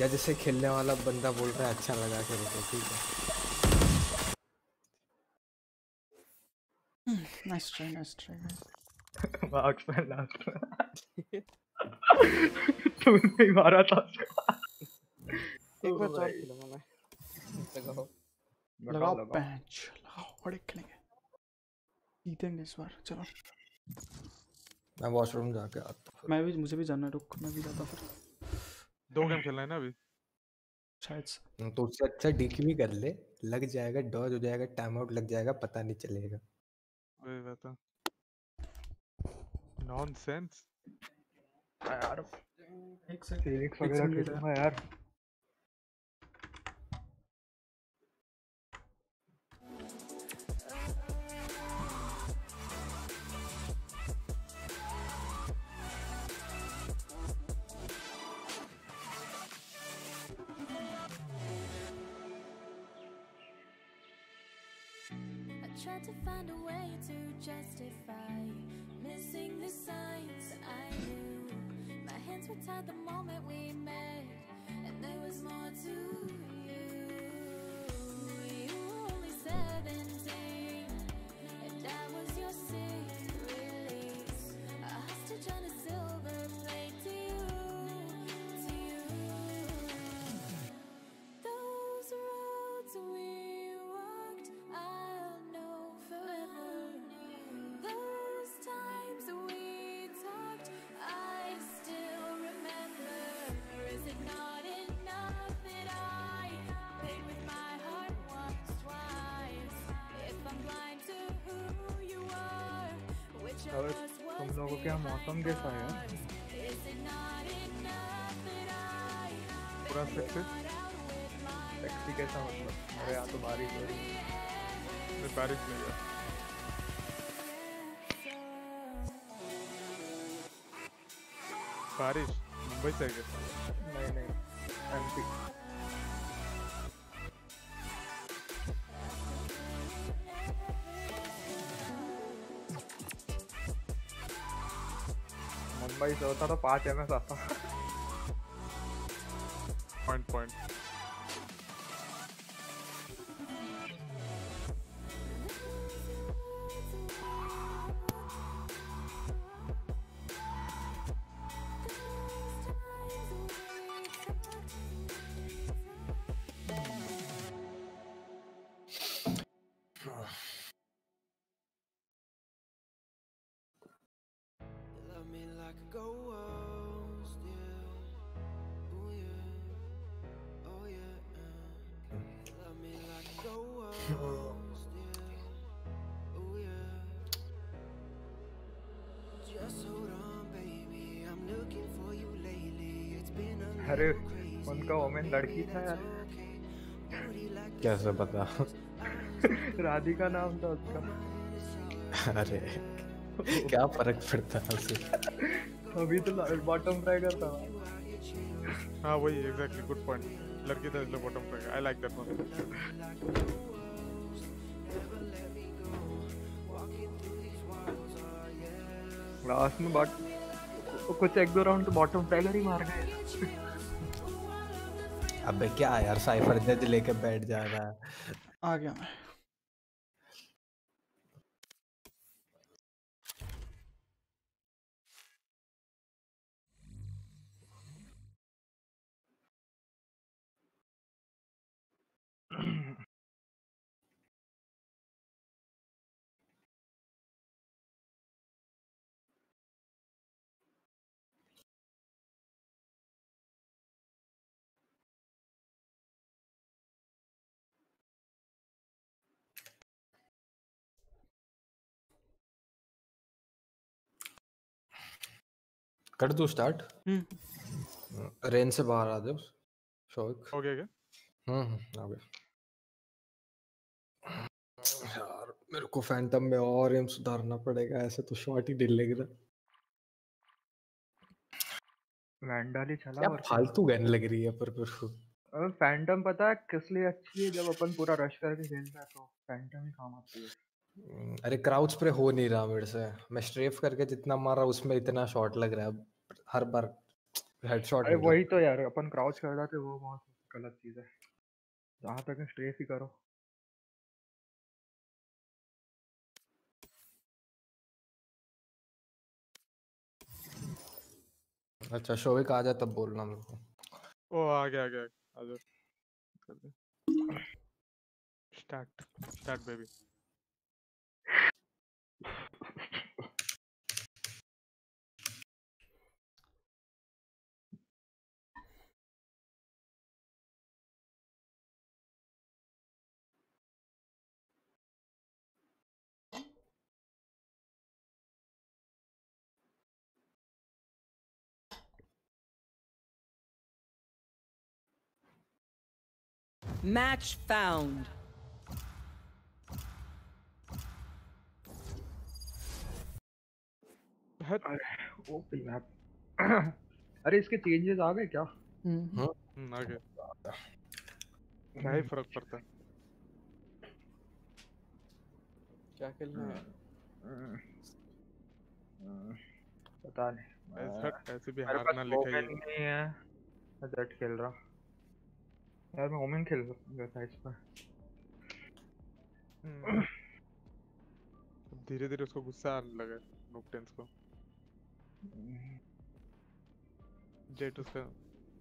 या जैसे खेलने वाला बंदा बोल रहा है अच्छा लगा के रुको ठीक है। Nice try nice try marksman last तुमने ही मारा था। एक बार और खेलूँगा मैं लगाओ लगाओ पैंच लगाओ बड़े खेलेंगे। जीतेंगे इस बार चलो। मैं वॉशरूम जाके आता हूँ मैं भी मुझे भी जाना है रुक मैं भी जाता फिर दो गेम खेलना है ना अभी शायद हम्म, तो उससे अच्छा डीकी भी कर ले लग जाएगा डॉज हो जाएगा टाइम आउट लग जाएगा पता नहीं चलेगा वही बता नॉनसेंस यार एक सेकंड फीनिक्स एक वगैरह सेकंड यार To find a way to justify missing the signs I knew. My hands were tied the moment we met, and there was more to you. You लोगों के यहाँ मौसम कैसा है? पूरा सक्सेस टैक्सी कैसा मतलब अरे यहाँ तो बारिश हो रही है। बारिश नहीं है बारिश मुंबई से है। मुंबई से होता तो पाँच एम आता। पॉइंट पॉइंट लड़की था यार। कैसे पता? राधिका नाम था उसका। अरे क्या फ़र्क पड़ता है उससे अभी तो बॉटम फ्राई करता था हाँ वही एग्जैक्टली गुड पॉइंट लड़की था इसलिए बॉटम पे I like that one last में बॉट कुछ एक दो राउंड तो बॉटम फ्राइगर ही मार गए। अबे क्या यार साइफर जज लेके बैठ जा रहा है। आ गया मैं। कर दूँ स्टार्ट रेन से बाहर आ जाओ शौक हो गया क्या? हम्म हम्म, आ गया। यार मेरे को फैंटम में और एम सुधारना पड़ेगा ऐसे तो शॉट ही दिल लग रहा वैंडल चला और फालतू गन लग रही है पर को। अबे फैंटम पता है किस लिए अच्छी है जब अपन पूरा रश करके खेलता है तो फैंटम ही काम आती है। अरे क्राउड स्प्रे हो नहीं रहा मेरे से। मैं स्ट्रेफ करके जितना मारा उसमें इतना शॉट लग रहा है। हर बार हेडशॉट अरे वही तो यार अपन क्राउच कर रहे थे वो बहुत गलत चीज़ है। जहाँ तक स्ट्रेफ ही करो। अच्छा शोविक आ जा तब बोलना मेरे को। ओ आ गया आ गया आ जा कर दे। Start start baby Match found. अरे ओपी मैप अरे इसके चेंजेस आ गए क्या? हम्म। आ गया। क्या ही फ़र्क पड़ता है? क्या खेलना है? पता नहीं। ऐसा ऐसे भी मेरे हार ना लिखा ही नहीं है। मैं खेल रहा। यार मैं ओमेन खेल गया था इस पर धीरे धीरे उसको गुस्सा आने लगा नोकटेंस को जेट उसका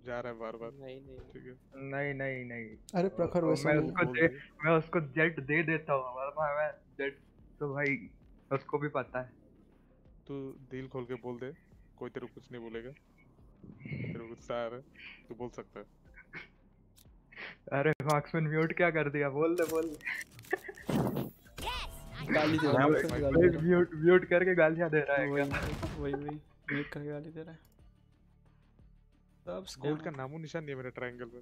जा रहा है बार बार नहीं नहीं ठीक है नहीं नहीं नहीं अरे प्रखर वैसे मैं उसको दे, मैं उसको जेट दे देता हूँ वरना मैं जेट तो भाई उसको भी पता है तू दिल खोल के बोल दे। कोई तेरे को कुछ नहीं बोलेगा। तेरे को गुस्सा आ रहा है। तू बोल सकता है। अरे मार्क्समैन म्यूट क्या कर दिया? बोल दे बोल गाली दे रहा है म्यूट करके गाली दे रहा म्यूट करके गालियाँ दे रहा है वही वही म्यूट करके गाली दे रहा है। सब गोल्ड का नामो निशान नहीं है मेरे ट्रायंगल में।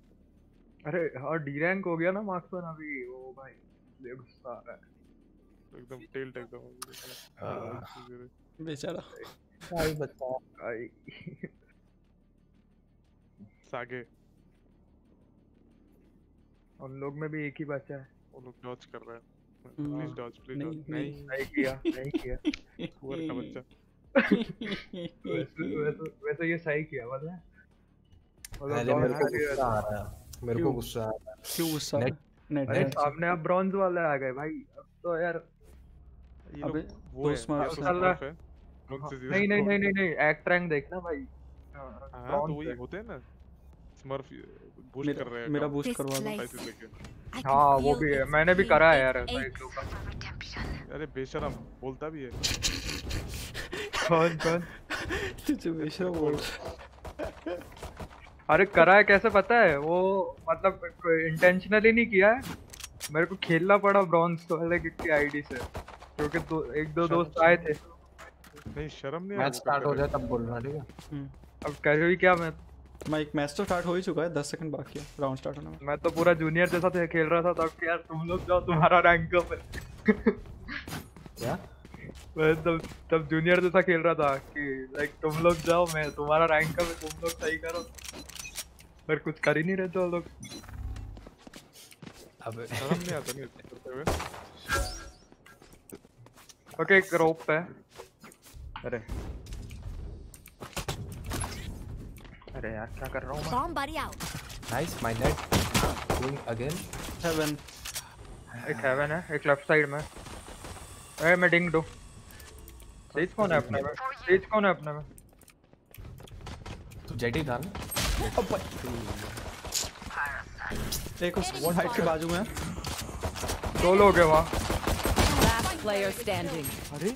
अरे और डी रैंक हो गया ना मार्क्समैन अभी। ओ भाई ये गुस्सा आ रहा है। एकदम टिल्ट एकदम बेचारा। आई बच्चा आई सागे। उन लोग में भी एक ही बचा है। वो लोग डॉज कर रहा है। प्लीज़ डॉज प्लीज़ नहीं, डॉज नहीं। नहीं। किया नहीं किया। पुअर का बच्चा। वैसे वैसे वैसे ये सही किया पता है मतलब अरे मेरे को गुस्सा आ रहा है। मेरे को गुस्सा आ रहा है। क्यों गुस्सा नेट नेट अरे सामने अब ब्रॉन्ज वाले आ गए भाई। अब तो यार ये अबे वो है तो स्मार्ट तो है। हाँ, से नहीं नहीं नहीं नहीं नहीं एक्ट रैंक देखना भाई। हाँ तो वही होते हैं ना। स्मर्फ बूस्ट मेरा- कर रहे हैं मेरा boost करवा दो। हाँ वो भी है। मैंने भी करा है यार ऐसा एक का अरे बेशरम बोलता भी है। कौन कौन? तुझे बेशरम बोल अरे करा है कैसे पता है? वो मतलब इंटेंशनली नहीं किया है। मेरे को खेलना पड़ा ब्रॉन्ज तो वाले की आईडी से। क्योंकि दो एक दो दोस्त आए थे। नहीं शर्म नहीं मैच स्टार्ट हो जाए तब बोलना ठीक है? अब कर भी क्या मैं मैं एक मैच तो स्टार्ट हो ही चुका है 10 सेकंड बाकी है राउंड स्टार्ट होने में। मैं तो पूरा जूनियर जैसा थे खेल रहा था तब कि यार तुम लोग जाओ तुम्हारा रैंक अप है क्या? मैं तब तब जूनियर जैसा खेल रहा था कि लाइक तुम लोग जाओ मैं तुम्हारा रैंक अप है तुम लोग सही करो। पर कुछ कर ही नहीं रहे जो लोग। अबे शर्म नहीं आता नहीं ओके एक रोप है। अरे। अरे यार क्या कर रहा हूँ मैं? Bomb buddy out. Nice my net going again heaven एक हेवन है एक लेफ़्ट साइड में। ए मैं डिंग दो। सेज कौन है अपने में? सेज कौन है अपने में? तू जेटी था ना एक उस हाइट के बाजू में दो लोग हैं वहाँ। Last player standing. अरे।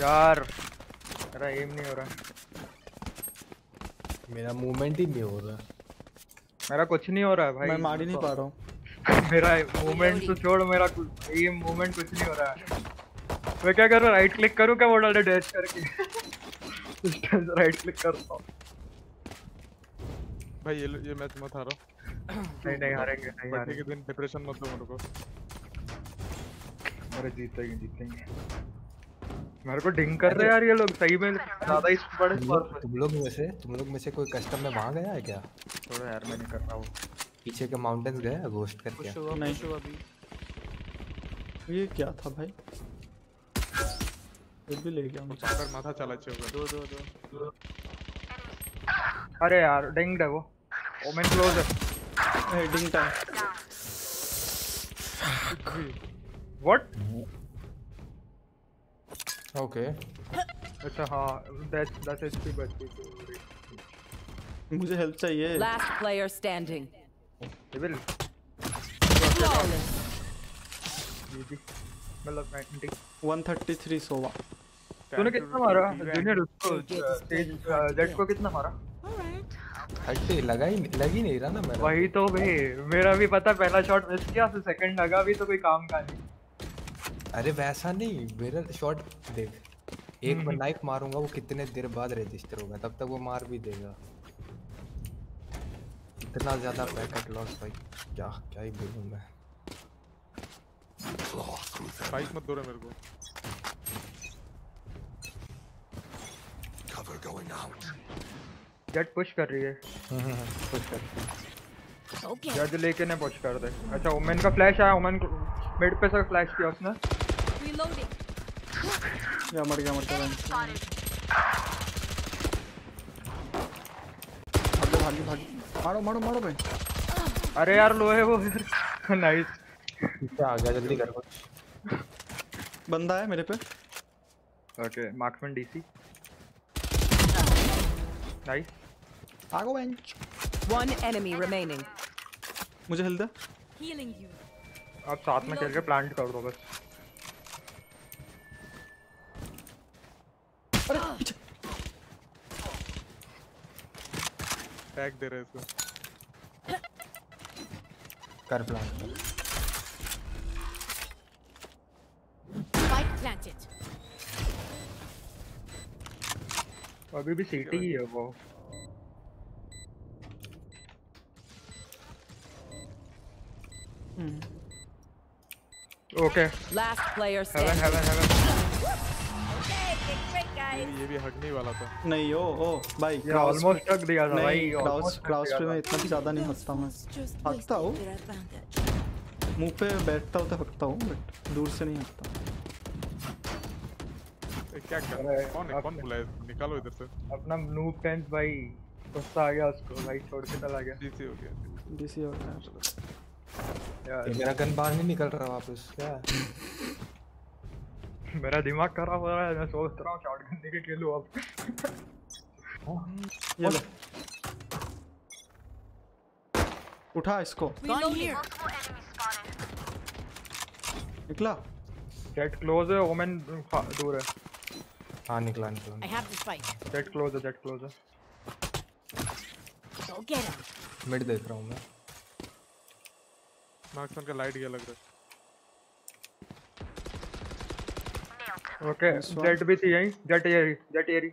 यार मेरा एम नहीं हो रहा। मेरा मूवमेंट ही नहीं हो रहा। मेरा कुछ नहीं हो रहा है भाई। मैं मार ही नहीं पा रहा हूँ। मेरा मूवमेंट तो छोड़ मेरा कुछ ये मूवमेंट कुछ नहीं हो रहा है। मैं क्या कर रहा राइट क्लिक करूँ क्या वो डाले डैश करके? राइट क्लिक करता हूँ। भाई ये ये मैच मत हारो। नहीं नहीं हारेंगे नहीं हारेंगे के दिन डिप्रेशन मत दो मेरे को। अरे जीतेंगे जीतेंगे। मेरे को डिंग कर रहे यार ये लोग सही में ज़्यादा ही बड़े तुम लोग तुम लोग में से तुम लोग में से कोई कस्टम में वहाँ गया है क्या? थोड़ा यार मैं नहीं कर रहा हूँ। पीछे के माउंटेन्स गया घोस्ट करके? नहीं। ये क्या था भाई? फिर भी ले गया मुझे। अगर माथा चलाचे होगा। दो दो दो। अरे यार डिंग है वो। ओमेन क्लोज है। हेडिंग टाइम व्हाट ओके अच्छा हाँ दैट्स दैट्स एचपी बच गई मुझे हेल्प चाहिए। Last player standing. विल Flawless. जी जी मतलब 133 सोवा। तूने कितना मारा? जूनियर उसको तेज जेट को कितना मारा? हट्टे लगा ही लग ही नहीं रहा ना मेरा। वही तो भाई मेरा भी पता पहला शॉट मिस किया फिर सेकंड लगा भी तो कोई काम का नहीं। अरे वैसा नहीं मेरा शॉट देख। एक बार नाइफ मारूँगा वो कितने देर बाद रजिस्टर होगा तब तक वो मार भी देगा। इतना ज़्यादा पैकेट लॉस भाई। क्या क्या ही बोलूँ मैं। बाइक मत दो रे मेरे को। Cover going out. Jett push कर रही है। पुश कर। Okay. जज लेके ने पुश कर दे। अच्छा ओमेन का फ्लैश आया ओमेन मिड पे से फ्लैश किया उसने। Reloading. या मर गया मर गया भागो भागी भागी मारो मारो मारो भाई। अरे यार लो है वो नाइस पीछे आ गया? जल्दी कर। बंदा है मेरे पे। ओके मार्क्समैन डीसी नाइस आगो बेंच One enemy remaining. मुझे हिल दे. आप साथ में खेल के प्लांट कर दो बस। टैग दे रहे हैं इसको कर प्लान Spike planted. अभी भी सीटी ही है वो okay Last player heaven standing. Heaven heaven guys. ये भी हगने वाला था। नहीं ओ ओ भाई पे- हक दिया था भाई, crouch दिया पे मैं इतना भी ज़्यादा नहीं हंसता मैं। हंसता हूँ। मुँह पे बैठता हूँ तो हंसता हूँ बट दूर से नहीं हंसता क्या कर रहा है कौन है कौन बुलाया इसको? निकालो इधर से। अपना नूब टेंस भाई गुस्सा आ गया उसको भाई छोड़ के चला गया। डीसी हो गया। डीसी हो गया। यार। मेरा गन बाहर नहीं निकल रहा वापस क्या? मेरा दिमाग खराब हो रहा है मैं सोच रहा हूँ शॉटगन लेके खेलूं अब। ये लो। उठा इसको। निकला। जेट क्लोज है ओमेन दूर है। हाँ निकला निकला I have this fight. Jett close है जेट क्लोज है। Get him. मिड देख रहा हूँ मैं। मार्क्समैन का लाइट गया लग रहा ओके जेट भी थी यहीं जेट एरी जेट एरी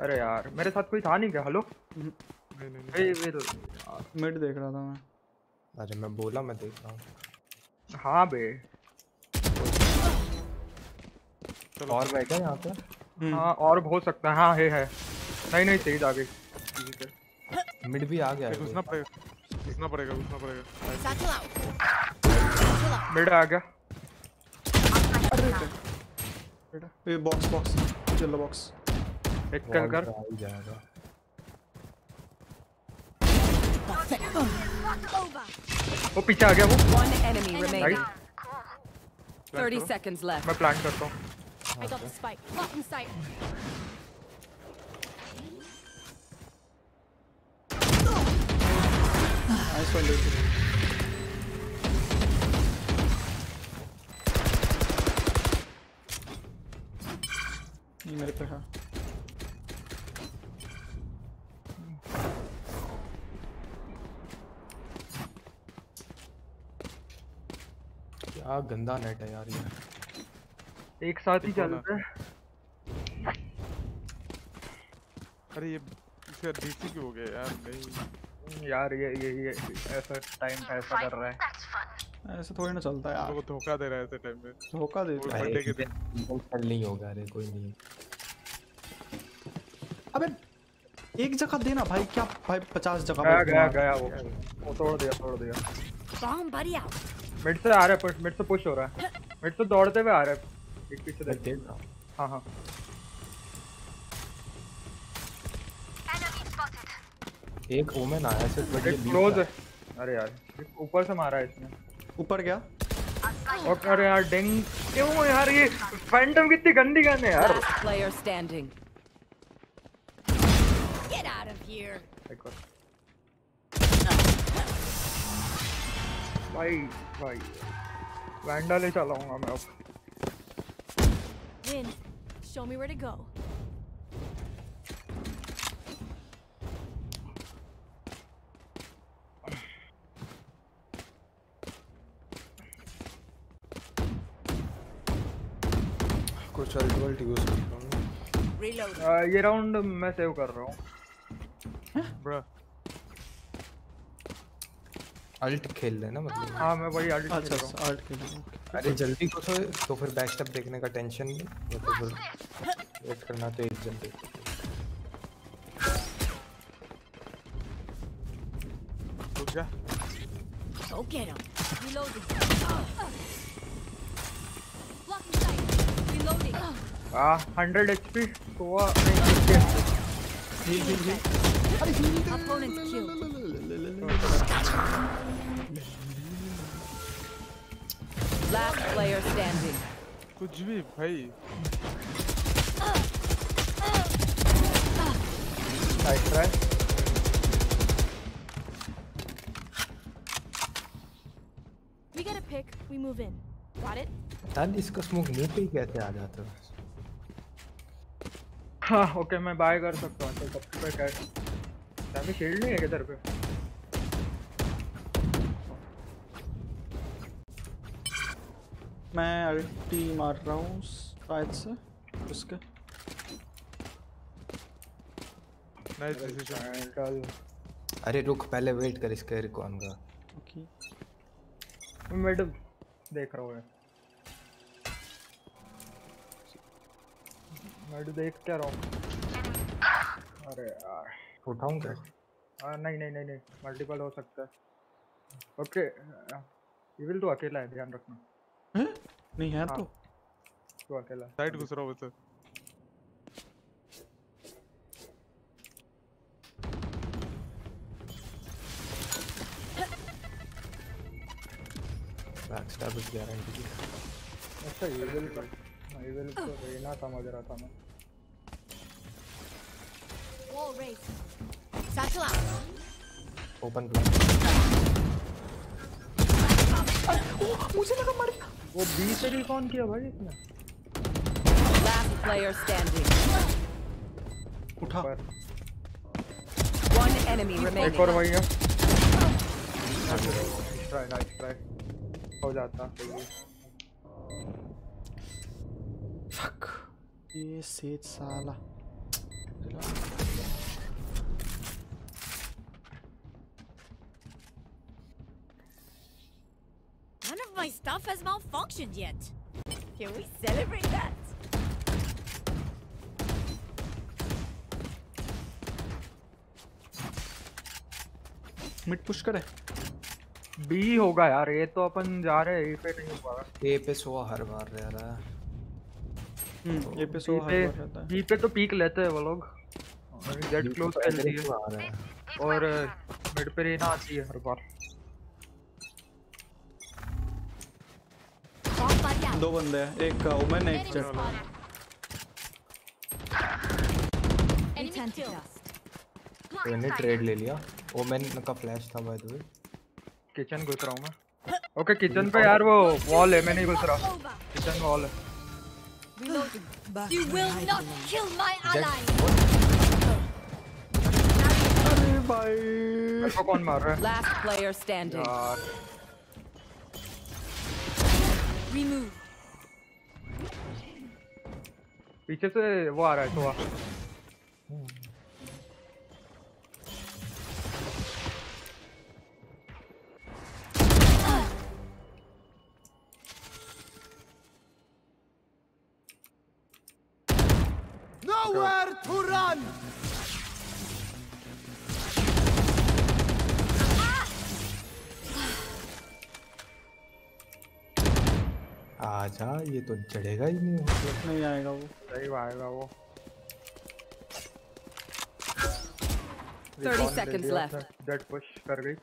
अरे यार मेरे साथ कोई था नहीं क्या? हेलो नहीं नहीं नहीं मिड देख रहा था मैं। अरे मैं बोला मैं देख रहा हूँ। हाँ बे। चलो। और बैठा यहाँ पे? हाँ और हो सकता है। हाँ है है। नहीं नहीं तेज आ गई मिड भी आ गया है। घुसना पड़ेगा घुसना पड़ेगा घुसना पड़ेगा। मिड आ गया ये बॉक्स बॉक्स येलो बॉक्स एक कर कर आ ही जाएगा वो पीछे आ गया वो One enemy remaining. Nice. 30 seconds left. मैं प्लान करता हूँ I got the spike. Lock in sight. Nice one dude. ये मेरे पे है। क्या गंदा नेट है यार ये। एक साथ ही देखो चल रहा है। अरे ये इसका डीसी क्यों हो गया यार? नहीं। यार ये ये ये ऐसा टाइम ऐसा कर रहा है। ऐसे थोड़ी ना चलता है यार। को धोखा दे रहा है ऐसे टाइम पे धोखा दे वो दिया। बर्थडे के दिन कल नहीं होगा अरे कोई नहीं। अबे एक जगह देना भाई क्या भाई पचास जगह गया गया गया वो। वो तोड़ दिया तोड़ दिया। Buddy out. मिड से आ रहा है पुश मिड से पुश हो रहा है। मिड से दौड़ते हुए आ रहा है। एक पीछे देख। देख रहा हूँ। हाँ हाँ। एक ओमेन आया सिर्फ़ क्लोज है। अरे यार ऊपर से मारा है इसने। ऊपर गया और अरे यार डेंग क्यों यार ये फैंटम कितनी गंदी गन है यार. Get out of here. एक और भाई भाई वैंडल ही चलाऊँगा मैं अब Win. Show me where to go. कुछ अल्ट यूज़ कर हूँ। ये राउंड मैं सेव कर रहा हूँ। ब्रो अल्ट खेल लेना मतलब। हाँ मैं वही अल्ट अच्छा खेल रहा हूँ। अच्छा आर्ट के लिए अरे जल्दी घुसो तो फिर बैक स्टेप देखने का टेंशन नहीं या तो फिर वेट करना तो एक जल्दी। रुक जा। Go get him. Reloading. Blocking sight. Reloading. हाँ हंड्रेड एच पी सोआ नहीं heal heal heal Opponent killed. Last player standing. कुछ भी भाई nice try We get a pick. We move in. Got it? इसका स्मोक मुँह पे ही कैसे आ जाता है? हाँ ओके मैं बाय कर सकता हूँ तो कब पे कैश अभी शील्ड नहीं है किधर पे? मैं अल्टी मार रहा हूँ शायद से उसके नाइस डिसीज़न चल अरे रुक पहले वेट कर इसके रिकॉन का। ओके मिड देख रहा हूँ मैं। तो देख क्या रहा हूँ। अरे यार उठाऊँ क्या? आ, नहीं नहीं नहीं नहीं मल्टीपल हो सकता है। ओके इविल तो अकेला है ध्यान रखना। है? नहीं है हाँ। तो। तो अकेला साइड घुस रहा हूँ इज़ गारंटी अच्छा इविल तो इविल तो रेना समझ रहा था मैं Wall raised. Satchel out. Open plan मुझे लगा मर वो बी से रिकॉन किया भाई इसने Last player standing. उठा One enemy remaining. एक और वही है ट्राई नाइस ट्राई हो जाता सही है फक ये सेज साला None of my stuff has malfunctioned yet. Can we celebrate that? Mid push करे बी होगा यार ये तो अपन जा रहे हैं ए पे नहीं होगा। ए पे सोआ हर बार रह रहा है। हम्म ए पे सो हर बार रहता है। बी पे तो पीक लेते हैं वो लोग। जेट बी क्लोज तो कर है रहा है। और मिड पे रेना आती है हर बार। दो बंदे हैं एक ओमन है एक जेट. तो ट्रेड ले लिया। ओमेन का फ्लैश था बाय द वे किचन घुस रहा हूँ मैं। ओके किचन पे यार वो वॉल है मैं नहीं घुस रहा। किचन वॉल है। You will not kill my ally. अरे भाई। मेरे को कौन मार रहा है? Last player standing. यार। Remove. पीछे से वो आ रहा है तो Nowhere to run! आजा ये तो चढ़ेगा ही नहीं। नहीं आएगा वो सही आएगा वो 30 seconds left. जेट पुश कर गई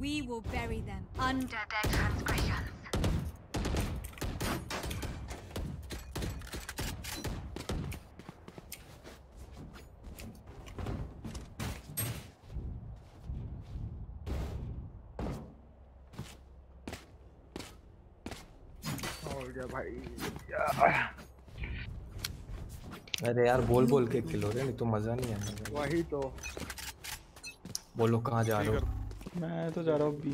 we will bury them under their transgressions. भाई अरे यार बोल बोल के किल हो रहे नहीं तो मज़ा नहीं आएगा वही तो बोलो कहाँ जा रहे हो मैं तो जा रहा हूँ बी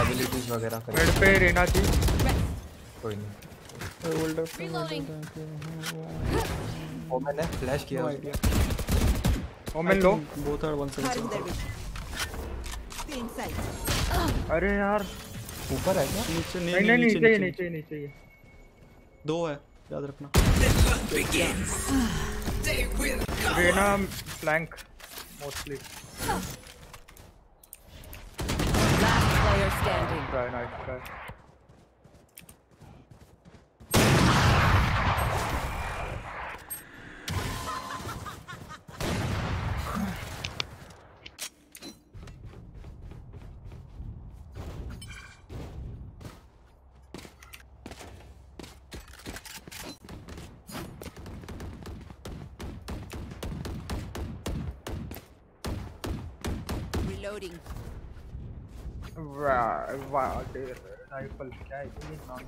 एबिलिटीज वगैरह कर। मिड पे रहना थी। कोई नहीं। Hold up Reloading. ओ मैंने फ्लैश किया। ओमेन लो बोथ आर वन inside. अरे यार। ऊपर है क्या? नीचे नहीं नहीं नीचे नीचे नीचे। नीचे ही दो है याद रखना। Reyna flank mostly Last player standing. Try nice try rifle क्या है ये नाम?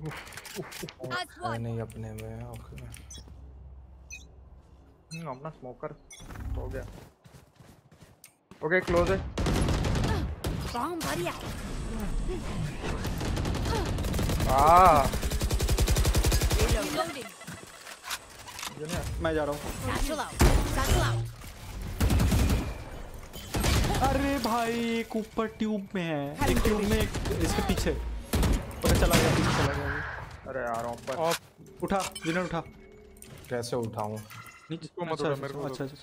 As one. नहीं अपने में ओके हम्म, अपना स्मोकर हो गया। ओके क्लोज है आ मैं जा रहा हूँ Satchel out. Satchel out. अरे भाई एक ऊपर ट्यूब में है। एक ट्यूब में एक इसके पीछे। पता चला गया पीछे चला गया। अरे यार ऊपर उठा जिन्हें उठा। कैसे उठाऊं? नीचे। इसको मत अच्छा, उड़ा अच्छा, मेरे को। अच्छा अच्छा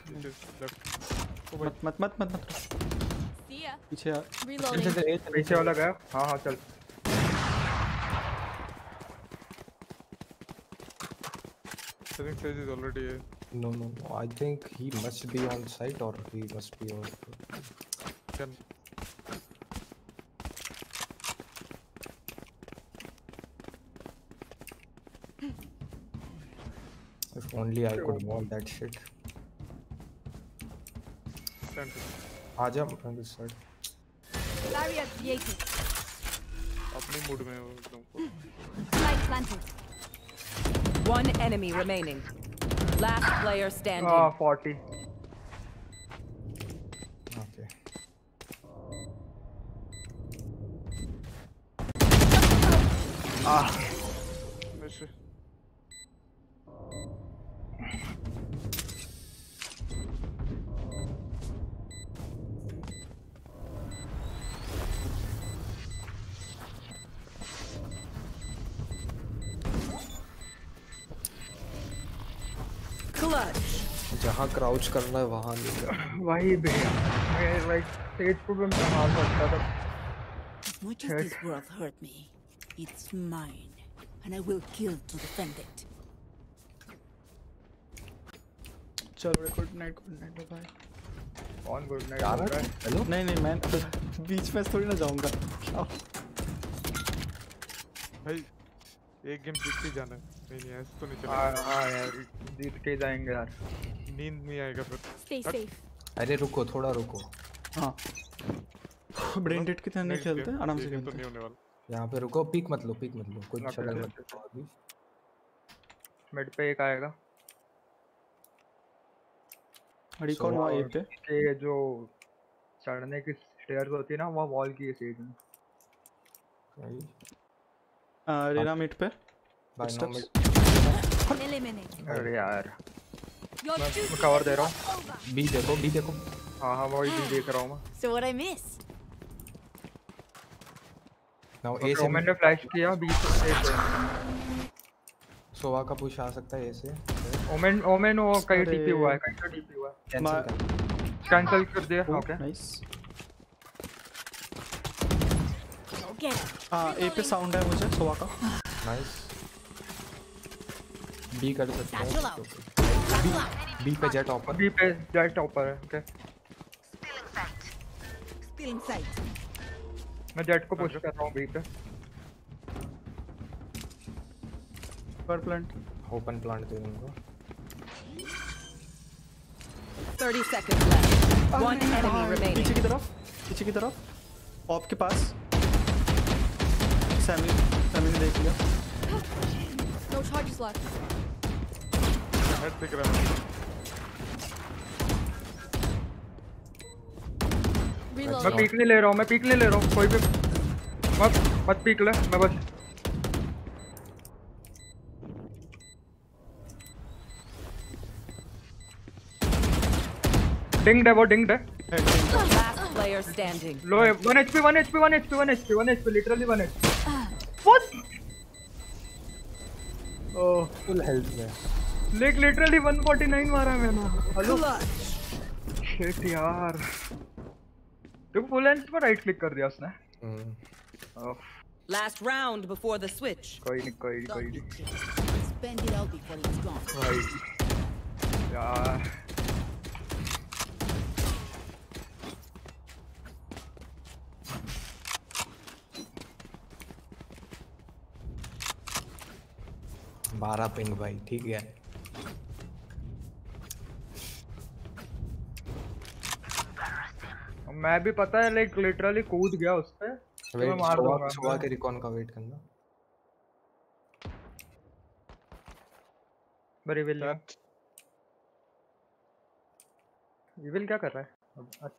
मत मत मत मत मत See ya. पीछे आ। Reloading. पीछे वाला गया? हाँ हाँ चल। I think Sage is already here. No, no, no. I think he must be on site or he must be on. Can If only I could wall that shit. stand it. आजा on this side. Barrier created. अपने mood में हो एकदम Spike planted. One enemy remaining. Last player standing. हाँ 40 Okay. Ah. Crouch करना है वहाँ नहीं कर वही भैया मैं लाइक स्टेज पे मैं संभाल सकता था। Much as this world hurt me, it's mine, and I will kill to defend it. चलो गुड नाइट गुड नाइट भाई कौन गुड नाइट जा रहा है? है हेलो नहीं नहीं मैं बीच में थोड़ी ना जाऊँगा। भाई एक गेम जीत के जाना है। नहीं नहीं ऐसे तो नहीं हाँ चलेगा हाँ यार जीत के जाएँगे यार। नींद नहीं आएगा फिर। अरे रुको थोड़ा रुको। हाँ। ब्रेन डेड की तरह नहीं खेलते? आराम से तो खेलते। नहीं होने यहाँ पे रुको पीक मत लो पीक मत लो। Okay, शक्ल मत लो अभी। मिड पे एक आएगा। रिकॉन हुआ ए पे? के जो चढ़ने की स्टेयर्स होती है ना वो वॉल की स्टेज में। आ, रेना मिड पे। Footsteps. अरे यार। मैं कवर दे रहा हूँ। बी देखो बी देखो। हाँ हाँ वही भी देख रहा हूँ मैं। So what I miss? Now A से ओमेन ने फ्लैश किया बीच से सोवा का पुश आ सकता है ए से। ओमेन ओमेन वो कहीं टीपी हुआ है कहीं तो टीपी हुआ है। कैंसिल कर। कैंसिल कर दिया ओके नाइस it. हाँ ए पे साउंड है मुझे सोवा का। नाइस बी कर सकते हैं. बी बी पे जेट ऑपर बी पे जेट ऊपर है ओके Still in sight. मैं जेट को पुश कर रहा हूँ बी पे. पर प्लांट ओपन प्लांट दे दूँगा। 30 seconds left. One enemy पीछे की तरफ़ पीछे की तरफ़। ऑप के पास। सैमी सैमी ने देख लिया। No charges left. हेड दिख रहा है। मैं पीक नहीं ले रहा हूँ मैं पीक नहीं ले रहा हूँ कोई भी। मत मत पीक ले मैं बस। डिंग्ड है वो डिंग्ड है। Player standing. लो है 1 HP 1 HP 1 HP 1 HP 1 HP literally 1 HP what oh full health lake literally 149 मारा है मैंने। हेलो शिट यार। तो फुल एंड पर राइट क्लिक कर दिया उसने। Last round before the switch. कोई नहीं कोई नहीं कोई नहीं. भाई यार। बारह पिंग भाई ठीक है। मैं भी पता है लाइक लिटरली कूद गया उस पे तो मैं मार दूँगा सोवा के रिकॉन का वेट करना। मैं रिवील रिवील क्या कर रहा है? अब-।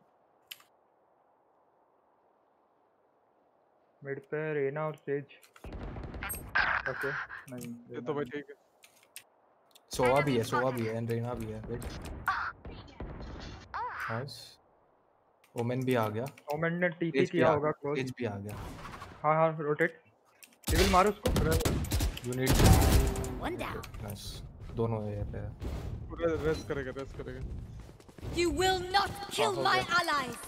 मिड पे रेना और सेज ओके नहीं ये तो भाई ठीक है। सोवा भी है सोवा भी है एंड रेना भी है वेट नाइस ओमेन भी आ गया। ओमेन ने टीपी किया होगा क्लोज Sage भी आ गया। हाँ हाँ रोटेट रिवील मारो उसको। You need One down. Nice दोनों है पे पूरा रेस्ट करेगा रेस्ट करेगा। Not kill हो my गया। allies.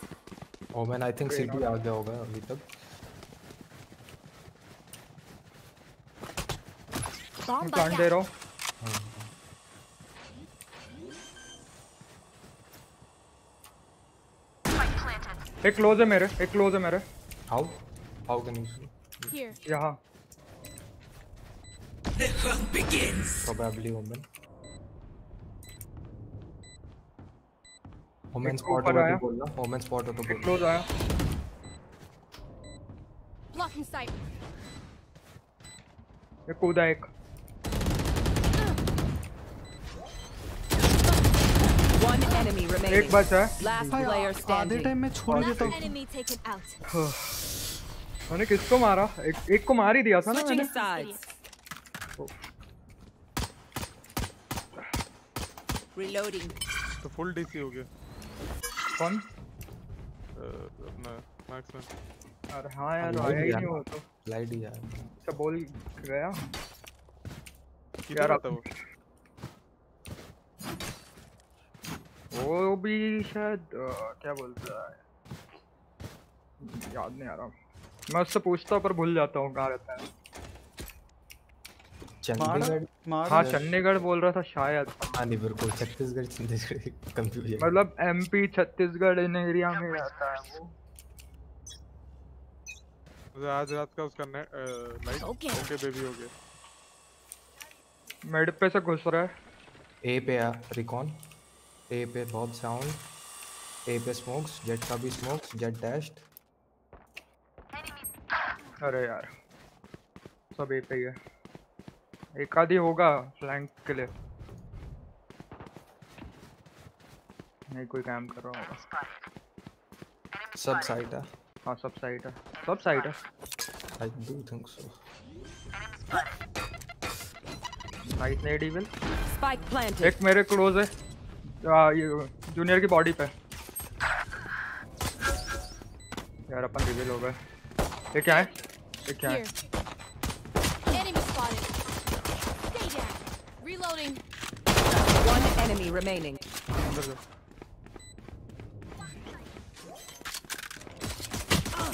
Omen I think CT आ गया होगा अभी तक। मैं प्लांट दे रहा हूँ। एक क्लोज है मेरे एक क्लोज है मेरे how how can you Here. यहाँ The hunt begins. Probably Omen एक स्पॉट हो। तो बोलना ओमेन स्पॉट हो तो एक बोलना क्लोज आया Blocking sight. ये कूदा एक One enemy remaining. एक बचा है Last player आधे standing. टाइम में छोड़ देता हूँ Enemy taken out. मैंने किसको मारा एक एक को मार ही दिया था ना Switching मैंने sides. Reloading. तो फुल डीसी हो गया कौन अ, अपना मार्क्समैन अरे हाँ यार आया ही नहीं। वो तो लाइट ही आया अच्छा बोल गया किधर आता वो वो भी शायद क्या बोलता है? याद नहीं आ रहा। मैं उससे पूछता हूँ पर भूल जाता हूँ कहाँ रहता है। चंडीगढ़? हाँ चंडीगढ़ बोल रहा था शायद। हाँ नहीं को छत्तीसगढ़ चंडीगढ़ कंफ्यूजन मतलब एमपी छत्तीसगढ़ इन एरिया में रहता है वो। आज रात का उसका Okay. ओके बेबी हो गया। मेड पे से घुस रहा है। ए पे आ रिकॉन ए पे बहुत साउंड ए पे स्मोक्स जेट का भी स्मोक्स जेट डैश्ड अरे यार सब ए पे ही है। एक आधी होगा फ्लैंक के लिए। नहीं कोई काम कर रहा होगा। सब साइड है। हाँ सब साइड है। सब साइड है। I do think so nice Ned evil Spike planted. एक मेरे क्लोज है। जूनियर की बॉडी पे यार अपन रिवील हो गए ये क्या है ये क्या है Here. Enemy spotted. Stay down. Reloading. One enemy remaining. अंदर जाओ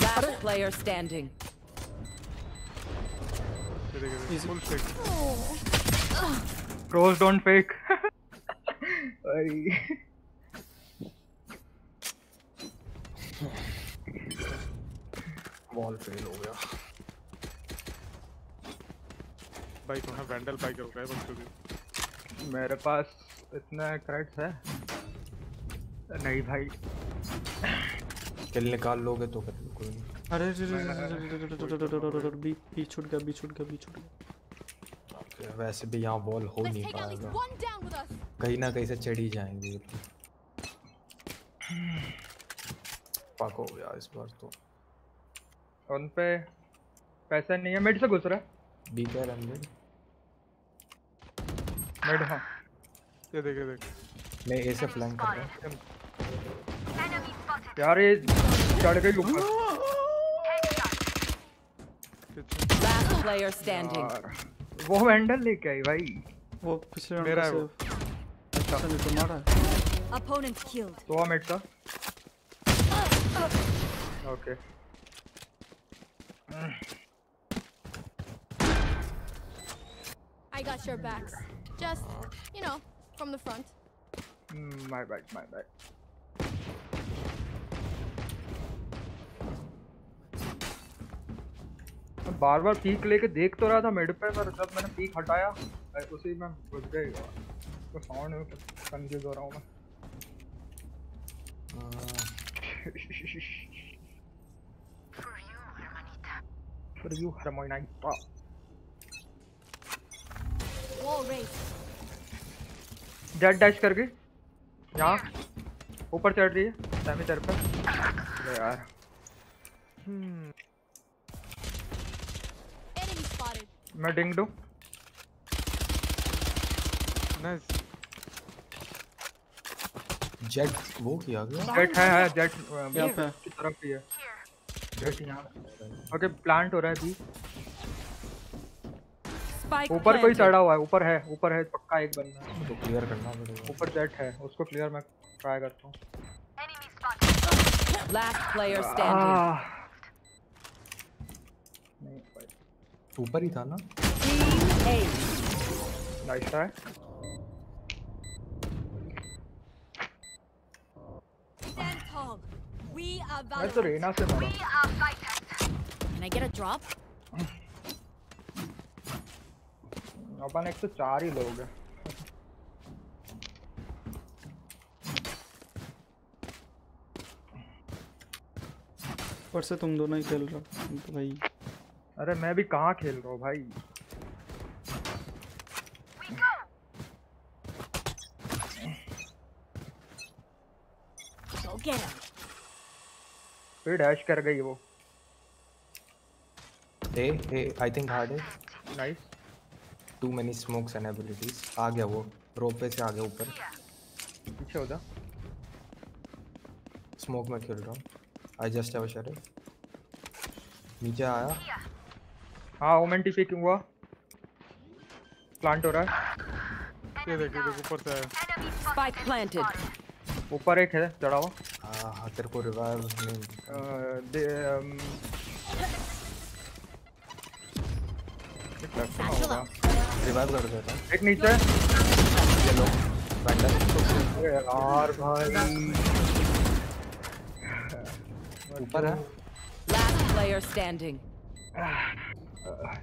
Last player standing. Full stick Crows don't fake. भाई वॉल फेल हो गया भाई बच्चों की मेरे पास इतना क्रेडिट्स है नहीं भाई चल निकाल लोगे तो कोई नहीं अरे बी छूट गया बी छूट गया बी छूट गया वैसे भी यहाँ वॉल हो नहीं पाएगा. कहीं ना कहीं से चढ़ ही जाएँगे। तो हो गया इस बार तो। उन पे पैसा नहीं है मिड से घुस रहा है। बी कैर हंड्रेड मिड हाँ। ये देख ये देख। मैं ए से फ्लैंक कर रहा हूँ। यार ये चढ़ गई ऊपर Last player standing. यार, वो वैंडल लेके आई भाई वो पिछले राउंड मेरा का है वो। सेव अच्छा नहीं तुम्हारा है Opponent killed. तो मिड था okay I got your backs. Just, you know, from the front. My bad my bad बार बार पीक लेके देख तो रहा था मिड पे पर जब मैंने पीक हटाया उसी में घुस गए तो साउंड में कंफ्यूज हो रहा हूँ मैं। For you, Hermione. Wall raised. Jett dash करके। यहाँ। ऊपर चढ़ रही है तेरे पे। यार। Enemy मैं डिंग दूँ। नाइस जेट वो किया गया जेट है है जेट यहाँ पे। की तरफ़ ही है। जेट यहाँ ओके प्लांट हो रहा है भी Spike ऊपर कोई चढ़ा हुआ है ऊपर है ऊपर है पक्का एक बंदा। है तो क्लियर करना पड़ेगा। ऊपर जेट है उसको क्लियर मैं ट्राई करता हूँ। Last player standing. आह, नहीं भाई ऊपर ही था ना। नाइस ट्राई मैं तो रेना से मरा Can I get a drop? अपन एक तो चार ही लोग हैं। ऊपर से तुम दोनों ही खेल रहे हो तो भाई। अरे मैं भी कहाँ खेल रहा हूँ भाई. फिर डैश कर गई वो। ए ए आई थिंक हार्ड है। Nice too many smokes and abilities आ गया वो। रोपवे से आ गया ऊपर। पीछे हो जा। स्मोक में खेल रहा हूँ। I just have a shutter नीचे आया। हाँ ओमेन टी पिकिंग हुआ? प्लांट हो रहा है। ये देख देख ऊपर से Spike planted. ऊपर एक है चढ़ा हुआ हाँ तेरे को रिवाइव नहीं। रिवाइव कर देता हूँ। एक नीचे। ये लो बैंडल अरे यार भाई। ऊपर है। Last player standing.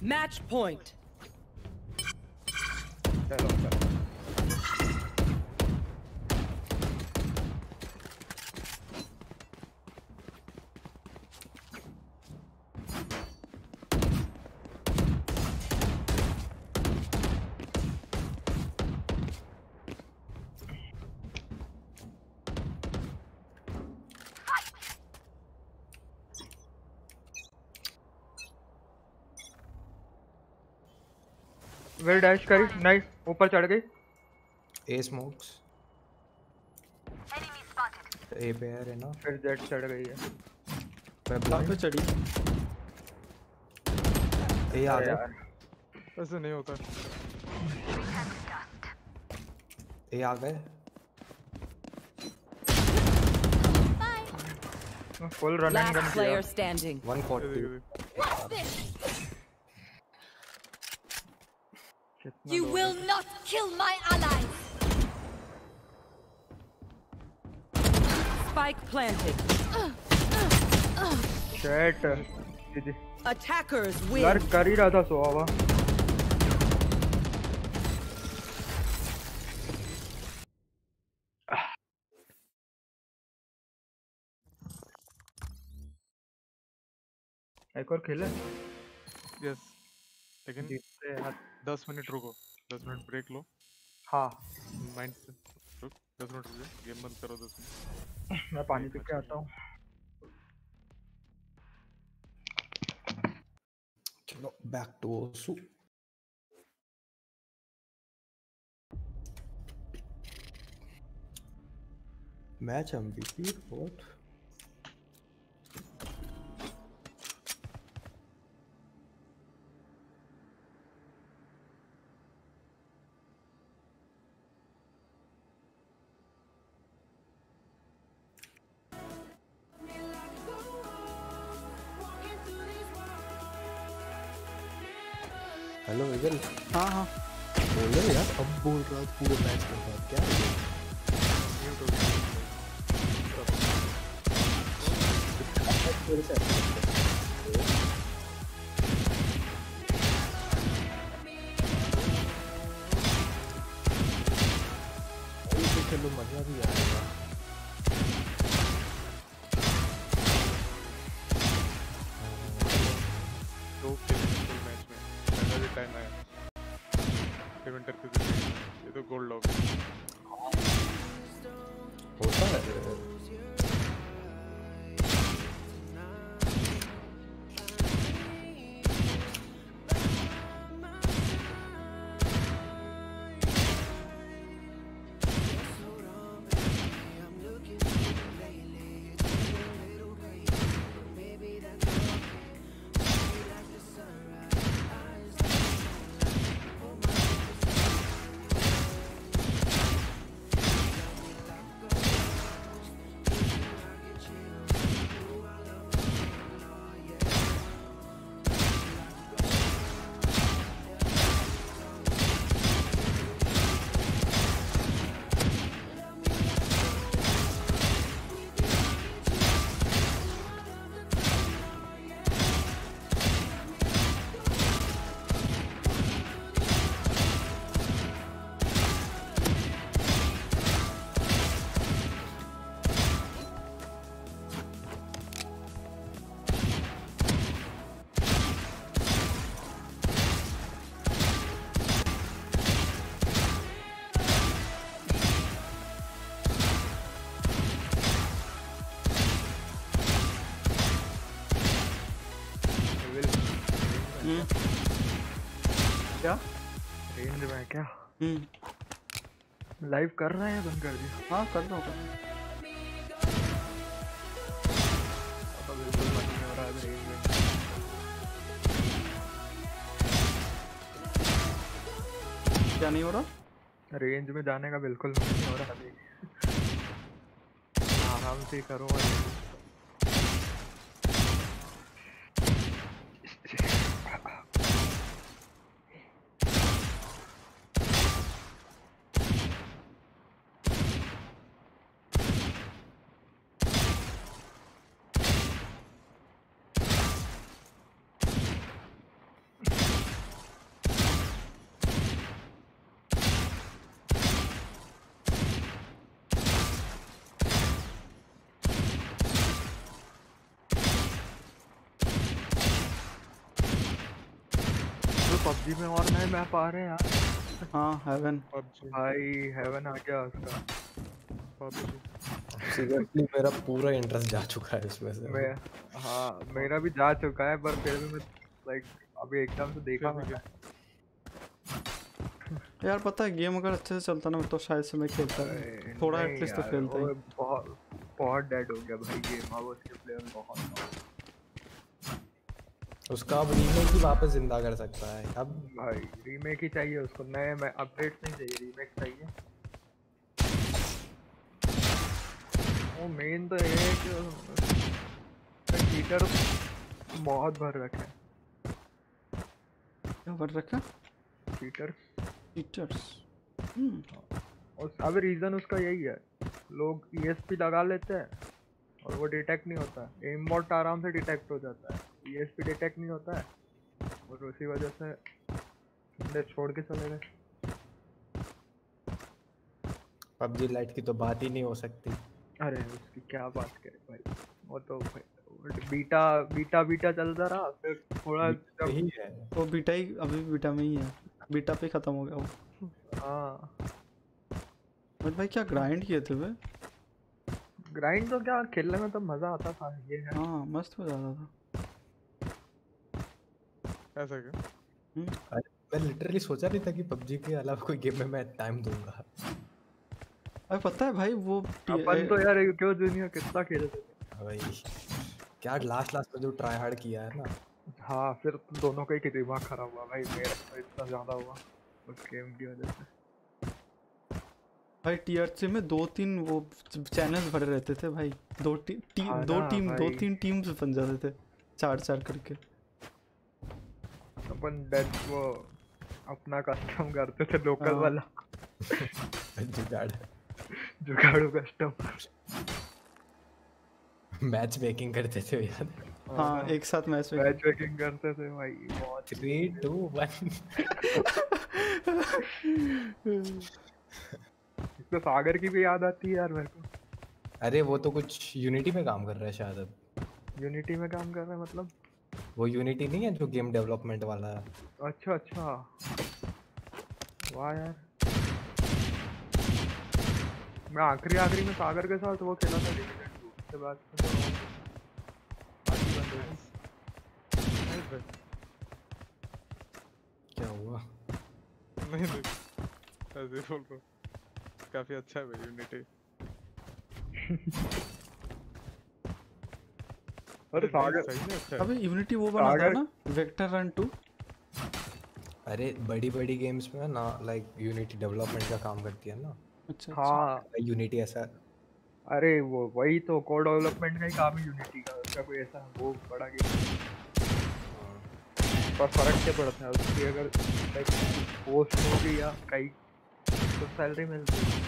Match point. चलो चलो वेल डैश करी नाइस ऊपर चढ़ गई ए स्मोक्स ए पे है ना फिर जेट चढ़ गई है मैं कहाँ पे चढ़ी ए आ गया ऐसे नहीं होता ए आ गए full run and gun standing. 140 You will not kill my allies. Spike planted. Shed Attackers यार win. कर ही रहा था सोआ हुआ एक और खेले यस लेकिन जीतते यार दस मिनट रुको दस मिनट ब्रेक लो। हाँ। माइंड से रुक दस मिनट रुक गेम बंद करो दस मिनट। मैं पानी पी के आता हूँ। चलो back to osu match MVP what बोल रहा था पूरे मैच के लाइव कर रहे हैं बंद कर दिया। हाँ कर दो कर हो है क्या नहीं हो रहा? रेंज में जाने का बिल्कुल नहीं हो रहा। अभी आराम से करो और तो पबजी में और नए मैप आ रहे हैं यार। हाँ हेवन भाई हेवन आ गया उसका पबजी सीरियसली मेरा पूरा इंटरेस्ट जा चुका है इसमें से। मैं हाँ मेरा भी जा चुका है पर फिर भी मैं लाइक अभी एकदम से देखा मैंने यार पता है गेम अगर अच्छे से चलता ना तो शायद से मैं खेलता थोड़ा एटलीस्ट तो खेलता ही। बहुत बहुत डेड हो गया भाई गेम अब उसके प्लेयर बहुत उसका अब रीमेक ही वापस ज़िंदा कर सकता है। अब भाई रीमेक ही चाहिए उसको। नए में अपडेट नहीं चाहिए रीमेक चाहिए। वो मेन तो ये है कि चीटर बहुत भर रखे हैं। क्या भर रखा? चीटर टीचर्स उस अब रीजन उसका यही है। लोग ईएसपी लगा लेते हैं और वो डिटेक्ट नहीं होता। एम बॉट आराम से डिटेक्ट हो जाता है। ईएसपी डिटेक्ट नहीं होता है। और उसी वजह से बंदे छोड़ के चले गए। पबजी लाइट की तो बात ही नहीं हो सकती। अरे उसकी क्या बात करे भाई। वो तो भाई बीटा बीटा बीटा चलता रहा फिर थोड़ा जब यही है। वो बीटा ही अभी बीटा में ही है। बीटा पे खत्म हो गया वो। हाँ। बट भाई क्या ग्राइंड किए थे वे? ग्राइंड तो क्या खेलने में तो मज़ा आता था ये है। हाँ मस्त हो जाता था। ऐसा क्या? अरे, मैं लिटरली सोचा नहीं था कि पबजी के अलावा कोई गेम में मैं टाइम दूँगा। अरे पता है भाई वो अपन तो यार क्यों दुनिया कितना खेलते थे? भाई क्या लास्ट लास्ट में जो ट्राई हार्ड किया है ना। हाँ फिर दोनों का ही दिमाग खराब हुआ भाई मेरा तो इतना ज़्यादा हुआ उस गेम की वजह से। भाई टीआरसी में दो तीन वो चैनल्स भरे रहते थे भाई। दो टी, टी, हाँ दो टीम दो तीन टीम्स बन जाते थे चार चार करके। अपन डेड वो अपना कस्टम करते थे लोकल हाँ। वाला। जुगाड़। जुगाड़ू कस्टम मैच मेकिंग करते थे यार। हाँ एक साथ मैच मैच मेकिंग करते थे भाई। बहुत थ्री टू वन इसमें सागर की भी याद आती है यार मेरे को। अरे वो तो कुछ यूनिटी में काम कर रहा है शायद अब। यूनिटी में काम कर रहा है मतलब। वो यूनिटी नहीं है जो गेम डेवलपमेंट वाला है? अच्छा अच्छा। वाह यार। मैं आखिरी आखिरी में सागर के साथ वो खेला था उसके बाद तो। क्या हुआ? नहीं नहीं ऐसे बोल रहा काफ़ी अच्छा है भाई यूनिटी अरे सागर अच्छा है। अबे यूनिटी वो बना था ना वेक्टर रन टू अरे बड़ी बड़ी गेम्स में ना लाइक यूनिटी डेवलपमेंट का काम करती है ना। अच्छा हाँ। यूनिटी ऐसा अरे वो वही तो कोड डेवलपमेंट का ही काम है यूनिटी का उसका कोई ऐसा वो बड़ा गेम पर फ़र्क क्या पड़ता है उसकी अगर लाइक पोस्ट होगी या कई तो सैलरी मिलती है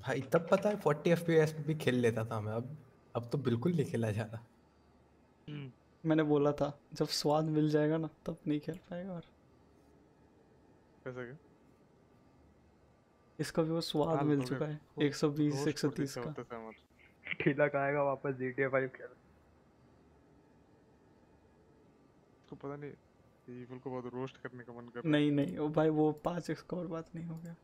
भाई तब पता है 40 एफपीएस में भी खेल लेता था मैं अब अब तो बिल्कुल नहीं खेला जा रहा। मैंने बोला था जब स्वाद मिल जाएगा ना तब नहीं खेल पाएगा और। कैसा क्या? इसका भी वो स्वाद मिल चुका है हो- 120 होश 130 फुर्ती से का। तिलक आएगा वापस GTA 5 खेल? तो पता नहीं ईवल को बहुत रोस्ट करने का मन कर नहीं नहीं ओ भाई वो पाँच एक्स का और बात नहीं हो गया।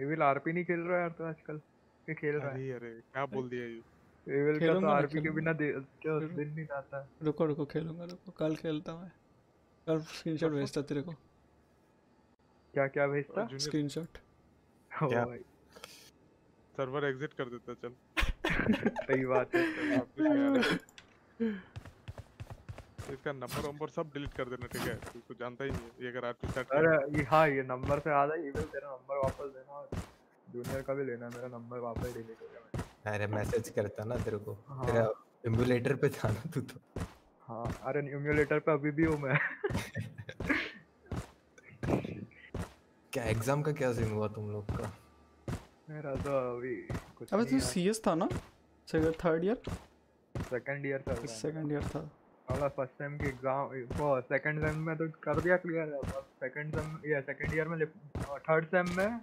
एविल आरपी नहीं खेल रहा है यार तो आजकल? ये खेल रहा है। अरे क्या बोल दिया ये? एविल का तो आरपी के बिना क्या दिन नहीं जाता। रुको रुको खेलूँगा रुको। कल खेलता मैं। कल स्क्रीनशॉट भेजता तेरे को। क्या क्या भेजता स्क्रीनशॉट क्या? सर्वर एग्जिट कर देता चल। सही बात है। इसका नंबर वंबर सब डिलीट कर देना ठीक है? तू तो जानता ही नहीं ये अगर आरपी स्टार्ट अरे ये हाँ ये नंबर से है एविल तेरा नंबर वापस देना जूनियर का भी लेना मेरा नंबर वापस डिलीट हो गया। अरे मैसेज करता ना तेरे को। हाँ। तेरा एमुलेटर पे था ना तू तो। हाँ अरे एमुलेटर पे अभी भी हूँ मैं। क्या एग्ज़ाम का क्या सीन हुआ तुम लोग का? मेरा तो अभी कुछ अबे तू सीएस था ना? Second third year second year है सेकंड ईयर था। वाला फ़र्स्ट सेम की एग्ज़ाम वो सेकंड सेम में तो कर दिया क्लियर है सेकंड सेम या सेकंड ईयर में थर्ड सेम में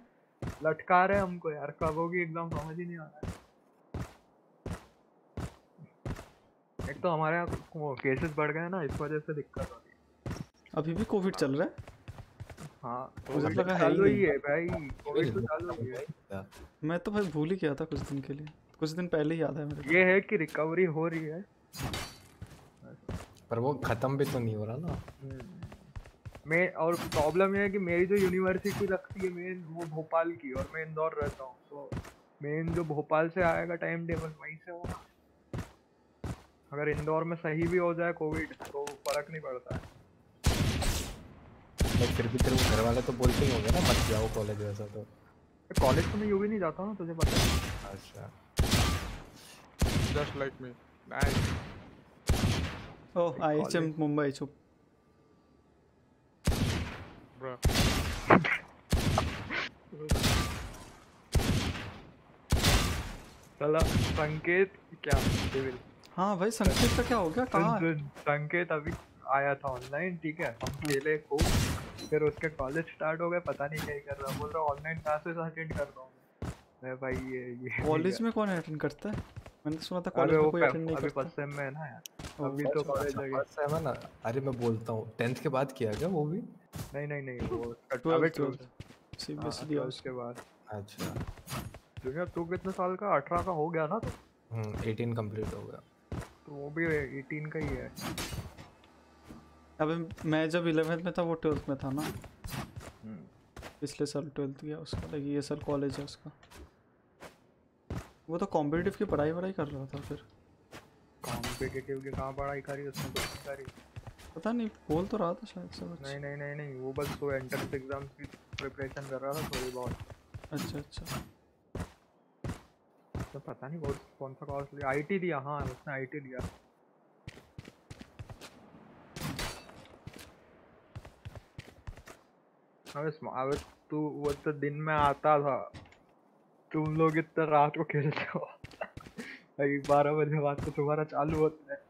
लटका रहे हमको यार कब होगी एग्ज़ाम समझ ही नहीं आ रहा है। एक तो हमारे यहाँ वो केसेस बढ़ गए हैं ना इस वजह से दिक्कत हो रही है। अभी भी कोविड चल रहा है? हाँ मुझे कोविड लगा है ही चालू ही है भाई कोविड तो चालू ही है। मैं तो भाई भूल ही गया था कुछ दिन के लिए कुछ दिन पहले ही याद है मेरे ये है कि रिकवरी हो रही है। पर वो खत्म भी तो नहीं हो रहा ना। मैं और प्रॉब्लम ये है कि मेरी जो यूनिवर्सिटी लगती है मेन वो भोपाल की और मैं इंदौर रहता हूँ तो मेन जो भोपाल से आएगा टाइम टेबल वहीं से होगा। अगर इंदौर में सही भी हो जाए कोविड तो फ़र्क नहीं पड़ता। है फिर भी तेरे घर वाले तो बोलते ही होंगे ना मत जाओ कॉलेज वैसा तो। कॉलेज तो मैं यूँ भी नहीं जाता हूँ तुझे पता है। अच्छा। Just like me nice oh IHM Mumbai चुप ब्रो चला संकेत क्या? डेविल हाँ भाई संकेत का क्या हो गया? कहाँ है? संकेत अभी आया था ऑनलाइन ठीक है? हम खेले खूब फिर उसके कॉलेज स्टार्ट हो गए पता नहीं क्या कर रहा बोल रहा ऑनलाइन क्लासेस अटेंड कर रहा हूँ। मैं भाई ये ये कॉलेज में कौन अटेंड करता है? मैंने तो सुना था कॉलेज में कोई अटेंड नहीं अभी करता। फ़र्स्ट सेम में है ना यार। अभी तो कॉलेज अच्छा, लगे first है ना। अरे मैं बोलता हूँ टेंथ के बाद किया क्या वो भी? नहीं नहीं नहीं वो उसका- ट्वेल्थ अबे ट्वेल्थ ट्वेल्थ सीबीएसई ट्वेल्थ के बाद। अच्छा। जूनियर तू कितने साल का? अठारह का हो गया ना तो? हम्म 18 कंप्लीट हो गया। तो वो भी एटीन का ही है। अबे मैं जब 11th में था वो 12th में था ना। पिछले साल 12th किया उसका लेकिन ये साल कॉलेज है उसका। वो तो कॉम्पिटिटिव की पढ़ाई वढ़ाई कर रहा था फिर। कॉम्पिटिटिव की कहाँ पढ़ाई करी उसने कुछ नहीं करी। पता नहीं बोल तो रहा था शायद से कुछ। नहीं नहीं नहीं नहीं वो बस वो एंट्रेंस एग्ज़ाम की प्रिपरेशन कर रहा था थोड़ी बहुत। अच्छा अच्छा। तो पता नहीं बहुत कौन सा कोर्स लिया। आईटी दिया हाँ उसने आईटी लिया अबे तू वो तो दिन में आता था। तुम लोग इतना रात को खेलते हो। भाई बारह बजे बाद तो तुम्हारा चालू होता है।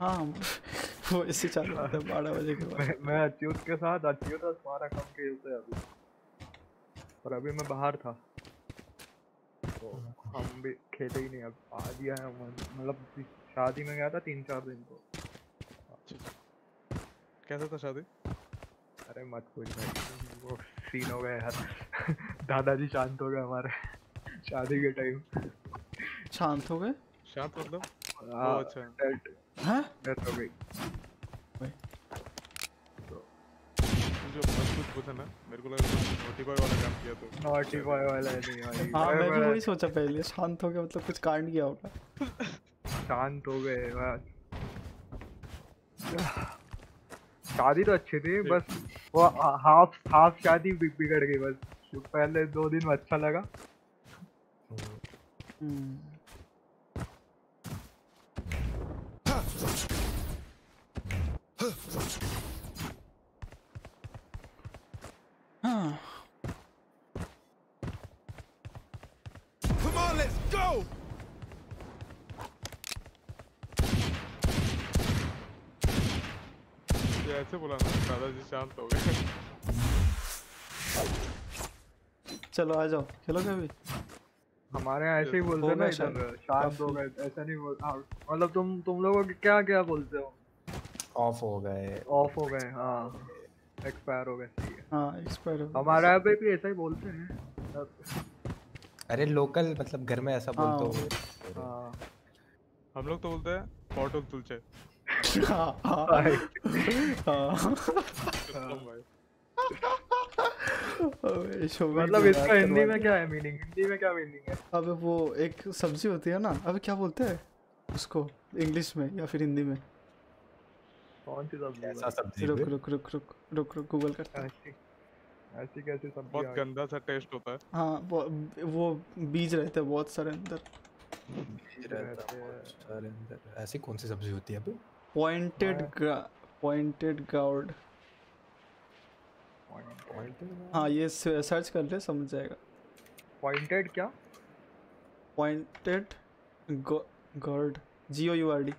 हाँ वो इसी चालू होता है बारह बजे के बाद। मैं मैं अच्युत के साथ अच्युत और तुम्हारा कम खेलते हैं। अभी और अभी मैं बाहर था। तो हम भी खेले ही नहीं अब आ दिया है। मतलब शादी में गया था तीन चार दिन को। कैसा था शादी? अरे मत पूछ भाई वो सीन हो गए यार। दादाजी शांत हो गए हमारे शादी के टाइम शांत हो गए? शांत मतलब हाँ, ओ अच्छा डेथ हाँ? हो गई। जो मत कुछ पूछा ना मेरे को लगा नोटी बॉय वाला काम किया तो। नॉटी बॉय वाला है नहीं भाई। हाँ मैं- भी वही सोचा पहले शांत हो गया मतलब कुछ कांड किया होगा। शांत हो गए बस। शादी तो अच्छी थी बस वो हाफ़ हाफ़ शादी बिगड़ गई बस। पहले दो दिन में अच्छा लगा। Come on, let's go! ये ऐसे बोला ना दादाजी शांत हो गए चलो आ जाओ। खेलोगे अभी? हमारे यहाँ ऐसे ही बोलते हो ना शांत हो गए ऐसा नहीं बोल हाँ, मतलब तुम तुम लोगों के क्या क्या बोलते हो? ऑफ़ हो गए। ऑफ़ हो गए हाँ। एक्सपायर हो गए हाँ। एक्सपायर हमारे यहाँ पे भी ऐसा ही बोलते हैं। अरे लोकल मतलब घर में ऐसा हाँ, बोलते हो। हाँ हम लोग तो बोलते हैं पॉटल तुलचे। हाँ हाँ। हाँ। मतलब इसका हिंदी में क्या है मीनिंग हिंदी में क्या मीनिंग है? अबे वो एक सब्ज़ी होती है ना अबे क्या बोलते हैं उसको? इंग्लिश में या फिर हिंदी में? कौन सी सब्ज़ी ऐसा सब्ज़ी रुक रुक रुक रुक रुक रुक गूगल करते हैं। ऐसी ऐसी कैसी सब्ज़ी बहुत गंदा सा टेस्ट होता है। हाँ वो वो बीज रहते हैं बहुत सारे अंदर। रहते हैं। सारे अंदर। ऐसी कौन सी सब्ज़ी होती है अभी? पॉइंटेड पॉइंटेड गाउड हाँ ये सर्च कर ले समझ जाएगा। पॉइंटेड क्या? Pointed gourd G O U R D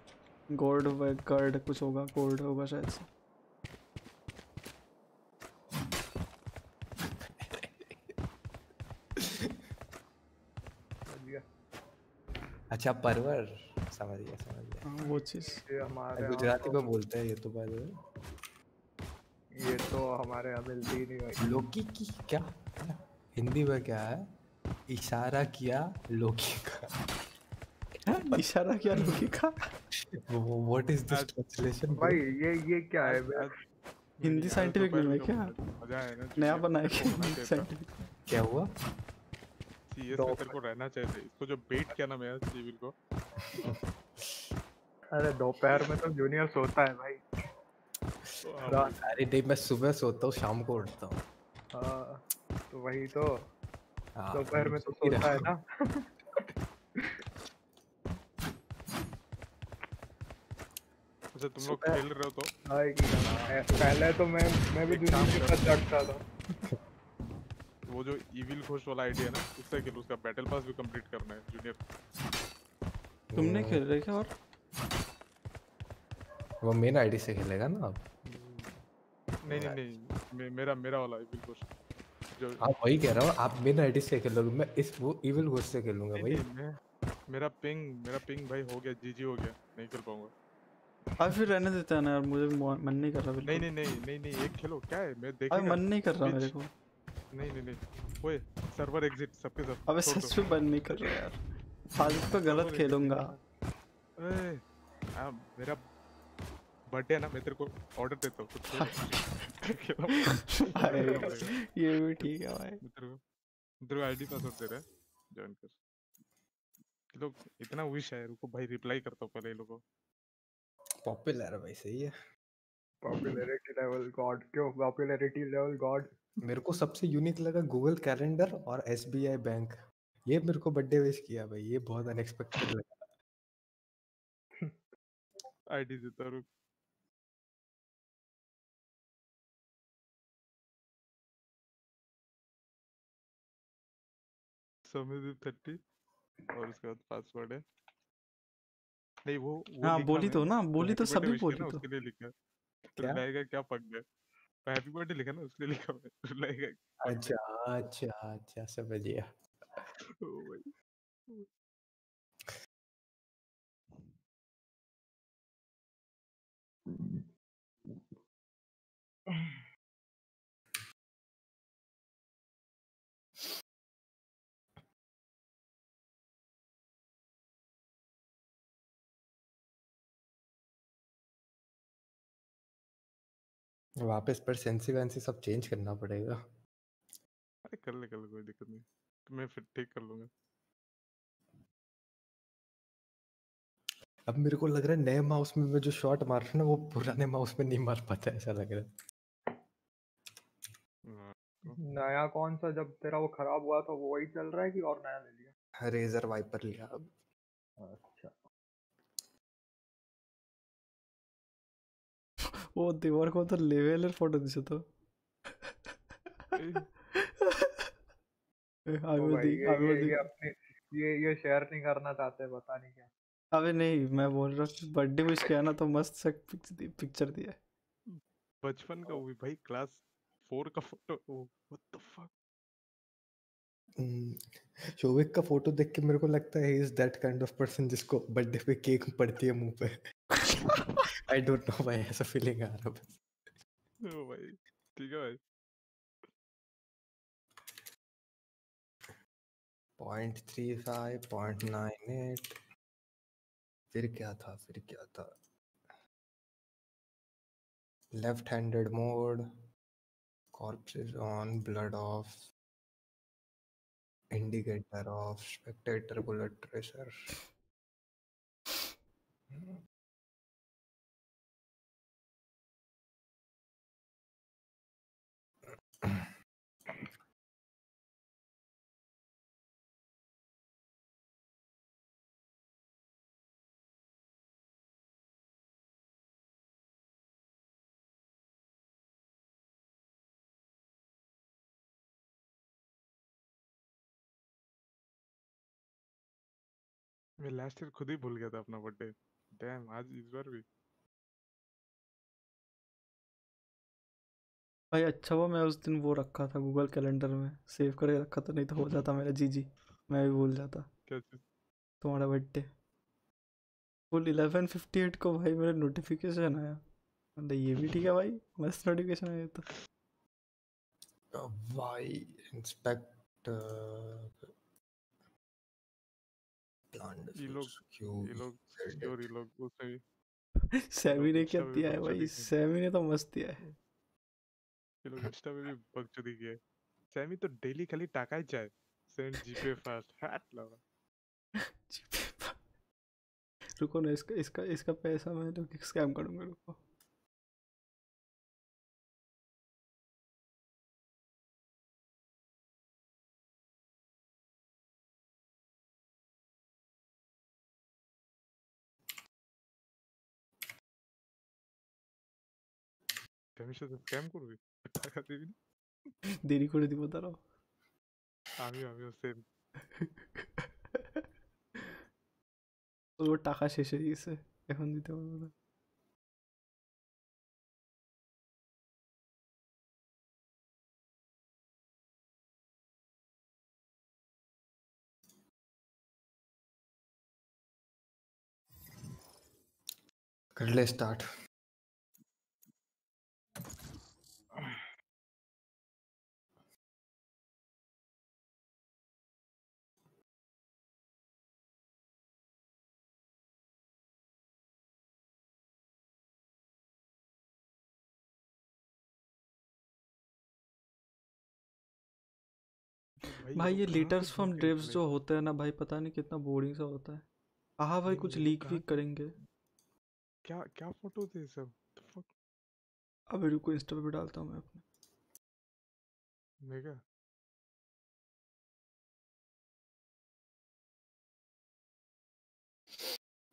gold gourd कुछ होगा गोल्ड होगा शायद से। अच्छा परवर। समझ गया समझ गया। हाँ वो चीज़। ये हमारे गुजराती तो- में बोलते हैं ये तो बाय द ये तो हमारे यहाँ मिलती ही नहीं भाई। लोकी की क्या? क्या? हिंदी में क्या है? इशारा किया लोकी का। इशारा किया लोकी का? व्हाट इज़ दिस ट्रांसलेशन भाई ये ये क्या है? बे? हिंदी साइंटिफिक में है क्या? ना नया बना है क्या। साइंटिफिक क्या हुआ? सीएस में तेरे को रहना चाहिए इसको जो बेट किया ना मेरा सिविल को। अरे दोपहर में तो जूनियर सोता है भाई। तो अरे नहीं मैं सुबह सोता हूँ शाम को उठता हूँ। हाँ, तो वही तो। हाँ, दोपहर में तो सोता है ना। अच्छा तुम लोग खेल रहे हो तो। पहले तो मैं मैं भी काम के। साथ जगता था। वो जो इविल घोष वाला आइडिया है ना उससे खेल उसका बैटल पास भी कंप्लीट करना है जूनियर तुमने खेल रहे क्या और? वो मेन आईडी से खेलेगा ना अब नहीं नहीं नहीं मे, मेरा मेरा वाला इविल जो आप वही कह रहा हूँ आप मेन आईडी से खेलोगे मैं इस वो इविल घोस्ट से खेलूँगा भाई। मेरा पिंग मेरा पिंग भाई हो गया जीजी हो गया नहीं खेल पाऊँगा। अब फिर रहने देते हैं ना यार मुझे मन नहीं कर रहा नहीं बिल्कुल। नहीं नहीं नहीं नहीं एक खेलो क्या है? मैं अबे देखेगा मन नहीं कर रहा मेरे को। नहीं नहीं नहीं ओए सर्वर एग्जिट सबके सब अबे सच में मन नहीं कर रहा यार। फालतू का गलत खेलूँगा। ए, आ, मेरा बर्थडे है ना मैं तेरे को ऑर्डर देता हूँ कुछ। भाई, ये भी ठीक है भाई। मैं तेरे को तेरे को आईडी पासवर्ड दे रहा है ज्वाइन कर। लोग इतना विश है रुको भाई रिप्लाई करता हूँ पहले ये लोगों को। पॉपुलर है भाई सही है। पॉपुलैरिटी लेवल गॉड क्यों? पॉपुलैरिटी लेवल गॉड मेरे को सबसे यूनिक लगा गूगल कैलेंडर और एसबीआई बैंक ये मेरे को बर्थडे विश किया भाई ये बहुत अनएक्सपेक्टेड लगा। आईडी देता रुक। समीदीप थर्टी और उसके बाद पासवर्ड है। नहीं वो, वो हाँ, बोली तो ना, बोली तो सभी बोली तो। उसके लिए लिखा क्या? रिप्लाई क्या पक गया हैप्पी बर्थडे लिखा ना उसके लिए लिखा मैं रिप्लाई अच्छा अच्छा अच्छा समझ गया गया। वापस पर सेंसी वेंसी सब चेंज करना पड़ेगा। अरे कर ले कर ले कोई दिक्कत नहीं। तो मैं फिर ठीक कर लूँगा। अब मेरे को लग रहा है नए माउस में मैं जो शॉट मार रहा हूँ ना वो पुराने माउस में नहीं मार पाता ऐसा लग रहा है। हाँ, नया कौन सा जब तेरा वो खराब हुआ था वो वही चल रहा है कि और नया ले लिया? रेजर वाइपर लिया अब अच्छा। वो दीवार को तो लेवल फ़ोटो दिसे तो। तो आगे भाई दी ये आगे ये दी ये ये ये शेयर नहीं करना चाहते पता नहीं क्या। अबे नहीं मैं बोल रहा हूँ बर्थडे विश किया ना तो मस्त सा पिक्चर दिया बचपन का वो भाई क्लास फोर का photo what the fuck Shovik का फ़ोटो देख के मेरे को लगता है is that kind of person जिसको बर्थडे पे केक पड़ती है मुँह पे। आई डोंट नो भाई ऐसा फीलिंग आ रहा बस ओ भाई ठीक है भाई। Point three five point nine eight फिर क्या था फिर क्या था? Left handed mode corpses on blood off indicator off spectator bullet tracer मैं लास्ट ईयर खुद ही भूल गया था अपना बर्थडे डैम आज इस बार भी? भाई अच्छा हुआ मैं उस दिन वो रखा था गूगल कैलेंडर में सेव करके रखा था नहीं तो हो जाता मेरा जी जी मैं भी भूल जाता। तुम्हारा birthday full eleven fifty eight को भाई मेरा नोटिफिकेशन आया। मतलब ये भी ठीक है भाई मस्त नोटिफिकेशन आया तो। inspect uh, ये लोग ये लोग ये लोग उसमें भी सैमी ने क्या दिया है भाई। सैमी ने तो मस्त दिया है। ये लोग इंस्टा पे भी बकचोदी किए सैमी तो डेली खाली टाकाई चाय सेंड जीपे फास्ट हैट लगा जीपे रुको ना इसका इसका इसका पैसा मैं तो स्कैम करूँगा रुको আমি সাথে স্ক্যাম করবি? টাকা দিবি দেরি করে দিব দাঁড়াও। আমি আমিও সেম ওর টাকা শেষ হয়ে গেছে এখন দিতে পারব না। Let's start भाई ये लेटर्स फ्रॉम ड्रिप्स जो होता है ना भाई पता नहीं कितना बोरिंग सा होता है। हाँ भाई कुछ लीक वीक करेंगे। क्या क्या फ़ोटो थे सब? अब रुको इंस्टा पे भी डालता हूँ मैं अपने। मेगा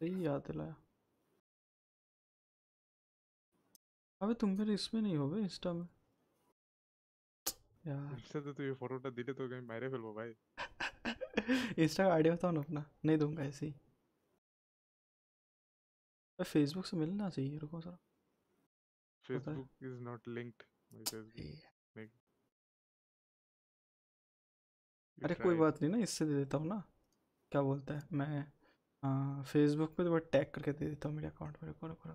सही याद दिलाया। अबे तुम फिर इसमें नहीं हो गए इंस्टा में। तो तू ये फ़ोटो दिले तो भाई। इंस्टा का आईडी बताओ ना अपना नहीं दूँगा ऐसे ही। फेसबुक से मिलना चाहिए रुको sir Facebook is not linked अरे कोई बात नहीं ना इससे दे देता हूँ ना। क्या बोलता है? मैं फेसबुक पे तो बट टैग करके दे देता हूँ मेरे अकाउंट में रुको रुको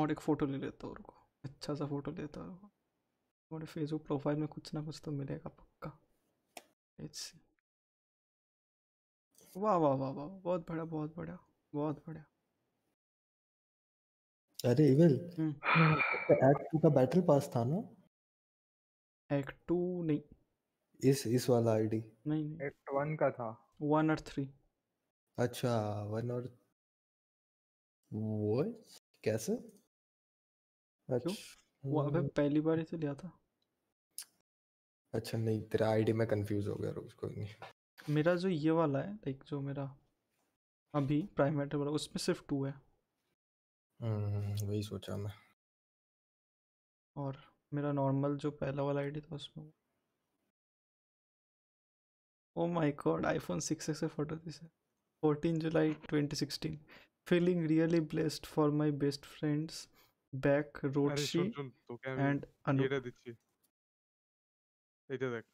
और एक फ़ोटो ले लेता हूँ रुको। अच्छा सा फ़ोटो लेता हूँ तुम्हारे फेसबुक प्रोफ़ाइल में कुछ ना कुछ तो मिलेगा पक्का see. वाह वाह वाह वाह बहुत बढ़िया बहुत बढ़िया बहुत बढ़िया अरे इविल हम्म। एक्ट टू का बैटल पास था ना? एक्ट टू नहीं। इस इस वाला आईडी नहीं नहीं। एक्ट वन का था। वन और थ्री अच्छा वन और वो कैसे? अच्छा। वो अबे पहली बार ही तो लिया था। अच्छा नहीं तेरा आईडी में कंफ्यूज हो गया रोज कोई नहीं। मेरा जो ये वाला है लाइक जो मेरा अभी प्राइमेटर वाला उसमें सिर्फ़ टू है। हम्म वही सोचा मैं। और मेरा नॉर्मल जो पहला वाला आईडी था उसमें ओ माय गॉड आईफोन 6 से फ़ोटो दिस है। 14 जुलाई 2016 feeling really blessed for my best friends back আরে Rochi শোন শোন তোকে আমি and Anup ইয়েটা দিচ্ছি এইটা দেখ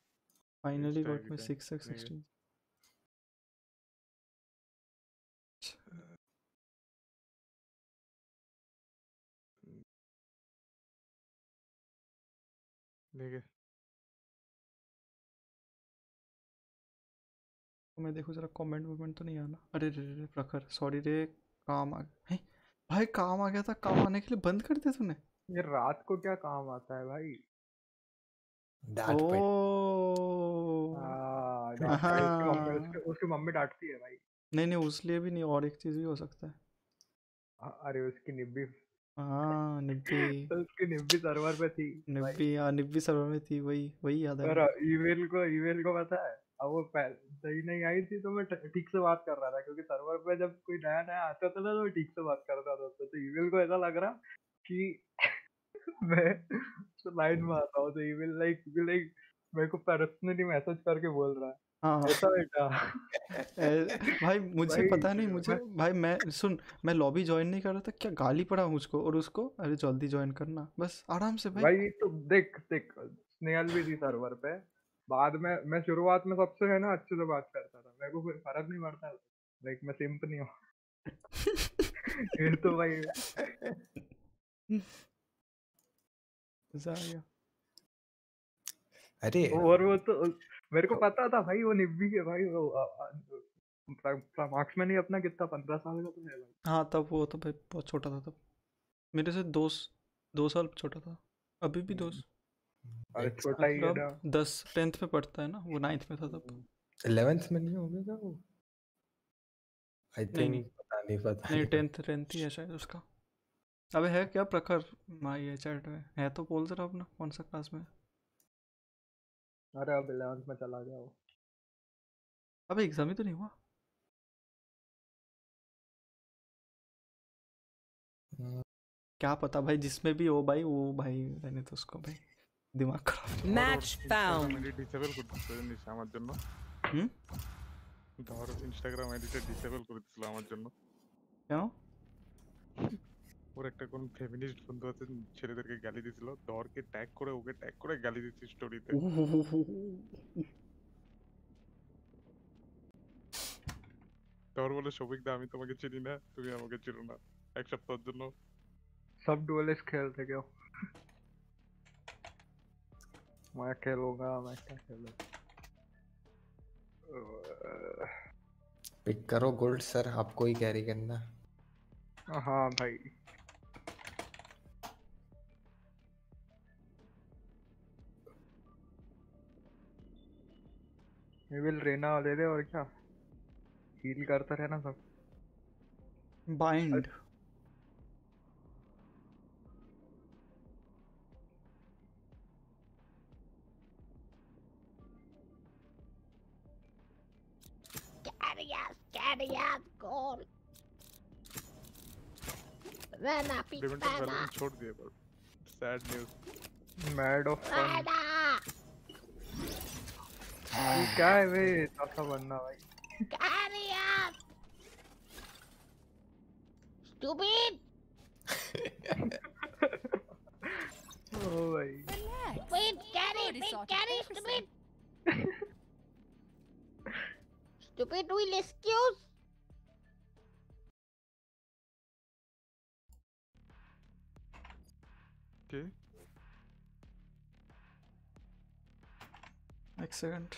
Finally got my Insta 6x nigga. 16. देखे तो मैं देखूं जरा कमेंट वमेंट तो नहीं आना अरे रे रे रे प्रखर सॉरी रे काम आ गया भाई काम आ गया था काम आने के लिए बंद कर दिया तूने? ये रात को क्या काम आता है भाई? डांट हाँ, है, उसकी मम्मी डांटती है भाई। नहीं नहीं उसलिए भी नहीं और एक चीज़ भी हो सकता है। हाँ, अरे उसकी निब्बी। हाँ निब्बी। उसकी निब्बी सर्वर पे थी निब्बी हाँ निब्बी सर्वर में थी वही वही याद है ईमेल को ईमेल को पता है? अब वो सही नहीं आई थी तो मैं ठीक से बात कर रहा था क्योंकि सर्वर पे जब कोई नया नया आता था ना तो ठीक से बात करता था तो, ईमेल को ऐसा लग रहा कि मैं तो लाइन में आता हूँ तो ईमेल लाइक लाइक मेरे को पर्सनली मैसेज करके बोल रहा है। हाँ हाँ। ऐसा बेटा। भाई मुझे भाई, पता नहीं मुझे भाई मैं सुन मैं लॉबी ज्वाइन नहीं कर रहा था क्या गाली पड़ा मुझको और उसको? अरे जल्दी ज्वाइन करना बस आराम से भाई। भाई तो देख देख स्नेहल भी थी सर्वर पे। बाद में मैं शुरुआत में सबसे है ना अच्छे से बात करता था। मेरे को कोई फ़र्क नहीं पड़ता लाइक मैं सिंप नहीं हूँ। ये तो भाई मज़ा आ गया। अरे और वो तो मेरे को पता था भाई वो निब्बी के भाई वो मार्क्स में नहीं अपना कितना पंद्रह साल का तो है भाई। हाँ तब वो तो भाई बहुत छोटा था तब। मेरे से दो दो साल छोटा था। अभी भी दो अरे छोटा ही है ना दस टेंथ में पढ़ता है ना वो नाइन्थ में था तब। इलेवेंथ में नहीं हो गया था वो आई नहीं नहीं। थिंक पता नहीं पता नहीं टेंथ टेंथ ही है शायद उसका। अबे है क्या प्रखर? हाँ ये चैट में। है तो बोल जरा अपना कौन सा क्लास में अरे अब इलेवेंथ में चला गया वो। अबे एग्ज़ाम ही तो नहीं हुआ। क्या पता भाई जिसमें भी हो भाई वो भाई रहने तो उसको भाई। দিমাগ খারাপ। ম্যাচ ফাউন্ড আমি ডিসেবল করে নিশা আমার জন্য। হুম? ধর ইনস্টাগ্রাম আইডিটা ডিসেবল করে দিছিল আমার জন্য। কেন? ওর একটা কোন ফেমিনিস্ট বন্ধু আছে ছেলেদেরকে গালি দিছিল। ধরকে ট্যাগ করে ওকে ট্যাগ করে গালি দিচ্ছে স্টোরিতে ধর বলে সবিক দা আমি তোমাকে চিনি না তুমি আমাকে চিনো না। এক সপ্তাহের জন্য। সব ডুয়েলিস্ট খেল থেকেও। मैं खेलूँगा मैं क्या खेलूं? पिक करो गोल्ड सर आपको ही कैरी करना। हाँ भाई। ये विल रेना दे दे और क्या? हील करता रहना सब। Bind Carriers, carriers, goal. Rana, डेविंटर pizzada. Valorant छोड़ दिए पर sad news mad off fun Rana. ये क्या है वे ऐसा बनना भाई Carriers. Stupid. ओ भाई Stupid, carry, big carry, stupid. stupid will excuse. Okay. Excellent.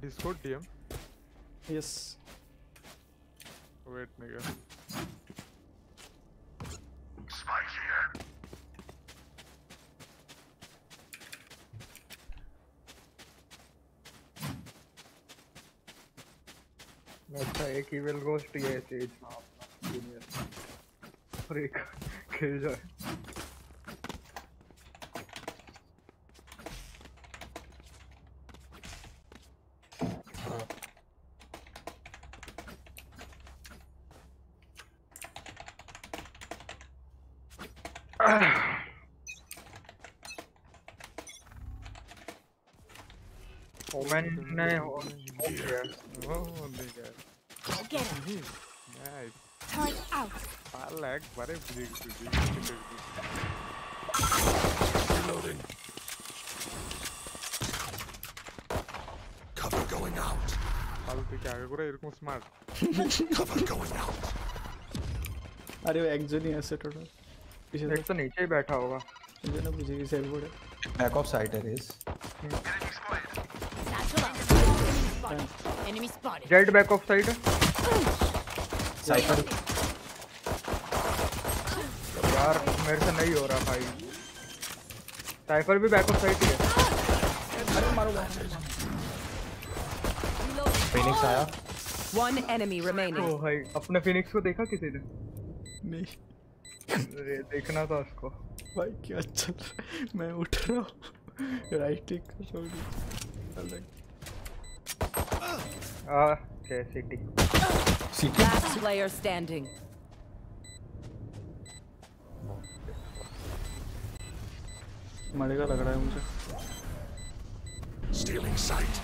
Discord DM? Yes. Wait, nigga. Spike. अच्छा एक ही विल ये स्टेज और एक खेल जाए ओमेन ने हो हो गया Oh, nigga. Go get him. Nice. Turret out. পারলে একবারে বুঝে গেছি Reloading. Cover going out. পাল থেকে আগে করে এরকম স্মার্ট Cover going out. अरे वो একজনই আছে টোটাল एक तो नीचे ही बैठा होगा এই জন্য বুঝে গেছি এরপরে Back of side it is. Jett back off side Cypher. यार मेरे से नहीं हो रहा भाई। साइफर भी बैक ऑफ़ साइड ही है। Phoenix आया. One enemy remaining. ओ भाई अपने फिनिक्स को देखा किसी ने? नहीं। अरे देखना था उसको। भाई क्या चल मैं उठ रहा हूँ। राइट टिक कर रहा हूँ। अलग आ okay CT Last player standing. मरेगा लग रहा है मुझे। Stealing sight.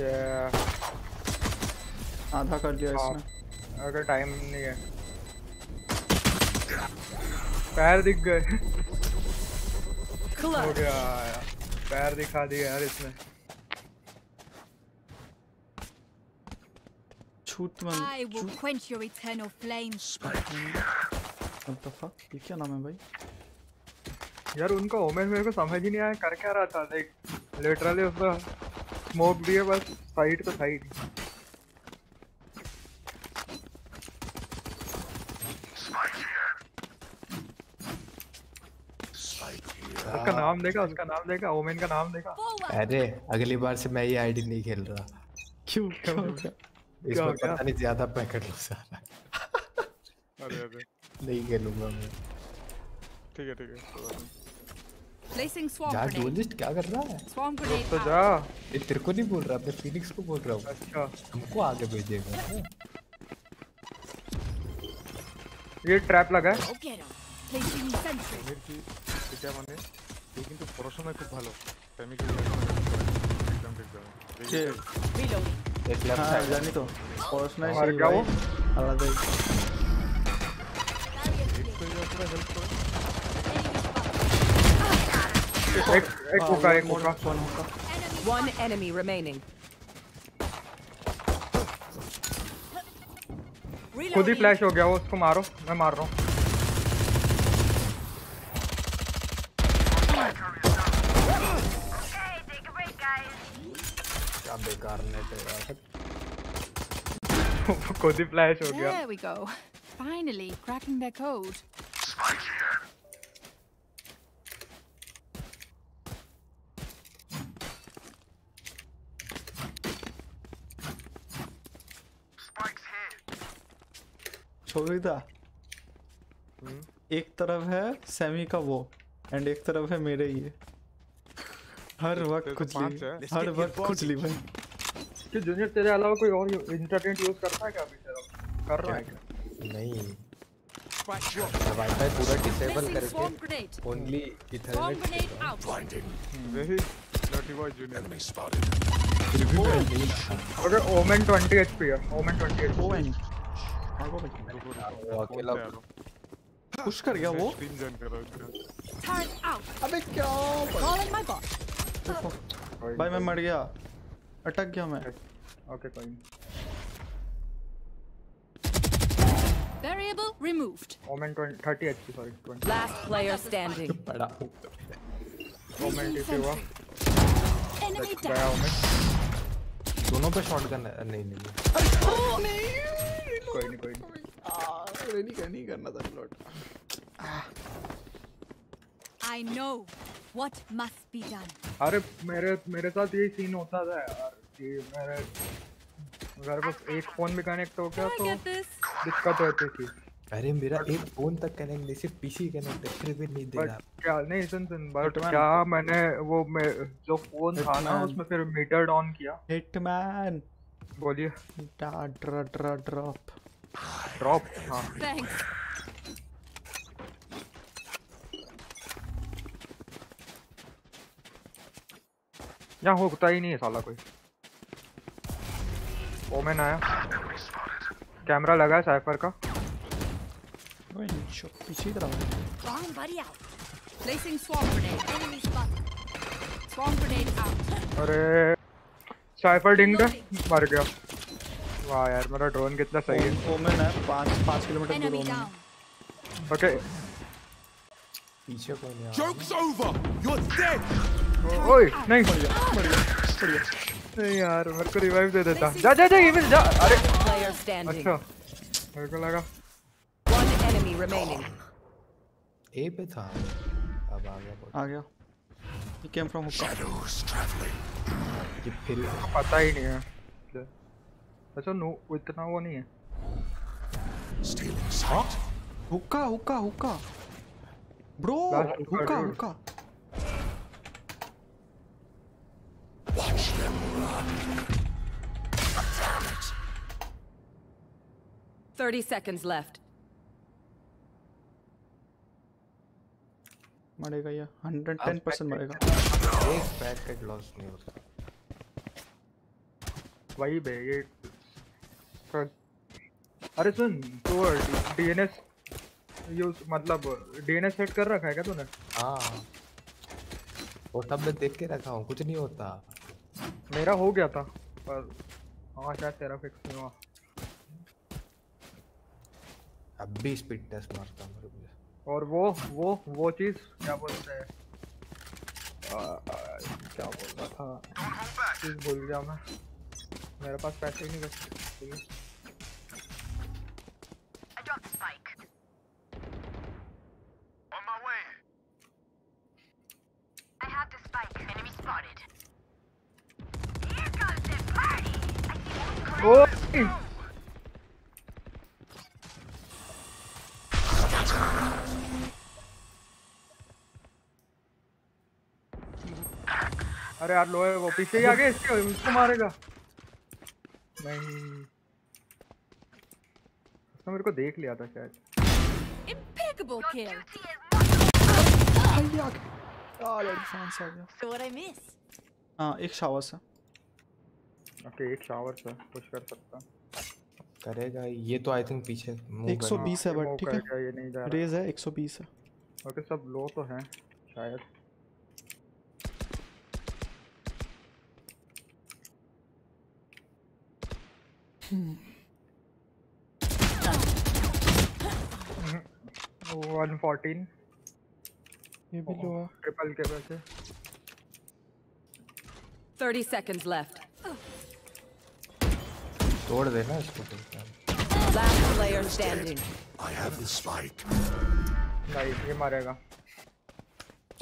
Yeah. आधा कर दिया हाँ, इसने। अगर टाइम नहीं है। पैर दिख गए। हो गया पैर दिखा दिए यार इसने। छूत मन I will quench your eternal flames. What the fuck? ये क्या नाम है भाई यार उनका ओमेन मेरे को समझ ही नहीं आया कर क्या रहा था। लाइक लिटरली उसका स्मोक दिए बस साइड तो ही नहीं। उसका नाम देखा उसका नाम देखा ओमेन का नाम देखा। अरे अगली बार से मैं ये आईडी नहीं खेल रहा। क्यों? क्या? हो इसमें हो गया? पता नहीं ज्यादा पैकेट लग सारा अरे अरे नहीं खेलूंगा मैं ठीक है ठीक है कोई बात नहीं। Placing swarm जा grenade. डुअलिस्ट क्या कर रहा है Swarm grenade तो out. जा ये तेरे को नहीं बोल रहा मैं फिनिक्स को बोल रहा हूँ अच्छा हमको आगे भेजेगा ये ट्रैप लगा है Go get him. Placing sentry. মেয়ের কি এটা মানে এই কিন্তু পড়াশোনায় খুব ভালো আমি কি এক্সাম টেক্সাম কে Reloading. एक लेफ़्ट हाँ साइड जानी तो पड़ोसना और क्या वो? आलादा ही एक एक होगा एक होगा वन होगा One enemy remaining. खुद ही फ्लैश हो गया वो उसको मारो मैं मार रहा हूँ। यार। खुद ही फ्लैश हो गया। There we go. Finally, cracking their code. छोड़ीदा एक तरफ़ है सेमी का वो एंड एक तरफ़ है मेरे ये। हर वक्त तो कुछ ली हर वक्त कुछ ली भाई। कि जूनियर तेरे अलावा कोई और इंटरनेट यूज़ करता है क्या अभी तेरा? कर रहा है क्या? नहीं। वाईफाई पूरा डिसेबल करके ओनली इथरनेट. Blinding. वही नॉटी बॉय जूनियर मैं था अगर ओमेन 20 एचपी है ओमेन 20 एचपी वो है नहीं वो अकेला। पुश कर गया वो। अबे क्या भाई मैं मर गया। अटक गया मैं। ओके कोई नहीं। Variable removed. Omen 20 30 HP sorry 20 Last player standing. बड़ा ओमेन टीपी हुआ। Down. ओमेन दोनों पे शॉटगन नहीं नहीं नहीं। कोई नहीं कोई नहीं। नहीं करना था reload I know what must be done. अरे मेरे मेरे साथ यही सीन होता था यार कि मेरे अगर बस एक फ़ोन भी कनेक्ट हो गया तो दिक्कत होती थी। अरे मेरा एक फ़ोन तक कनेक्ट नहीं सिर्फ़ पीसी कनेक्ट है फिर भी नहीं दे रहा। क्या नहीं सुन सुन बट क्या मैंने वो मे, जो फ़ोन था ना उसमें फिर मीटर ऑन किया। हिटमैन बोलिए। डा ड्रा ड्रा ड्रॉप। ड्रॉप हाँ। Thanks. यहाँ होता ही नहीं है साला कोई। ओमेन आया कैमरा लगा है साइफर का। पीछे. अरे साइफर डिंग मर गया। वाह यार मेरा ड्रोन कितना सही है। ओमेन है पाँच पाँच किलोमीटर दूर ओमेन. ओके पीछे कौन है Joke's over! You're dead! ओए नहीं मर गया मर गया बढ़िया। नहीं यार मेरे को रिवाइव दे देता। जा जा जा इविल जा अरे। अच्छा मेरे को लगा। One enemy remaining. ए पे था। अब आ गया आ गया। He came from hookah Shadows ये फिर पता ही नहीं है। अच्छा नो इतना वो नहीं है। Stealing sight. हुक्का हुक्का हुक्का। ब्रो हुक्का हुक्का। Watch them run. Damn it. 30 seconds left. मरेगा ये 110 परसेंट मरेगा एक पैकेट लॉस नहीं होता वही बे ये अरे सुन तो डीएनएस यूज़ मतलब डीएनएस सेट कर रखा है क्या तूने हाँ वो सब मैं देख के रखा हूँ कुछ नहीं होता मेरा हो गया था पर हाँ शायद तेरा फिक्स नहीं हुआ। अब भी स्पीड टेस्ट मारता हूँ मेरे को। और वो वो वो चीज़ क्या बोलते हैं? क्या बोल रहा था? चीज़ भूल गया मैं। मेरे पास पैसे ही नहीं बचे I dropped the spike. On my way! I have the spike. Enemy spotted. Here comes the party! I see one ओ अरे यार लो है वो पीछे ही आ गए इसके इसको मारेगा नहीं उसने मेरे को देख लिया था शायद Impeccable kill. यार एडवांस आ गया what I miss? हाँ एक शावर से ओके एक शावर से पुश कर सकता करेगा ये तो आई थिंक पीछे 120 है बट ठीक है। रेज है 120 है ओके सब लो तो हैं शायद वन फोर्टीन ये भी लो है ट्रिपल के वैसे 30 seconds left. तोड़ देना इसको तो Last player standing. I have the spike. नहीं ये मारेगा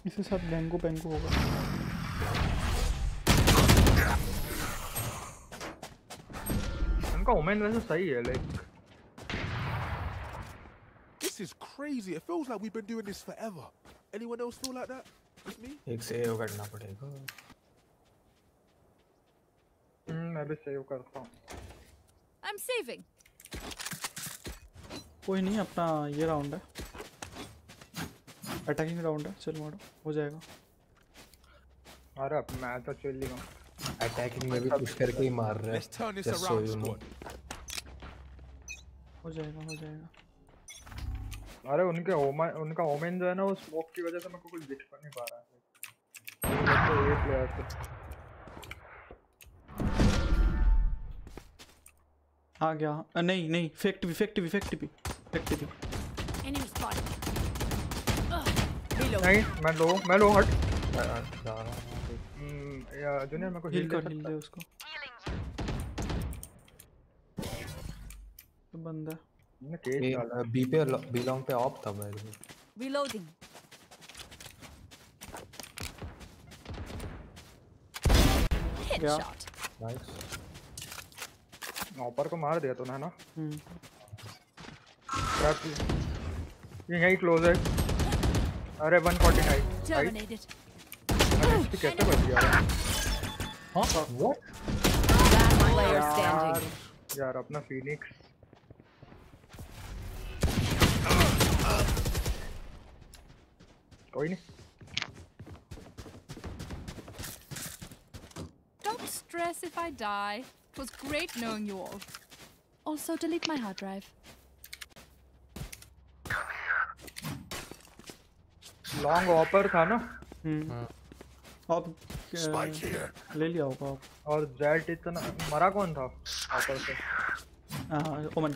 इसके साथ बैंगो बैंगो होगा उनका ओमेन वैसे सही है like This is crazy. It feels like we've been doing this forever. Anyone else feel like that? Just me? एक सेव करना पड़ेगा मैं भी सेव करता हूँ I'm saving. कोई नहीं अपना ये राउंड है अटैकिंग राउंड है चल मारो हो जाएगा अरे अब मैं तो चल ही हूँ अटैकिंग में भी पुश करके ही मार रहा है Let's turn this just so around, you know. हो जाएगा हो जाएगा अरे उनके ओमेन उनका ओमेन जो है ना वो स्मोक की वजह से मेरे को कुछ दिख नहीं पा रहा है तो ये प्लेयर थे आ गया अ, नहीं नहीं fake TV fake TV fake TV fake TV Enemy spotted. Ugh. Reload. नहीं मैं लो मैं लो हट जा रहा हूँ या जूनियर मेरे को हिल कर हिल दे उसको। तो बंदा। मैंने केस डाला। बी पे बिलोंग पे ऑफ़ था मेरे को Reloading. Headshot. नाइस नॉपर को मार दिया तूने है ना? हम्म। ये यही क्लोज है। अरे 149 राइट Terminated. अरे कैसे बच गया? हाँ व्हाट Last player यार standing. यार अपना फीनिक्स कोई नहीं Don't stress if I die. It was great knowing you all. Also, delete my hard drive. Long ऑपर था ना हम्म अब Spike क्या- ले लिया होगा आप और जेट इतना मरा कौन था? ऑपर से। हाँ ओमन।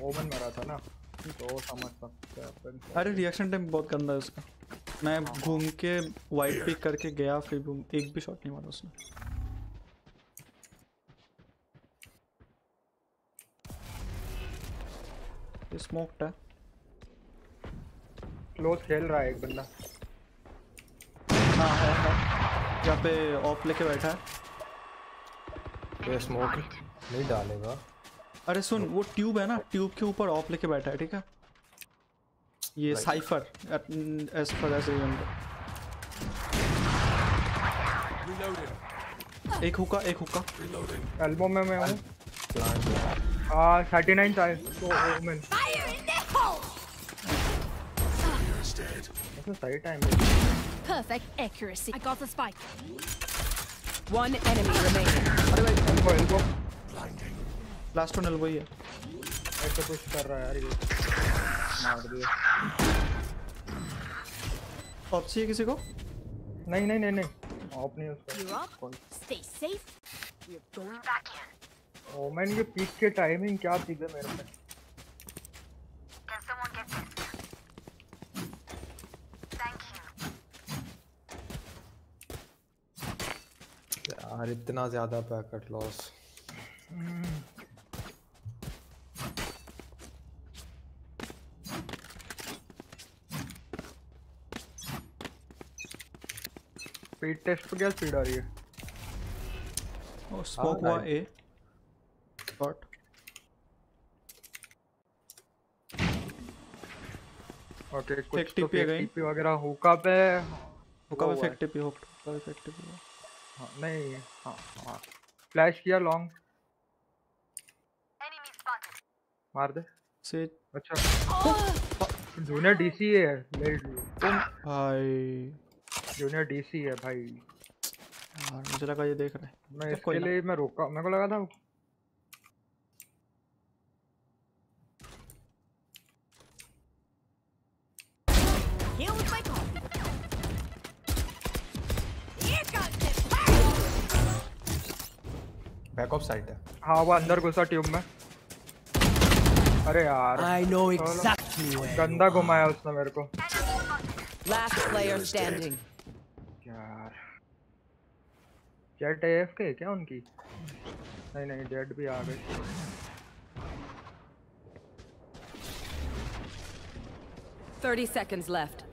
ओमन मरा था ना? तो समझ सकते हैं अरे रिएक्शन टाइम बहुत गंदा है उसका। मैं घूम के वाइट पिक करके गया फिर भी एक भी शॉट नहीं मारा उसने। ये स्मोक्ड है। क्लोज खेल रहा है एक बंदा। हाँ है है। यहाँ पे ऑफ़ लेके बैठा है। ये स्मोक नहीं डालेगा। अरे सुन वो ट्यूब है ना ट्यूब के ऊपर ऑफ़ लेके बैठा है ठीक है? ये. Cypher as far as remember एक हुक्का एक हुक्का। एल्बो में मैं हूँ। हाँ थर्टी नाइन चाहे तो ओमन ऐसे सही time Perfect accuracy. I got the spike. One enemy remaining. Elbow elbow last one elbow ही है ऐसे पुश कर रहा है यार ये मार दिया ऑफ़ चाहिए किसी को नहीं नहीं नहीं नहीं ऑफ़ नहीं उसका up. Stay safe. We're going back in. ओमन ये पीक के टाइमिंग क्या थी मेरे पे Can someone get this? Thank you. यार इतना ज़्यादा पैकेट लॉस स्पीड टेस्ट पे क्या स्पीड आ रही है? और स्मोक हुआ ए शॉट ओके कुछ तो है? टीपी वगैरह हुका पे। हुक्का वो पे हुआ हाँ, नहीं हाँ हाँ। फ्लैश किया लॉन्ग मार दे। से अच्छा। जूनियर डीसी है मेरे भाई। जूनियर डीसी है भाई। यार मुझे लगा ये देख रहे है। मैं इसके लिए मैं रोका मेरे को लगा था ऑफ़ साइड है। हाँ वो अंदर घुसा ट्यूब में। अरे यार। I know चलो। exactly where गंदा घुमाया उसने मेरे को। Last player standing. यार। जेट एफ़ के क्या उनकी? नहीं नहीं जेट भी आ गई। Thirty seconds left.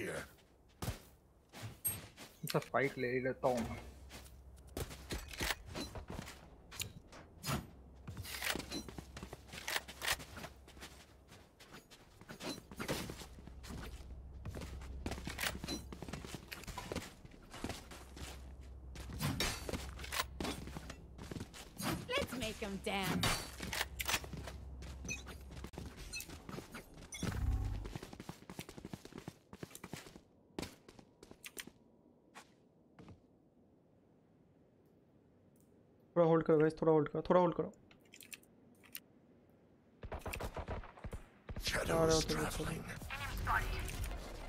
Here. अच्छा स्पाइक ले ही लेता हूँ मैं Let's make him dance. थोड़ा होल्ड करो गाइस थोड़ा होल्ड करो थोड़ा होल्ड करो।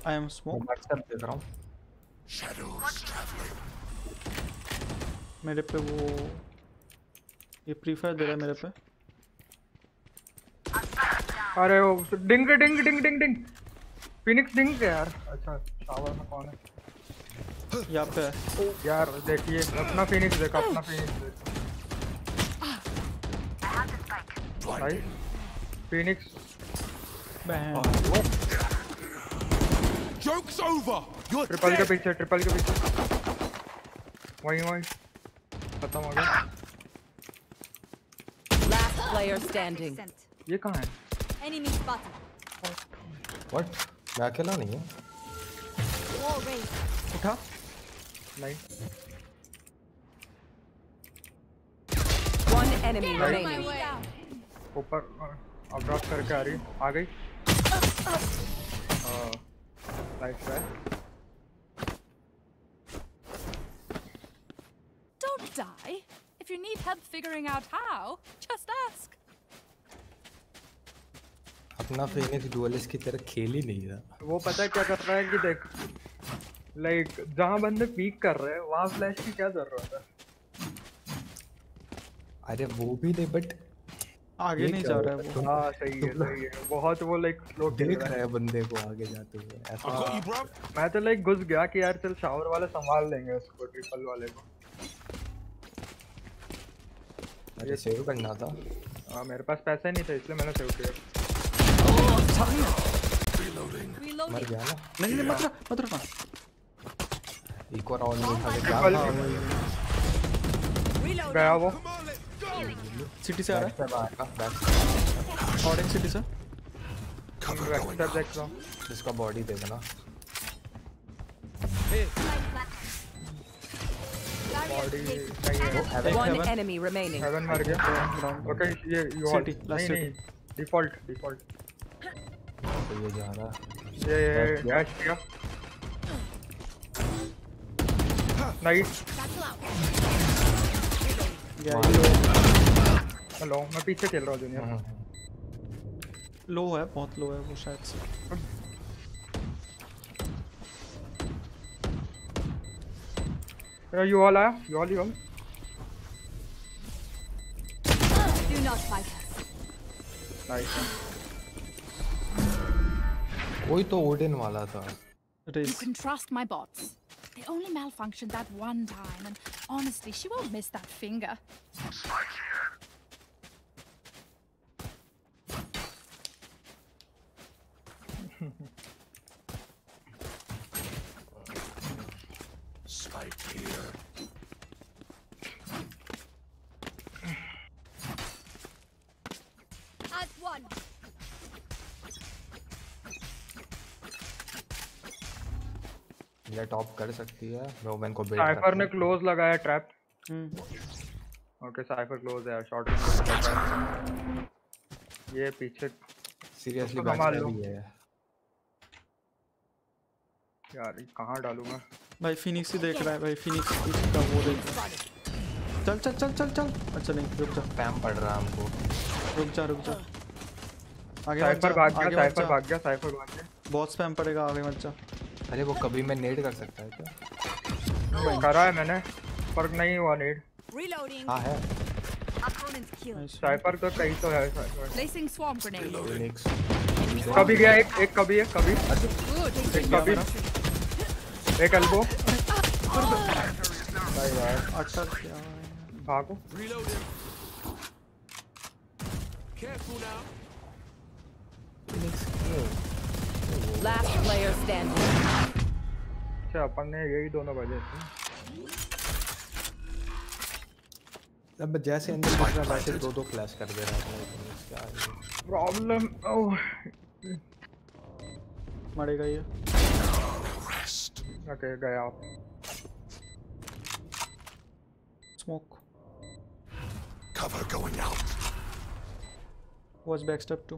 आई एम स्मोक व्हाट्सएप देख रहा हूँ। Shadows traveling. मेरे पे वो ये प्रीफायर दे रहा है मेरे पे। अरे वो डिंग डिंग डिंग डिंग डिंग फिनिक्स डिंग है यार। अच्छा शावर में कौन है? यहाँ पे यार देखिए अपना फिनिक्स देख अपना फिनिक्स भाई Phoenix Joke's over. You're triple के. पीछे ट्रिपल के पीछे वहीं वहीं खत्म हो गया Last player standing. ये कहाँ है Enemy spotted. व्हाट मैं अकेला नहीं हूँ. उठा नहीं One enemy of my remaining. ऊपर अब ड्रॉप करके आ रही आ गई। नाइस है Don't die. If you need help figuring out how, just ask. अपना फेनिक्स डुअलिस्ट की तरह खेल ही नहीं रहा। वो पता है क्या कर रहा है कि देख लाइक जहाँ बंदे पीक कर रहे हैं वहाँ फ्लैश की क्या ज़रूरत है? अरे वो भी नहीं बट आगे नहीं जा रहा है वो। हाँ सही है सही है। बहुत वो लाइक स्लो देख रहा है। बंदे को आगे जाते हुए ऐसा। मैं तो लाइक घुस गया कि यार चल शावर वाले संभाल लेंगे उसको ट्रिपल वाले को। अरे सेव करना था। हाँ मेरे पास पैसे नहीं थे इसलिए मैंने सेव किया। मर गया ना? नहीं नहीं मत मत रहा एक और राउंड में था क्या? था गया वो। सिटी से आ रहा है? एक सिटी से? Backstab देख लो। Step। इसका बॉडी दे देना बॉडी है One enemy remaining. हेवन मर गया। ओके ये यू ऑल last नहीं नहीं. डिफ़ॉल्ट डिफ़ॉल्ट तो ये जा रहा है। ये ये Back किया। डैश हेलो मैं पीछे खेल रहा हूँ जूनियर लो है। बहुत लो है वो शायद से। यू ऑल आया? यू ऑल यू ऑल कोई तो ओडिन वाला था। You can trust my bots. They only malfunctioned that one time, and honestly, she won't miss that finger. Spike ये टॉप कर सकती है वोमेन को बेट साइफर ने क्लोज लगाया ट्रैप ओके साइफर क्लोज है शॉट ये पीछे सीरियसली उसको संभाल भी है। यार ये कहाँ डालूं मैं? भाई फिनिक्स ही देख रहा है भाई फिनिक्स का वो देख। चल चल चल चल चल। अच्छा नहीं रुक जा। स्पैम पड़ रहा हमको। रुक जा रुक जा। आगे साइफर भाग गया साइफर भाग गया साइफर भाग गया। बहुत स्पैम पड़ेगा आगे मत जा अरे वो कभी मैं नेड कर सकता है क्या? करा है मैंने पर नहीं हुआ नीड. हाँ है. साइफर तो कहीं तो है swarm grenade. फिनिक्स कभी गया एक एक कभी एक कभी। Good. एक कभी। एक एल्बो अटक क्या भागो। Last player standing. अच्छा अपन ने यही दोनों बजे थे। अब जैसे अंदर घुस रहा वैसे दो दो फ्लैश कर दे रहा है। Phoenix, क्या है ये? प्रॉब्लम ओह मरेगा ये ओके गया। आप smoke Cover going out. Watch back step too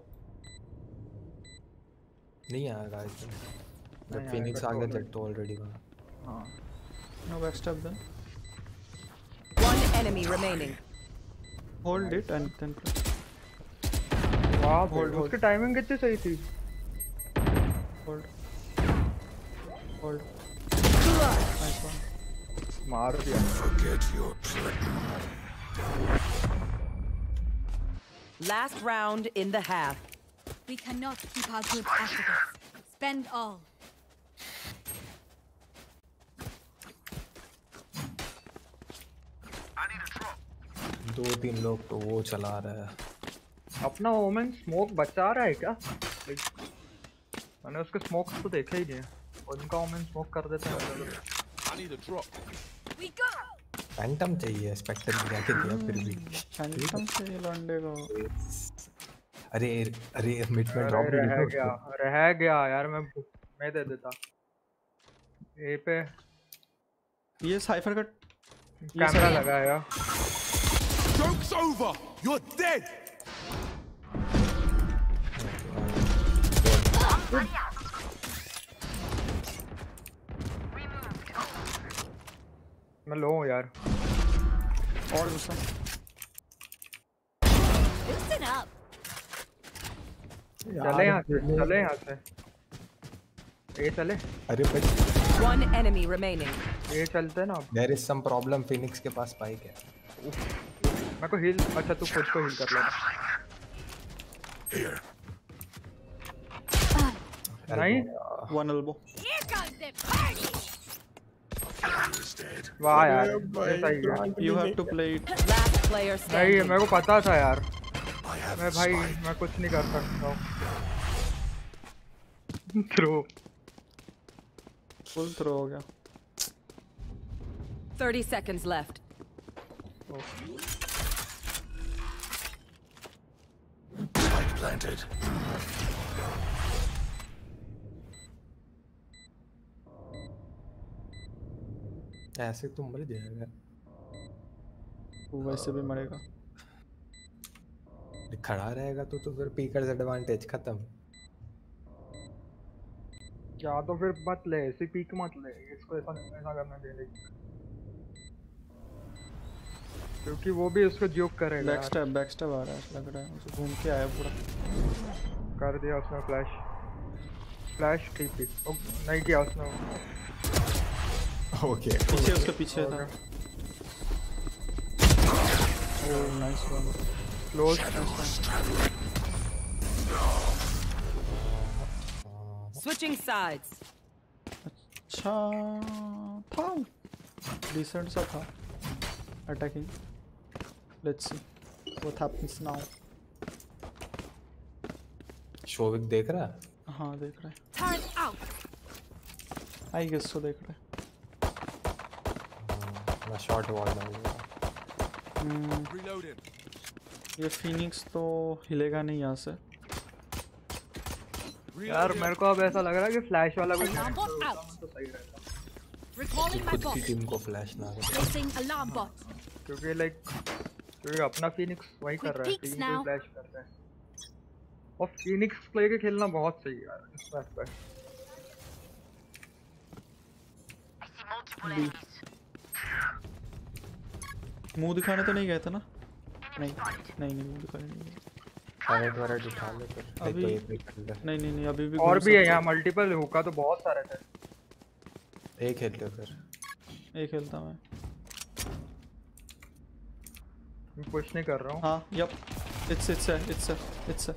नहीं आएगा इसमें नहीं जब फिनिक्स आएगा आ गया तो जेट तो ऑलरेडी वहाँ हाँ। No back step then One enemy remaining. Hold it and then play वाह Hold, hold, hold. उसकी टाइमिंग कितनी सही थी। होल्ड होल्ड नाइस वन मार दिया। Forget your trick. Last round in the half. We cannot keep our goods after this. Spend all. दो तीन लोग तो वो चला रहा है। अपना ओमेन स्मोक बचा रहा है क्या? मैंने उसके स्मोक तो देखा ही नहीं है। उनका ओमेन स्मोक कर देते हैं फैंटम चाहिए स्पेक्टर भी जाके दिया फिर भी। फैंटम ये लौंडे को। अरे अरे मिड में ड्रॉप भी रह दिया गया रह गया यार मैं मैं दे देता ए पे ये साइफर का कैमरा लगाया Joke's over. You're dead. मैं लो हूँ यार और दूसरा Loosen up. चले यहाँ से चले यहाँ से। ये चले। अरे भाई। One enemy remaining. ये चलते हैं ना there is some problem Phoenix के पास स्पाइक है। मेरे को हील अच्छा तू खुद को हील कर लेना। नहीं? One elbow. वाह यार ये सही है you have to play it नहीं. मेरे को पता था यार। मैं भाई मैं कुछ नहीं कर सकता हूँ। थ्रो फुल थ्रो हो गया। 30 seconds left. Spike planted. ऐसे तो मर जाएगा। वो वैसे भी मरेगा। खड़ा रहेगा तो तो फिर पीकर्स एडवांटेज खत्म। या तो फिर मत ले ऐसी पीक मत ले इसको ऐसा ऐसा करना चाहिए। क्योंकि वो भी उसको जोक करेगा बैक स्टेप बैक स्टेप आ रहा है लग रहा है उसे घूम के आया पूरा। कर दिया उसने फ्लैश फ्लैश टीपी ओ, नहीं किया उसने ओके पीछे उसके पीछे था। ओह nice one close Switching sides. अच्छा था डिसेंट सा था attacking let's see what happens now Shovik देख रहा है हाँ देख रहे Turn out. हैं आई गेस तो देख रहे मैं शॉर्ट वॉल डालूँगा हैं ये फिनिक्स तो हिलेगा नहीं यहाँ से। यार मेरे को अब ऐसा लग रहा है कि फ्लैश वाला कुछ Alarm bot तो सही रहेगा खुद की टीम को फ्लैश ना. क्योंकि लाइक क्योंकि अपना फिनिक्स वही कर रहा है टीम को फ्लैश कर रहा है। और फिनिक्स लेके खेलना बहुत सही है यार इस मैच पे मुँह दिखाने तो नहीं गए थे ना? नहीं नहीं नहीं दिखाने नहीं गए पैरेट वैरेट उठा ले नहीं तो। अभी नहीं नहीं नहीं अभी भी और भी है यहाँ मल्टीपल हुका तो बहुत सारे थे। एक खेल ले फिर। एक खेलता मैं। मैं पुश नहीं कर रहा हूँ। हाँ yup it's it's it's it's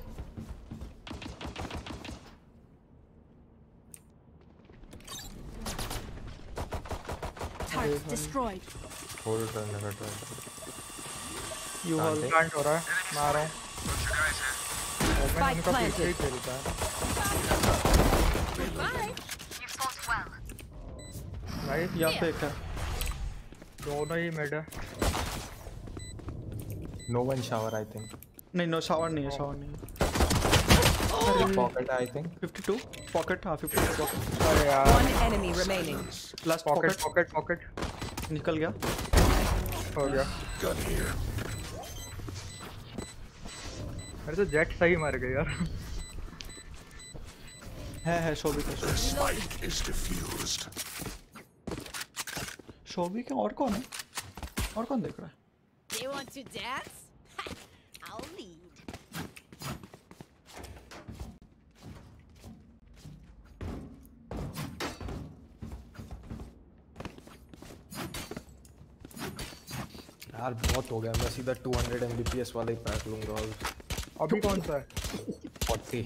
destroyed. Hold करने का ट्राई कर यू हॉल प्लांट हो रहा है मैं आ रहा हूँ। ओपन उनका पीछे ही खेलता है। यहाँ पे एक है। दोनों ही मिड है। No one shower I think नहीं नो शावर नहीं है शावर नहीं है। पॉकेट आई थिंक 52 पॉकेट हाँ 52 पॉकेट अरे यार। One enemy remaining. Last pocket pocket pocket निकल गया। हो गया। Gun here. अरे तो जेट सही मर गए यार है है शोभिक है The spike is diffused. Shobhik और कौन है और कौन देख रहा है They want to dance? I'll lead. यार बहुत हो गया मैं सीधा 200 mbps वाला ही पैक लूँगा और अभी कौन सा है? 40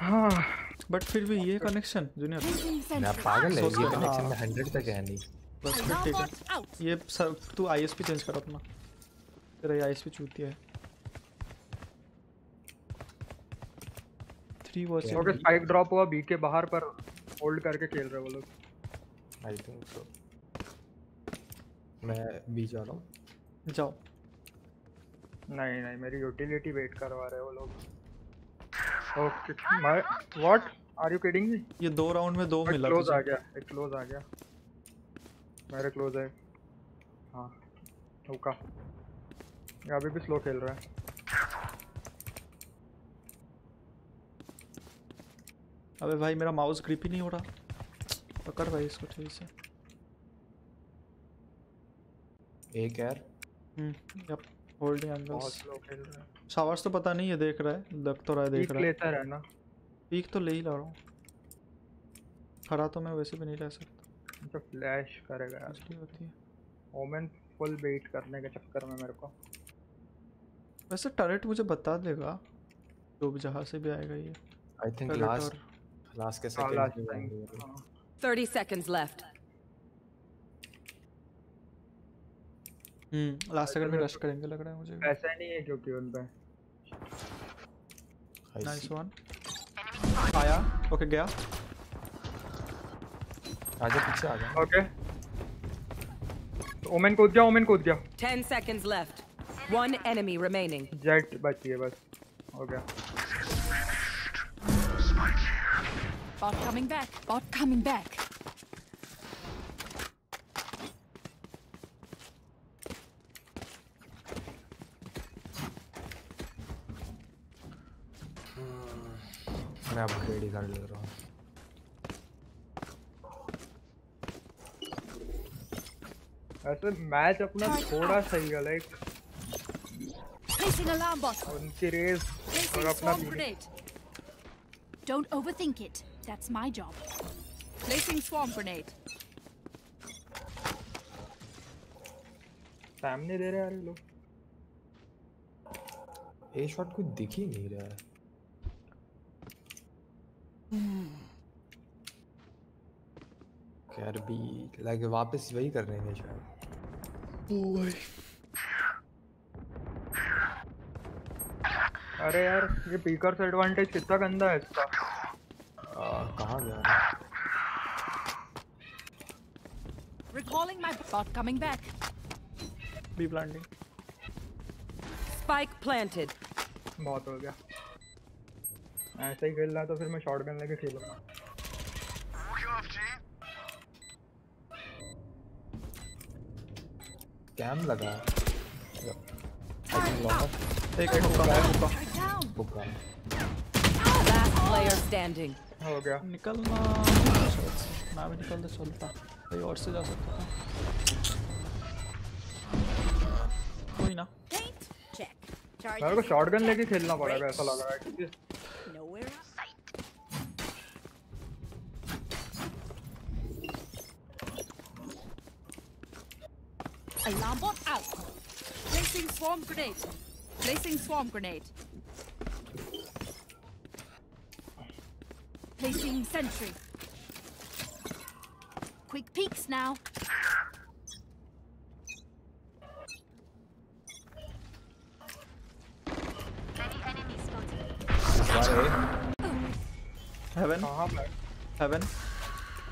हाँ बट फिर भी ये कनेक्शन जूनियर मैं पागल है? ये कनेक्शन। में 100 तक है नहीं। बस फिर ठीक है। ये सब तू आईएसपी चेंज कर अपना। तेरा ये आईएसपी चूती है। Three versus okay spike drop हुआ बी के बाहर पर होल्ड करके खेल रहे वो लोग। आई थिंक सो मैं बी जा रहा हूँ। जाओ। नहीं नहीं मेरी यूटिलिटी वेट करवा रहे हैं वो लोग। ओके मैं what are you kidding me ये दो राउंड में दो मिला क्लोज आ गया एक क्लोज आ गया। मेरे क्लोज है। हाँ रुका। ये अभी भी स्लो खेल रहा है। अबे भाई मेरा माउस ग्रिप ही नहीं हो रहा। पकड़ भाई इसको ठीक से। एक यार हम्म यप होल्डिंग बहुत एंगल्स स्लो खेल रहा है। शावर्स तो पता नहीं है देख रहा है लग तो रहा है देख रहा है। लेता रहना। पीक तो ले ही ला रहा हूँ। खड़ा तो मैं वैसे भी नहीं ले सकता। तो फ्लैश करेगा यार। इसलिए होती है। ओमेन फुल बेट करने के चक्कर में मेरे को। वैसे टरेट मुझे बता देगा जो भी जहाँ से भी आएगा ये। आई थिंक लास्ट लास्ट के सेकंड हाँ। 30 seconds left. Hmm last second में रश करेंगे लग रहा है मुझे ऐसा नहीं है क्योंकि उन पे नाइस वन आया? ओके गया। आजा पीछे आ जा ओके ओमेन कूद गया ओमेन कूद गया। 10 seconds left. One enemy remaining. Jett बची है बस। हो गया। Bot coming back. Bot coming back. मैं अपग्रेड ही कर ले रहा हूँ ऐसे मैच अपना थोड़ा सही है लाइक. उनकी रेस और अपना. Don't overthink it. That's my job. Placing swarm grenade. सामने दे रहे यार ये लोग ए शॉट कुछ दिख ही नहीं रहा है यार भी लाइक वापस वही कर रहे हैं शायद। अरे यार ये पीकर्स एडवांटेज कितना गंदा है इसका। कहाँ गया Recalling my bot coming back. B planting Spike planted. बहुत हो गया। ऐसा ही खेल रहा तो फिर मैं शॉटगन लेके खेलूँगा। कैम लगा। एक एक हुक्का है हुक्का बुका Last player standing. हो गया। निकलना। मैं भी निकलता चलता। कहीं और से जा सकता था। कोई ना. मेरे को शॉटगन लेके खेलना पड़ेगा ऐसा लग रहा है। क्योंकि Alarm bot out. Placing swarm grenade. Placing swarm grenade. Placing sentry. Quick peeks now. Heaven कहाँ पे हेवन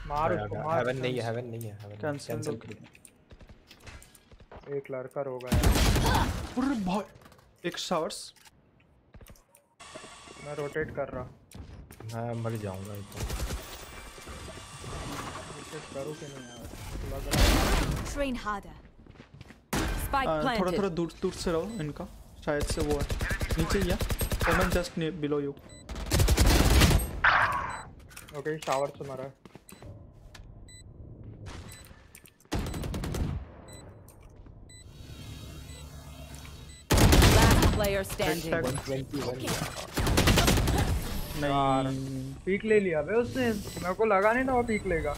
मार उसको मार हेवन नहीं है हेवन नहीं है हेवन Cancel कैंसिल दो। एक लड़का होगा यार अरे भाई एक शावर्स मैं रोटेट कर रहा। मैं मर जाऊँगा एकदम रोटेट करूँ कि नहीं यार? लग रहा है। Train harder. Spike थोड़ा थोड़ा दूर दूर से रहो इनका। शायद से वो है। नीचे ही है। Omen just below you okay shower से मारा है। Player standing. पीक ले लिया बे उसने। मेरे को लगा नहीं था वो पीक लेगा।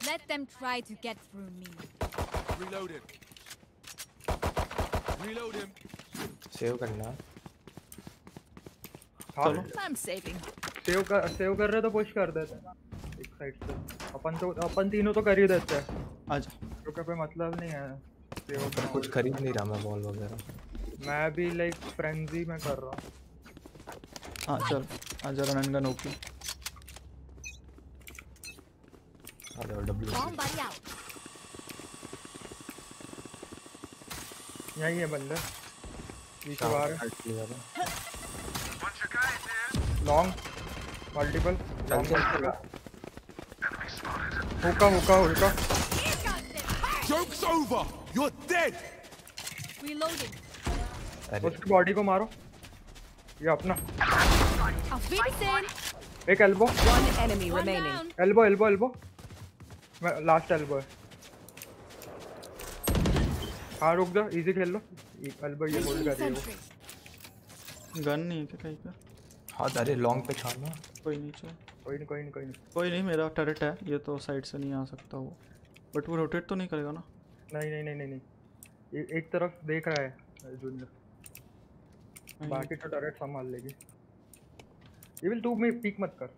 Let them try to get through me. Reload him. Reload him. Save करना। चलो I'm saving. सेव कर सेव कर रहे तो पुश कर देते हैं। एक साइड से। अपन तो अपन तीनों तो कर ही देते हैं। आजा। क्योंकि कोई मतलब नहीं है। सेव पर कुछ खरीद नहीं रहा मैं बॉल वगैरह। मैं भी लाइक फ्रेंजी में कर रहा हूँ। हाँ चल। आजा रन गन ओके आ जाओ डब्ल्यू. यही है बंदे पीछे बाहर लॉन्ग मल्टीपल चल चल चल हुक्का हुक्का हुक्का Joke's over. You're dead. Reloading. उसकी बॉडी को मारो। ये अपना। एक elbow One enemy remaining. Elbow elbow elbow last elbow है। हाँ रुक जा इजी खेल लो। एल्बो ये होल्ड कर रही है गन नहीं है क्या कहीं का हाँ अरे लॉन्ग पे छाना कोई नहीं चल। कोई नहीं कोई नहीं कोई नहीं। कोई नहीं मेरा टरेट है। ये तो साइड से नहीं आ सकता वो। बट वो रोटेट तो नहीं करेगा ना? नहीं नहीं नहीं नहीं नहीं। ए- एक तरफ़ देख रहा है जूनियर। बाकी तो डायरेक्ट संभाल लेगी। ये विल तू में पीक मत कर।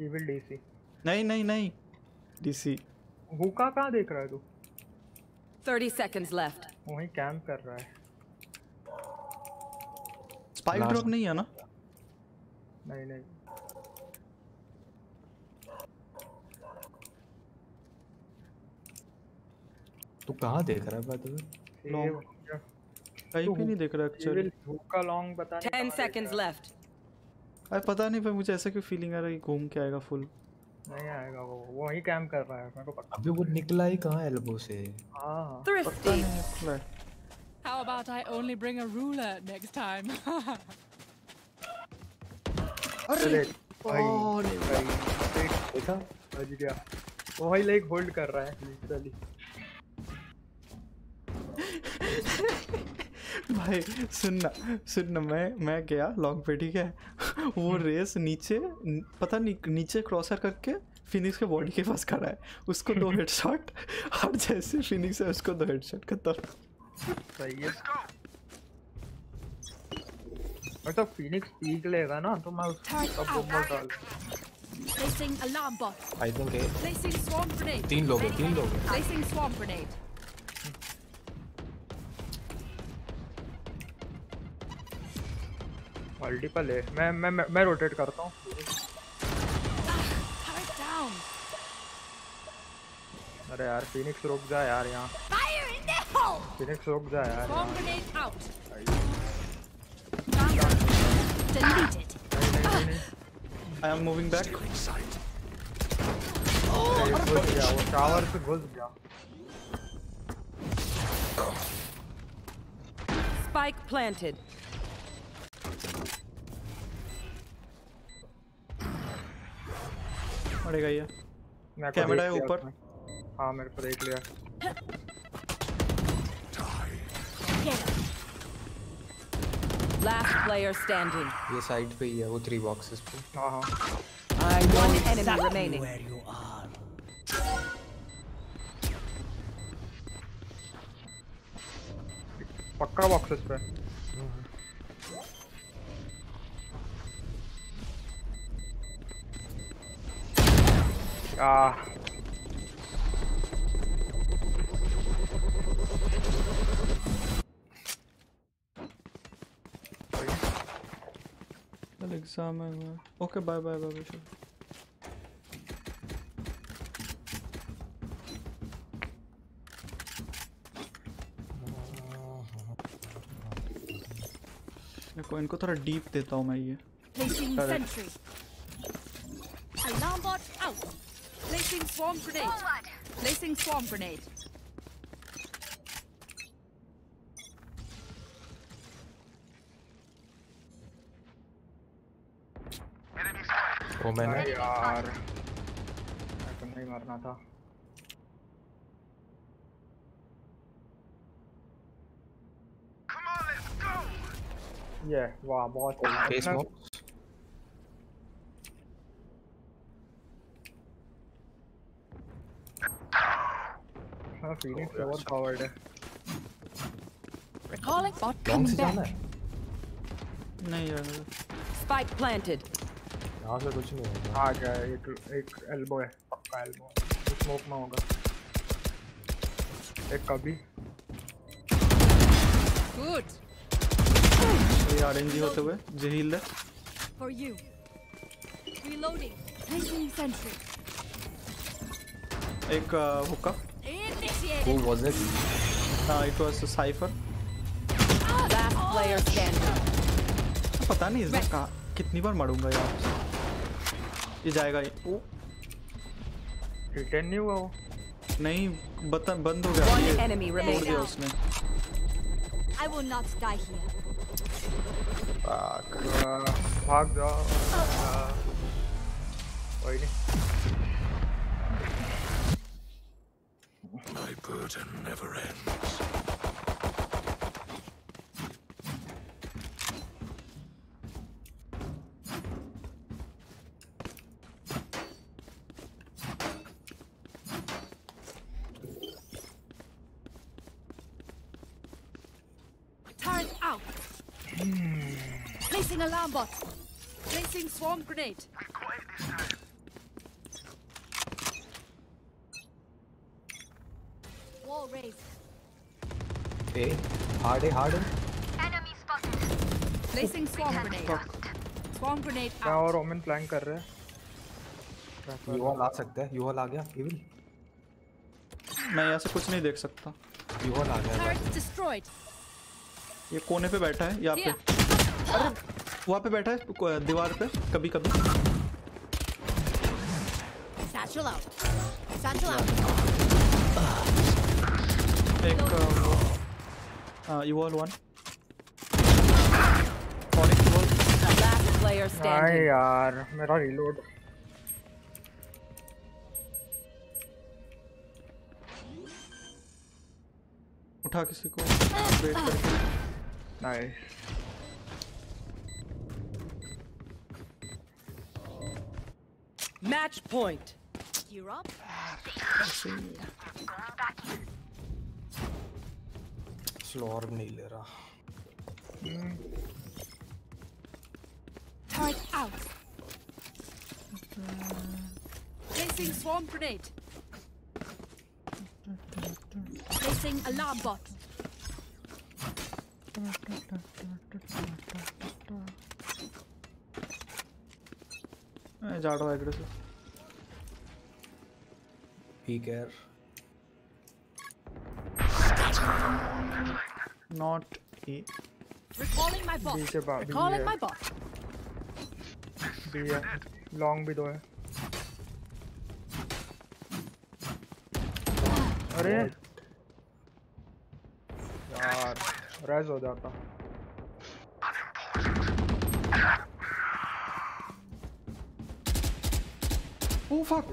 ये विल डीसी नहीं नहीं नहीं। डीसी हुका कहाँ देख रहा है तू? 30 seconds left. वहीं कैंप कर रहा है। स्पाइक ड्रॉप नहीं है ना? नहीं नहीं। तू कहाँ देख रहा है बात Long. कहीं पे नहीं देख रहा एक्चुअली हुका लॉन्ग बता 10 कहाँ देख seconds रहा है। left. अरे पता नहीं पर मुझे ऐसा क्यों फीलिंग आ रहा है कि घूम के आएगा फुल नहीं आएगा वो वो वहीं कैंप कर रहा है मेरे को पता अबे वो निकला ही कहाँ एल्बो से? हाँ हाँ। Thrifty. How about I only bring a ruler next time? अरे! भाई ओ, नहीं भाई देखा? समझ गया। वो भाई लाइक होल्ड कर रहा है लिटरली भाई सुनना सुनना मैं मैं गया लॉन्ग पे ठीक है? वो रेस नीचे पता नहीं नीचे क्रॉसर करके फिनिक्स के बॉडी के पास खड़ा है। उसको दो हेडशॉट और जैसे फिनिक्स है उसको दो हेडशॉट खत्म सही है। मतलब फिनिक्स पीक लेगा ना तो मैं उसको सब बम्बर डाल Placing alarm bot. I think है Placing swarm grenade. तीन लोग हैं तीन लोग हैं। Placing swarm grenade. मल्टीपल है मैं मैं मैं, मैं रोटेट करता हूँ। अरे यार फिनिक्स रुक जा यार यहाँ. फिनिक्स रुक जा यार आई एम मूविंग बैक घुस गया वो टावर से घुस गया। Spike planted. मरेगा ये। कैमरा है ऊपर। हाँ मेरे को देख लिया। Last player standing. ये साइड पे ही है वो थ्री बॉक्सेस पे। हाँ हाँ। One enemy remaining. पक्का बॉक्सेस पे। कल एग्ज़ाम है हुआ okay bye bye bye bye देखो इनको थोड़ा डीप देता हूँ मैं ये। Placing Turret. sentry. Alarm bot out. Placing swarm grenade. Placing swarm grenade. ओ मैंने अरे यार मेरे को नहीं मरना था ये वाह बहुत सही फेस अपना- स्मोक हाँ फिनिक्स ओवर पावर्ड है Recalling bot coming back. है नहीं यार Spike planted. यहाँ से कुछ नहीं होगा आ गया एक एक एल्बो है पक्का एल्बो स्मोक में होगा एक कभी Good. ये आरएनजी होते हुए जहील है For you. Reloading. Placing sentry. एक हुक्का. Who was it? हाँ it was Cypher Last player standing. पता नहीं इस बार कहाँ कितनी बार मरूँगा यार ये जाएगा ये। ओ। रिटर्न नहीं हुआ वो। नहीं बतन बंद हो गया। One ये enemy तोड़ दिया उसने। I will not die here. Fuck. Uh, भाग जाओ। uh, कोई नहीं। Burden never ends. Turret out. Placing alarm bot. Placing swarm grenade. Hard है हार्ड है Placing swarm grenade. Swarm grenade out. और ओमेन फ्लैंक कर रहे हैं। यूहॉल आ सकता है। यूहॉल आ गया इविल मैं यहाँ से कुछ नहीं देख सकता। यूहॉल आ गया Turret ये कोने पे बैठा है यहाँ पे? अरे वहाँ पे बैठा है दीवार पे कभी कभी Satchel out. Satchel out. एक युवल वन Last player नहीं standing. यार मेरा रीलोड उठा किसी को वेट करके nice Match point. You're up. Slow ऑर्ब नहीं ले रहा Turret out. Placing swarm grenade. Placing alarm bot. मैं जा रहा हूँ aggressive B care Not a Recalling my bot. B के बाद B Recalling है my bot. B है लॉन्ग भी दो है अरे यार रेज हो जाता Oh fuck.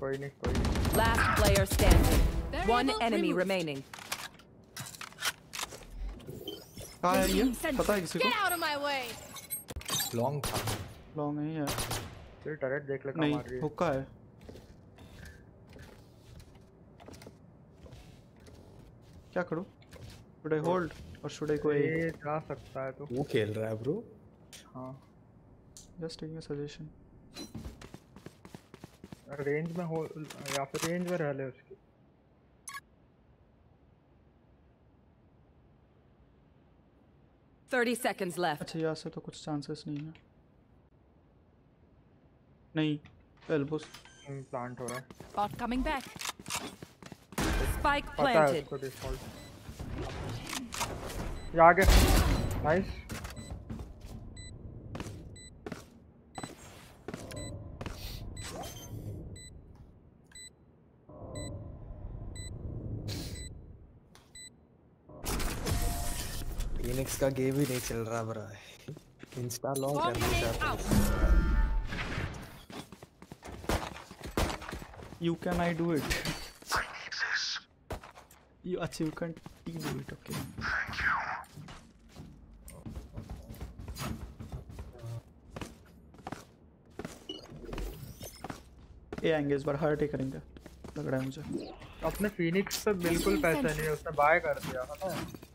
कोई नहीं कोई नहीं Last player standing. Variable One enemy removed. remaining. कहाँ है ये पता है किसी को Get out of my way. Long था। लॉन्ग नहीं है फिर टरेट देख ले कहाँ नहीं मार रही है। हुक्का है। क्या करूँ? शुड आई होल्ड और शुड आई गो ए ये जा सकता है तो। वो खेल रहा है ब्रो हाँ। Just taking a suggestion range में हो या फिर रेंज में रह ले उसकी। Thirty seconds left. अच्छा यहाँ से तो कुछ चांसेस नहीं है नहीं एल्बोस प्लांट हो रहा है Bot coming back. Spike पता है planted. उसको डिफ़ॉल्ट ये आगे नाइस फिनिक्स का गेम ही नहीं चल रहा ब्रो इंस्टा Swarm करना चाहता you can I do it you अच्छा you can do it okay. ये आएँगे इस बार हार्ट ही करेंगे। लग रहा है मुझे। अपने फिनिक्स पे बिल्कुल पैसे नहीं है उसने बाय कर दिया पता है?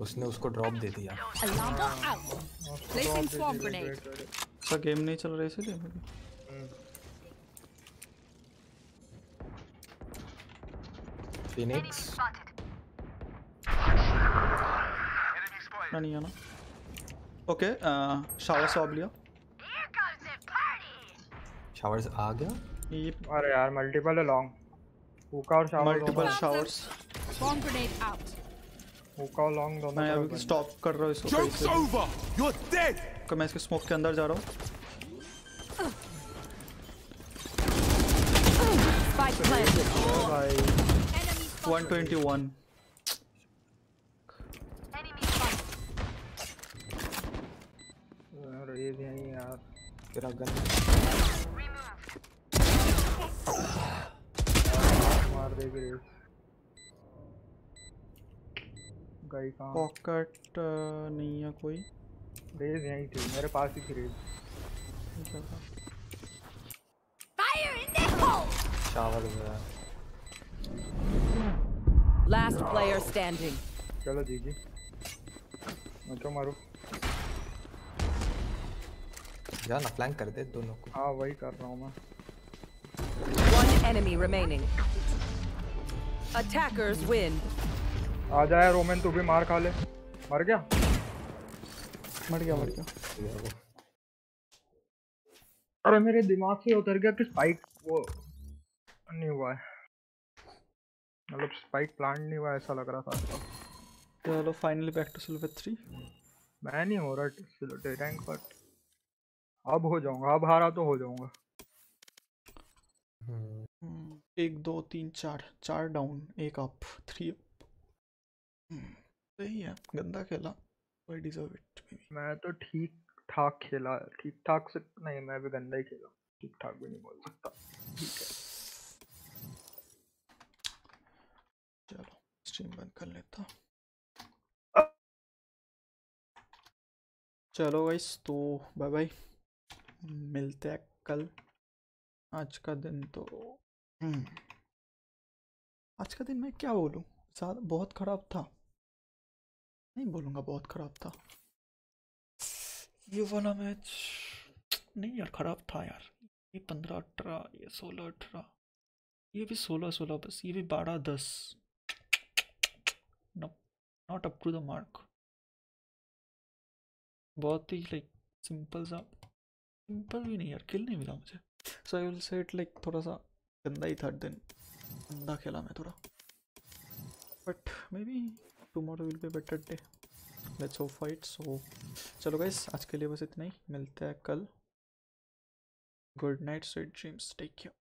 उसने उसको ड्रॉप दे दिया. उसका गेम नहीं चल रहा इसीलिए। फिनिक्स नहीं है ना ओके शावर स्वाब लिया। शावर्स आ गया? ये अरे यार मल्टीपल है लॉन्ग हुका और shower multiple showers Swarm grenade out. Hookah और लॉन्ग दोनों मैं अभी स्टॉप कर रहा हूँ इसको Joke's कहीं से। over! You're dead! तो मैं इसके स्मोक के अंदर जा रहा हूँ? Spike planted. भाई 121 रेज यहीं यार। तेरा गन मार देगी रेज गई कहाँ पॉकेट नहीं है कोई रेज यहीं थी मेरे पास ही थी रेज! शावर गया Last player standing. चलो जी जी मैं क्यों मारूं जा ना फ्लैंक कर दे दोनों को हाँ वही कर रहा हूँ मैं One enemy remaining. Attackers win. आ जाए रोमन तू भी मार खा ले। मर गया? मर गया मर गया। अरे मेरे दिमाग से उतर गया कि स्पाइक वो नहीं हुआ है। मतलब स्पाइक प्लांट नहीं हुआ ऐसा लग रहा था उसका। चलो finally back to silver three मैं नहीं हो रहा सिल्वर रैंक बट अब हो जाऊँगा अब हारा तो हो जाऊँगा। एक दो तीन चार चार डाउन एक अप थ्री अप सही है गंदा खेला आई डिजर्व इट मैं तो ठीक ठाक खेला ठीक ठाक से नहीं मैं भी गंदा ही खेला ठीक ठाक भी नहीं बोल सकता ठीक है। चलो स्ट्रीम बंद कर लेता। चलो गाइस तो बाय बाय मिलते हैं कल आज का दिन तो हम्म, आज का दिन मैं क्या बोलूँ बहुत ख़राब था। नहीं बोलूँगा बहुत ख़राब था ये वाला मैच नहीं यार ख़राब था यार ये पंद्रह अठारह ये सोलह अठारह ये भी सोलह सोलह बस ये भी बारह दस not up to the mark बहुत ही लाइक सिंपल सा सिंपल भी नहीं यार किल नहीं मिला मुझे so I will say it like थोड़ा सा गंदा ही था दिन गंदा खेला मैं थोड़ा but maybe tomorrow will be better day let's hope fight so चलो गाइस आज के लिए बस इतना ही। मिलते हैं कल। Good night sweet dreams take care